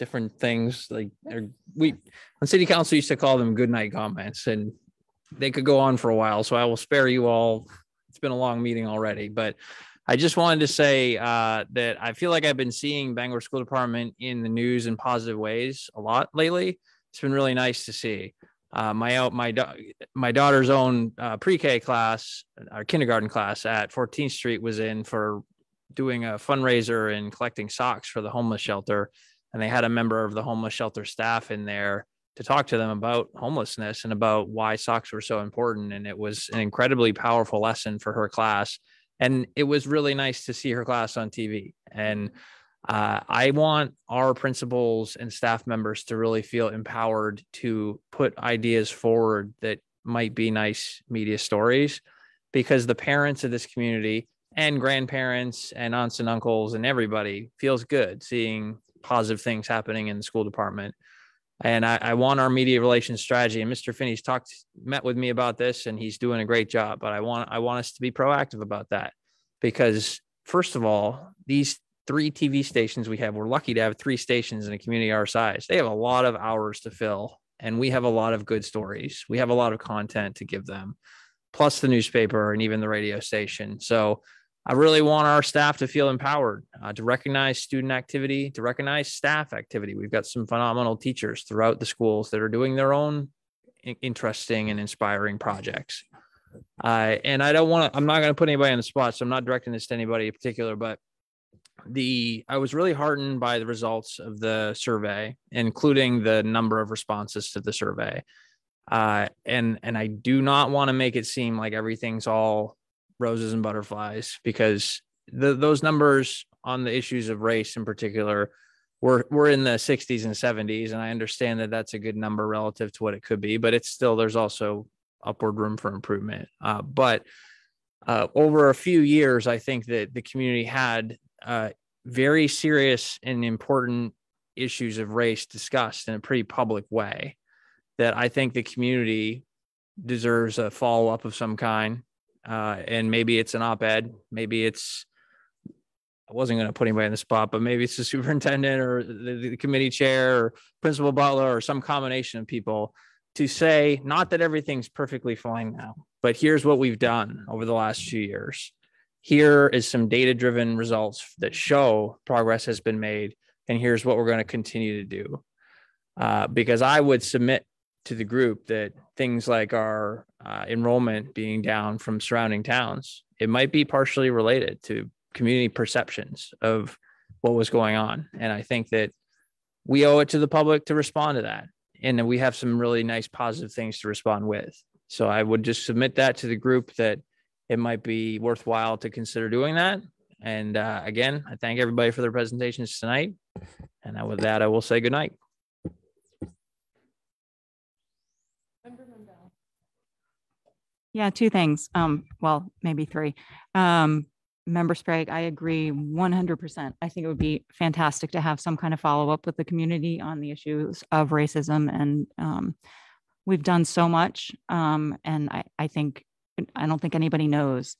different things like, or we, on city council used to call them good night comments and they could go on for a while. So I will spare you all. It's been a long meeting already, but I just wanted to say uh, that I feel like I've been seeing Bangor School Department in the news in positive ways a lot lately. It's been really nice to see. Uh, my my my daughter's own uh, pre-K class, our kindergarten class at 14th Street was in for doing a fundraiser and collecting socks for the homeless shelter, and they had a member of the homeless shelter staff in there to talk to them about homelessness and about why socks were so important. And it was an incredibly powerful lesson for her class, and it was really nice to see her class on TV and uh, I want our principals and staff members to really feel empowered to put ideas forward that might be nice media stories because the parents of this community and grandparents and aunts and uncles and everybody feels good seeing positive things happening in the school department. And I, I want our media relations strategy. And Mr. Finney's talked, met with me about this, and he's doing a great job. But I want, I want us to be proactive about that because, first of all, these three TV stations we have. We're lucky to have three stations in a community our size. They have a lot of hours to fill, and we have a lot of good stories. We have a lot of content to give them, plus the newspaper and even the radio station. So I really want our staff to feel empowered uh, to recognize student activity, to recognize staff activity. We've got some phenomenal teachers throughout the schools that are doing their own interesting and inspiring projects. Uh, and I don't want to, I'm not going to put anybody on the spot, so I'm not directing this to anybody in particular, but the I was really heartened by the results of the survey, including the number of responses to the survey. Uh, and and I do not want to make it seem like everything's all roses and butterflies because the, those numbers on the issues of race in particular were were in the 60s and 70s, and I understand that that's a good number relative to what it could be, but it's still there's also upward room for improvement. Uh, but uh, over a few years, I think that the community had uh, very serious and important issues of race discussed in a pretty public way that I think the community deserves a follow up of some kind. Uh, and maybe it's an op ed, maybe it's, I wasn't going to put anybody in the spot, but maybe it's the <laughs> superintendent or the, the committee chair or principal butler or some combination of people to say, not that everything's perfectly fine now, but here's what we've done over the last few years. Here is some data driven results that show progress has been made and here's what we're going to continue to do. Uh, because i would submit to the group that things like our uh, enrollment being down from surrounding towns it might be partially related to community perceptions of what was going on and i think that we owe it to the public to respond to that and we have some really nice positive things to respond with so i would just submit that to the group that it might be worthwhile to consider doing that. And uh, again, I thank everybody for their presentations tonight. And uh, with that, I will say good night. Yeah, two things. Um, well, maybe three. Um, Member Sprague, I agree 100%. I think it would be fantastic to have some kind of follow up with the community on the issues of racism. And um, we've done so much. Um, and I, I think I don't think anybody knows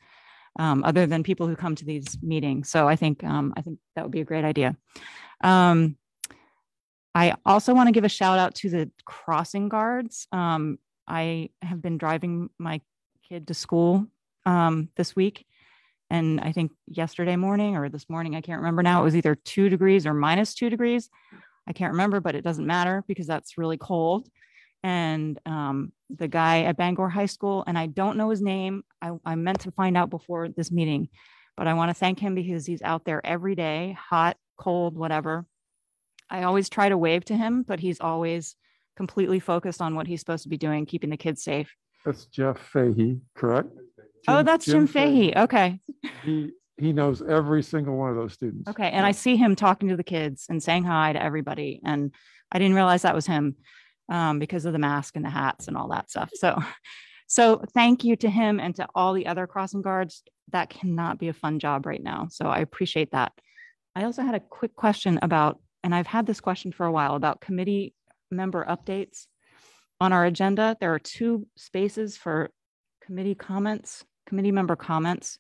um, other than people who come to these meetings. So I think um, I think that would be a great idea. Um, I also want to give a shout out to the crossing guards. Um, I have been driving my kid to school um, this week. And I think yesterday morning or this morning, I can't remember now, it was either two degrees or minus two degrees. I can't remember, but it doesn't matter because that's really cold and um, the guy at Bangor High School, and I don't know his name. I, I meant to find out before this meeting, but I want to thank him because he's out there every day, hot, cold, whatever. I always try to wave to him, but he's always completely focused on what he's supposed to be doing, keeping the kids safe. That's Jeff Fahey, correct? oh, that's Jim, Jim Fahey. Okay. He he knows every single one of those students. Okay, and I see him talking to the kids and saying hi to everybody, and I didn't realize that was him um, because of the mask and the hats and all that stuff. So, <laughs> so thank you to him and to all the other crossing guards. That cannot be a fun job right now. So I appreciate that. I also had a quick question about, and I've had this question for a while about committee member updates on our agenda. There are two spaces for committee comments, committee member comments.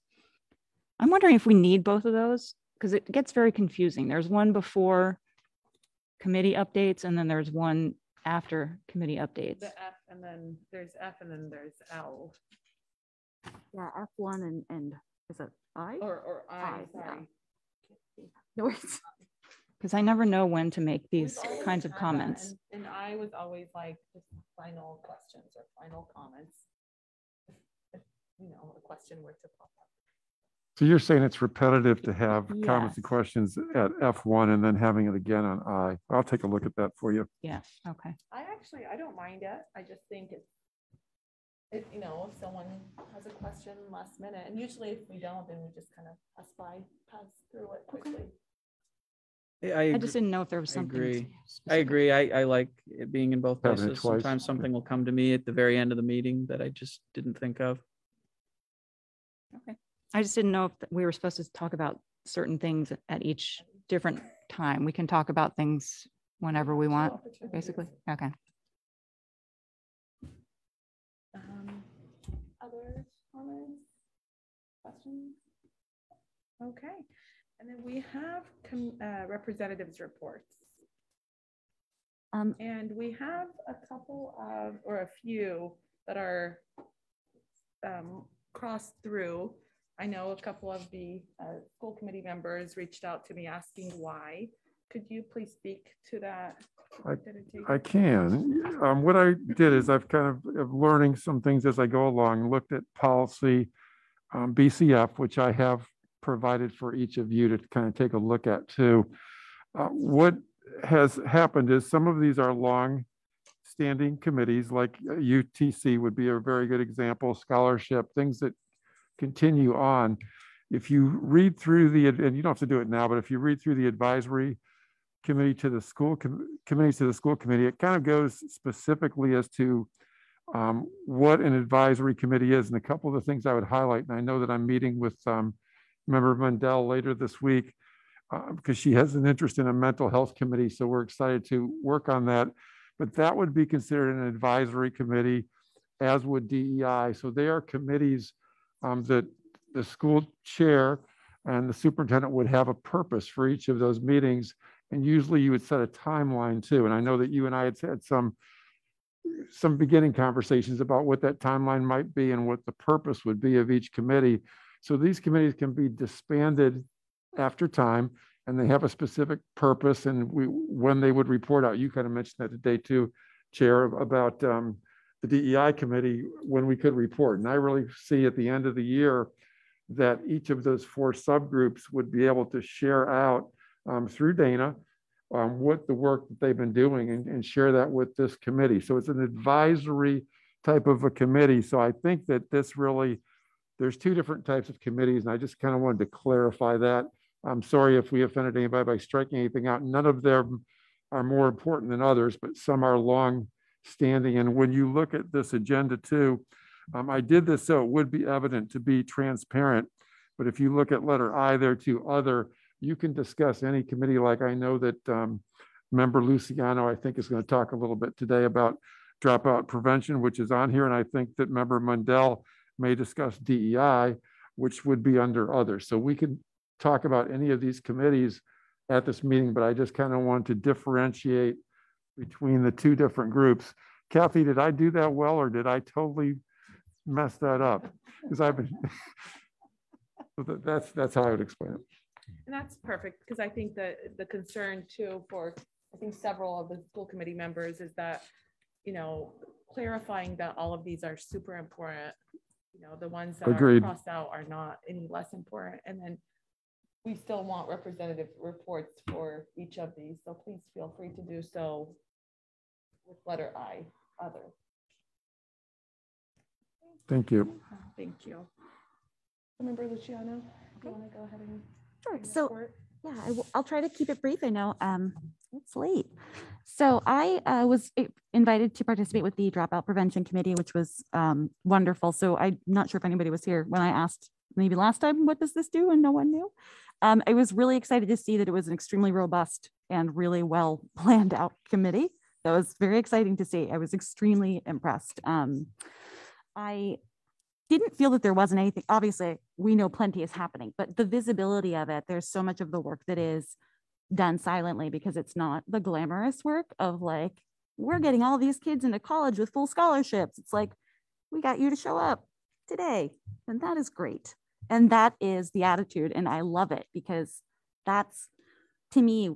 I'm wondering if we need both of those because it gets very confusing. There's one before committee updates, and then there's one after committee updates. The F and then there's F and then there's L. Yeah, F1 and, and is it I? Or, or I, I, sorry. No worries. <laughs> because I never know when to make these kinds of comments. And and I was always like, just final questions or final comments. If, if, You know, a question were to pop up. So you're saying it's repetitive to have comments and questions at F1 and then having it again on I. I'll take a look at that for you. Yeah, okay. I actually, I don't mind it. I just think it's, it, you know, if someone has a question last minute, and usually if we don't, then we just kind of pass by, pass through it quickly. I, I just didn't know if there was I something. agree. I agree. I, I like it being in both Having it places. twice. Sometimes something will come to me at the very end of the meeting that I just didn't think of. Okay. I just didn't know if we were supposed to talk about certain things at each different time. We can talk about things whenever we want, basically. Okay. Um, Other comments, questions? Okay, and then we have com- uh, representatives' reports. Um, And we have a couple of, or a few that are um, crossed through. I know a couple of the uh, school committee members reached out to me asking why. Could you please speak to that? I, Did it take- I can. Um, what I did is I've kind of, of learning some things as I go along, looked at policy, um, BCF, which I have provided for each of you to kind of take a look at too. Uh, what has happened is some of these are long standing committees like uh, UTC would be a very good example, scholarship, things that continue on. If you read through the, and you don't have to do it now, but if you read through the advisory committee to the school, com- committee to the school committee, it kind of goes specifically as to um, what an advisory committee is. And a couple of the things I would highlight, and I know that I'm meeting with um, Member Mundell later this week uh, because she has an interest in a mental health committee. So we're excited to work on that. But that would be considered an advisory committee, as would DEI. So they are committees um, that the school chair and the superintendent would have a purpose for each of those meetings. And usually you would set a timeline too. And I know that you and I had had some some beginning conversations about what that timeline might be and what the purpose would be of each committee. So these committees can be disbanded after time and they have a specific purpose and we, when they would report out, you kind of mentioned that today too, Chair, about um, the DEI committee, when we could report. And I really see at the end of the year that each of those four subgroups would be able to share out um, through Dana um, what the work that they've been doing and, and share that with this committee. So it's an advisory type of a committee. So I think that this really, there's two different types of committees, and I just kind of wanted to clarify that. I'm sorry if we offended anybody by striking anything out. None of them are more important than others, but some are long standing. And when you look at this agenda too, um, I did this so it would be evident to be transparent. But if you look at letter I there to other, you can discuss any committee like I know that um, member Luciano, I think is going to talk a little bit today about dropout prevention, which is on here. And I think that member Mundell may discuss DEI, which would be under others. So we can talk about any of these committees at this meeting, but I just kind of want to differentiate between the two different groups. Kathy, did I do that well or did I totally mess that up? <laughs> Because I've been, <laughs> that's, that's how I would explain it. And that's perfect, because I think that the concern too for, I think several of the school committee members is that, you know, clarifying that all of these are super important. You know, the ones that are Agreed. crossed out are not any less important, and then we still want representative reports for each of these, so please feel free to do so with letter I, other. Thank you. Thank you. Member Luciano, do you want to go ahead and? Sure. give So, report? Yeah, I will, try to keep it brief. I know um, it's late. So I uh, was invited to participate with the Dropout Prevention Committee, which was um, wonderful. So I'm not sure if anybody was here when I asked maybe last time, what does this do? And no one knew. Um, I was really excited to see that it was an extremely robust and really well <laughs> planned out committee. That was very exciting to see. I was extremely impressed. Um, I didn't feel that there wasn't anything. Obviously, we know plenty is happening, but the visibility of it, there's so much of the work that is done silently because it's not the glamorous work of like, we're mm. getting all these kids into college with full scholarships. It's like, we got you to show up today. And that is great. And that is the attitude. And I love it because that's to me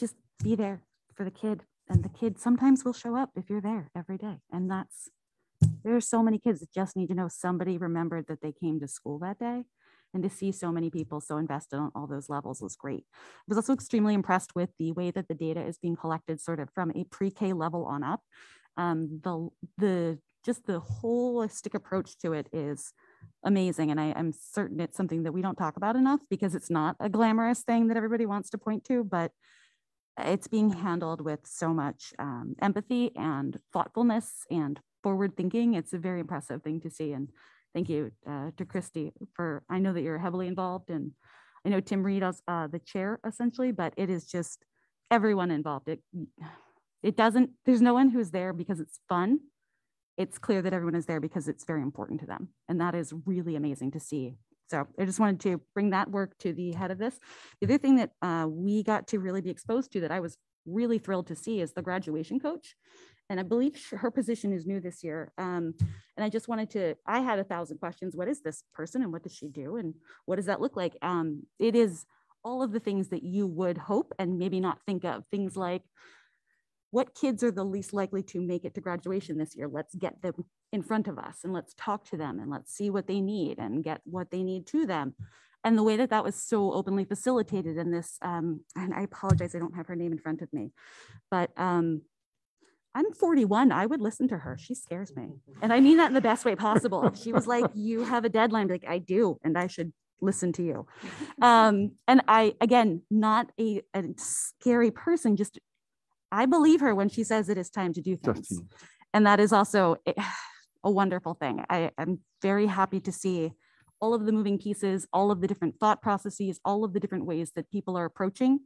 just be there for the kid. And the kid sometimes will show up if you're there every day. And that's, there's so many kids that just need to know somebody remembered that they came to school that day. And to see so many people so invested on all those levels was great. I was also extremely impressed with the way that the data is being collected sort of from a pre-K level on up. Um, the, the, just the holistic approach to it is amazing. And I, am certain it's something that we don't talk about enough because it's not a glamorous thing that everybody wants to point to, but it's being handled with so much um, empathy and thoughtfulness and forward thinking. It's a very impressive thing to see. And thank you uh, to Christy for, I know that you're heavily involved and I know Tim Reed is uh, the chair essentially, but it is just everyone involved. It, it doesn't, there's no one who's there because it's fun. It's clear that everyone is there because it's very important to them. And that is really amazing to see. So I just wanted to bring that work to the head of this. The other thing that uh, we got to really be exposed to that I was really thrilled to see is the graduation coach. And I believe her position is new this year. Um, and I just wanted to, I had a thousand questions. What is this person and what does she do? And what does that look like? Um, it is all of the things that you would hope and maybe not think of. Things like what kids are the least likely to make it to graduation this year? Let's get them in front of us and let's talk to them and let's see what they need and get what they need to them. And the way that that was so openly facilitated in this, um, and I apologize, I don't have her name in front of me, but um, I'm 41. I would listen to her. She scares me. And I mean that in the best way possible. <laughs> She was like, You have a deadline. Like, I do. And I should listen to you. Um, and I, again, not a, a scary person, just I believe her when she says it is time to do things. And that is also a, <sighs> a wonderful thing. I, I'm very happy to see all of the moving pieces, all of the different thought processes, all of the different ways that people are approaching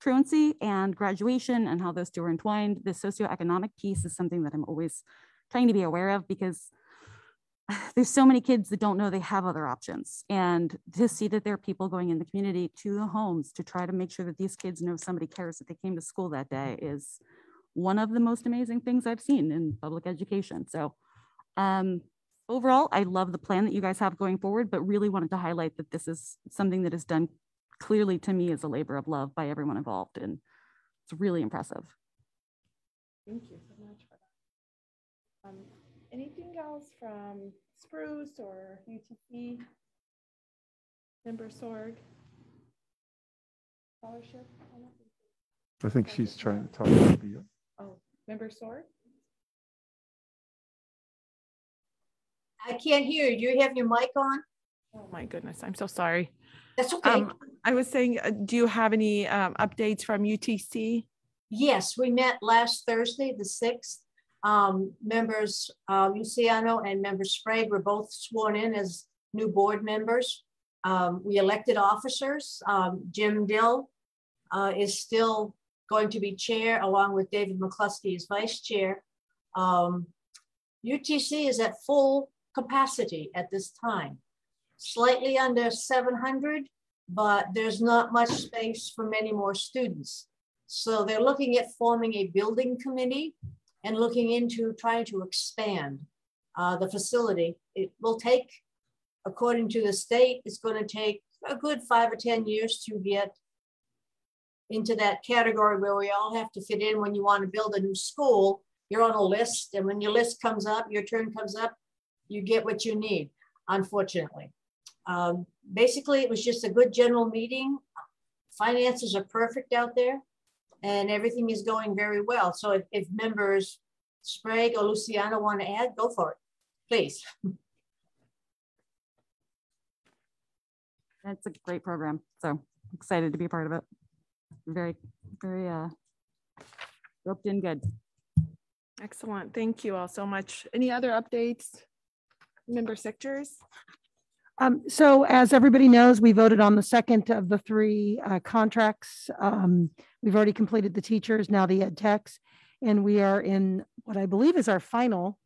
truancy and graduation and how those two are entwined. The socioeconomic piece is something that I'm always trying to be aware of because <sighs> there's so many kids that don't know they have other options. And to see that there are people going in the community to the homes to try to make sure that these kids know somebody cares that they came to school that day is one of the most amazing things I've seen in public education. So um, overall, I love the plan that you guys have going forward, but really wanted to highlight that this is something that is done clearly to me is a labor of love by everyone involved. And it's really impressive. Thank you so much for that. Um, anything else from Spruce or UTC? Member Sorg? Scholarship? I think she's trying to talk to the. Oh, Member Sorg? I can't hear you. Do you have your mic on? Oh my goodness, I'm so sorry. That's okay. Um, I was saying, uh, do you have any um, updates from UTC? Yes, we met last Thursday, the 6th, um, members uh, Luciano and member Sprague were both sworn in as new board members. Um, we elected officers. Um, Jim Dill uh, is still going to be chair along with David McCluskey as vice chair. Um, UTC is at full capacity at this time, slightly under 700, but there's not much space for many more students. So they're looking at forming a building committee and looking into trying to expand uh, the facility. It will take, according to the state, it's going to take a good five or 10 years to get into that category where we all have to fit in when you want to build a new school. You're on a list, and when your list comes up, your turn comes up, you get what you need, unfortunately. Um, basically, it was just a good general meeting. Finances are perfect out there and everything is going very well. So if, if members Sprague or Luciano want to add, go for it, please. It's a great program. So excited to be a part of it. Very, very uh, roped in good. Excellent. Thank you all so much. Any other updates? Member Sychterz? Um, so as everybody knows, we voted on the second of the three uh, contracts. Um, we've already completed the teachers, now the ed techs, and we are in what I believe is our final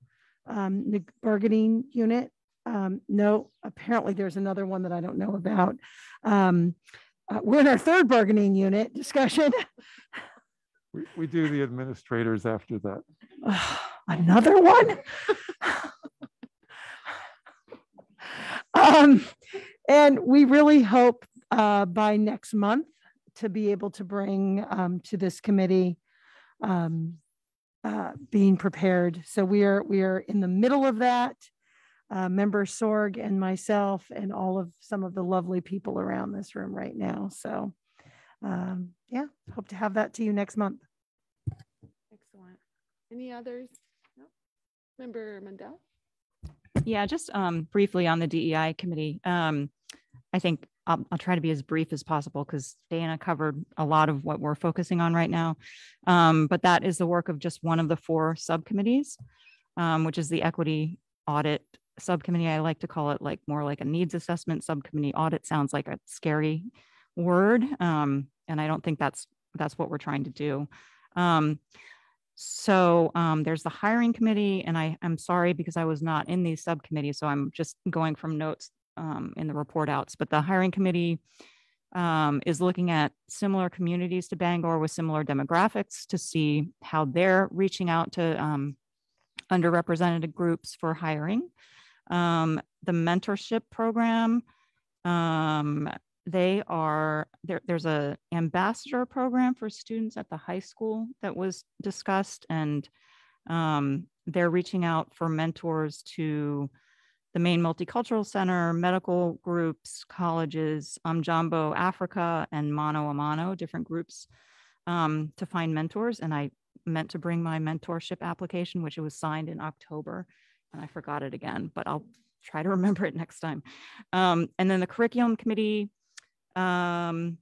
um, bargaining unit. Um, no, apparently there's another one that I don't know about. Um, uh, we're in our third bargaining unit discussion. <laughs> we, we do the administrators after that. another one? <laughs> Um, and we really hope uh, by next month to be able to bring um, to this committee. Um, uh, being prepared. So we are we are in the middle of that. Uh, Member Sorg and myself and all of some of the lovely people around this room right now. So um, yeah, hope to have that to you next month. Excellent. Any others? No? Member Mundell? Yeah, just um, briefly on the DEI committee. Um, I think I'll, I'll try to be as brief as possible because Dana covered a lot of what we're focusing on right now. Um, but that is the work of just one of the four subcommittees, um, which is the equity audit subcommittee. I like to call it like more like a needs assessment subcommittee. Audit sounds like a scary word, um, and I don't think that's that's what we're trying to do. Um, so um, there's the hiring committee, and I am sorry because I was not in these subcommittees, so I'm just going from notes um, in the report outs. But the hiring committee um, is looking at similar communities to Bangor with similar demographics to see how they're reaching out to um, underrepresented groups for hiring. Um, the mentorship program, um, they are there, there's a ambassador program for students at the high school that was discussed and um, they're reaching out for mentors to the Maine multicultural center medical groups colleges Jambo africa and Mano en Mano different groups um, to find mentors and i meant to bring my mentorship application which it was signed in october and i forgot it again but i'll try to <laughs> remember it next time. Um, and then the curriculum committee um,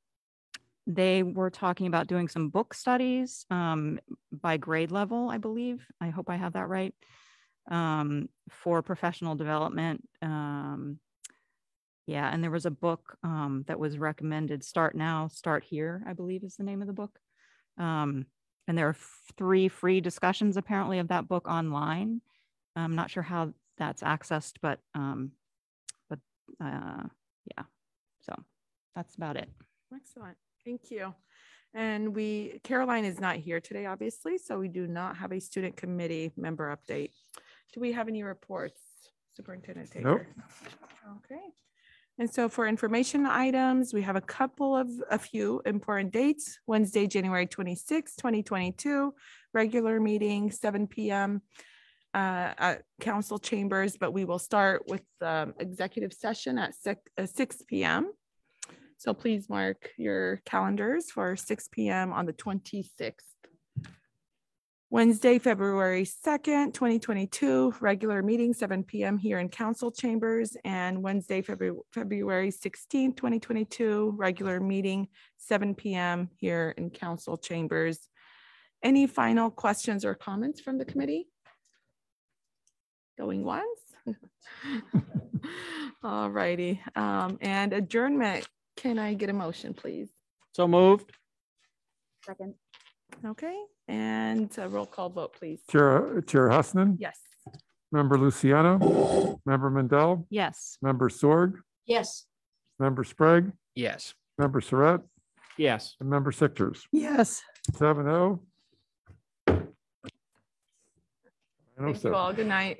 they were talking about doing some book studies um, by grade level, I believe. I hope I have that right. Um, for professional development. Um, yeah, and there was a book um, that was recommended, Start Now, Start Here, I believe is the name of the book. Um, and there are three free discussions apparently of that book online. I'm not sure how that's accessed, but um, but uh, yeah, that's about it. Excellent. Thank you. And we, Caroline is not here today, obviously, so we do not have a student committee member update. Do we have any reports, Superintendent Taylor? Nope. Okay. And so for information items, we have a couple of, a few important dates. Wednesday, January 26, 2022, regular meeting, 7 p.m. Uh, at council chambers, but we will start with um, executive session at 6, uh, 6 p.m. So please mark your calendars for 6 p.m. on the 26th. Wednesday, February 2nd, 2022, regular meeting, 7 p.m. here in council chambers. And Wednesday, February, February 16th, 2022, regular meeting, 7 p.m. here in council chambers. Any final questions or comments from the committee? Going once? <laughs> All righty. Um, and adjournment, can I get a motion, please? So moved. Second. Okay, and a roll call vote, please. Chair, Chair Hassanien? Yes. Member Luciano? Member Mundell? Yes. Member Sorg? Yes. Member Sprague? Yes. Member Surrette? Yes. And Member Sychterz? Yes. Seven oh. Thank you all. Good night.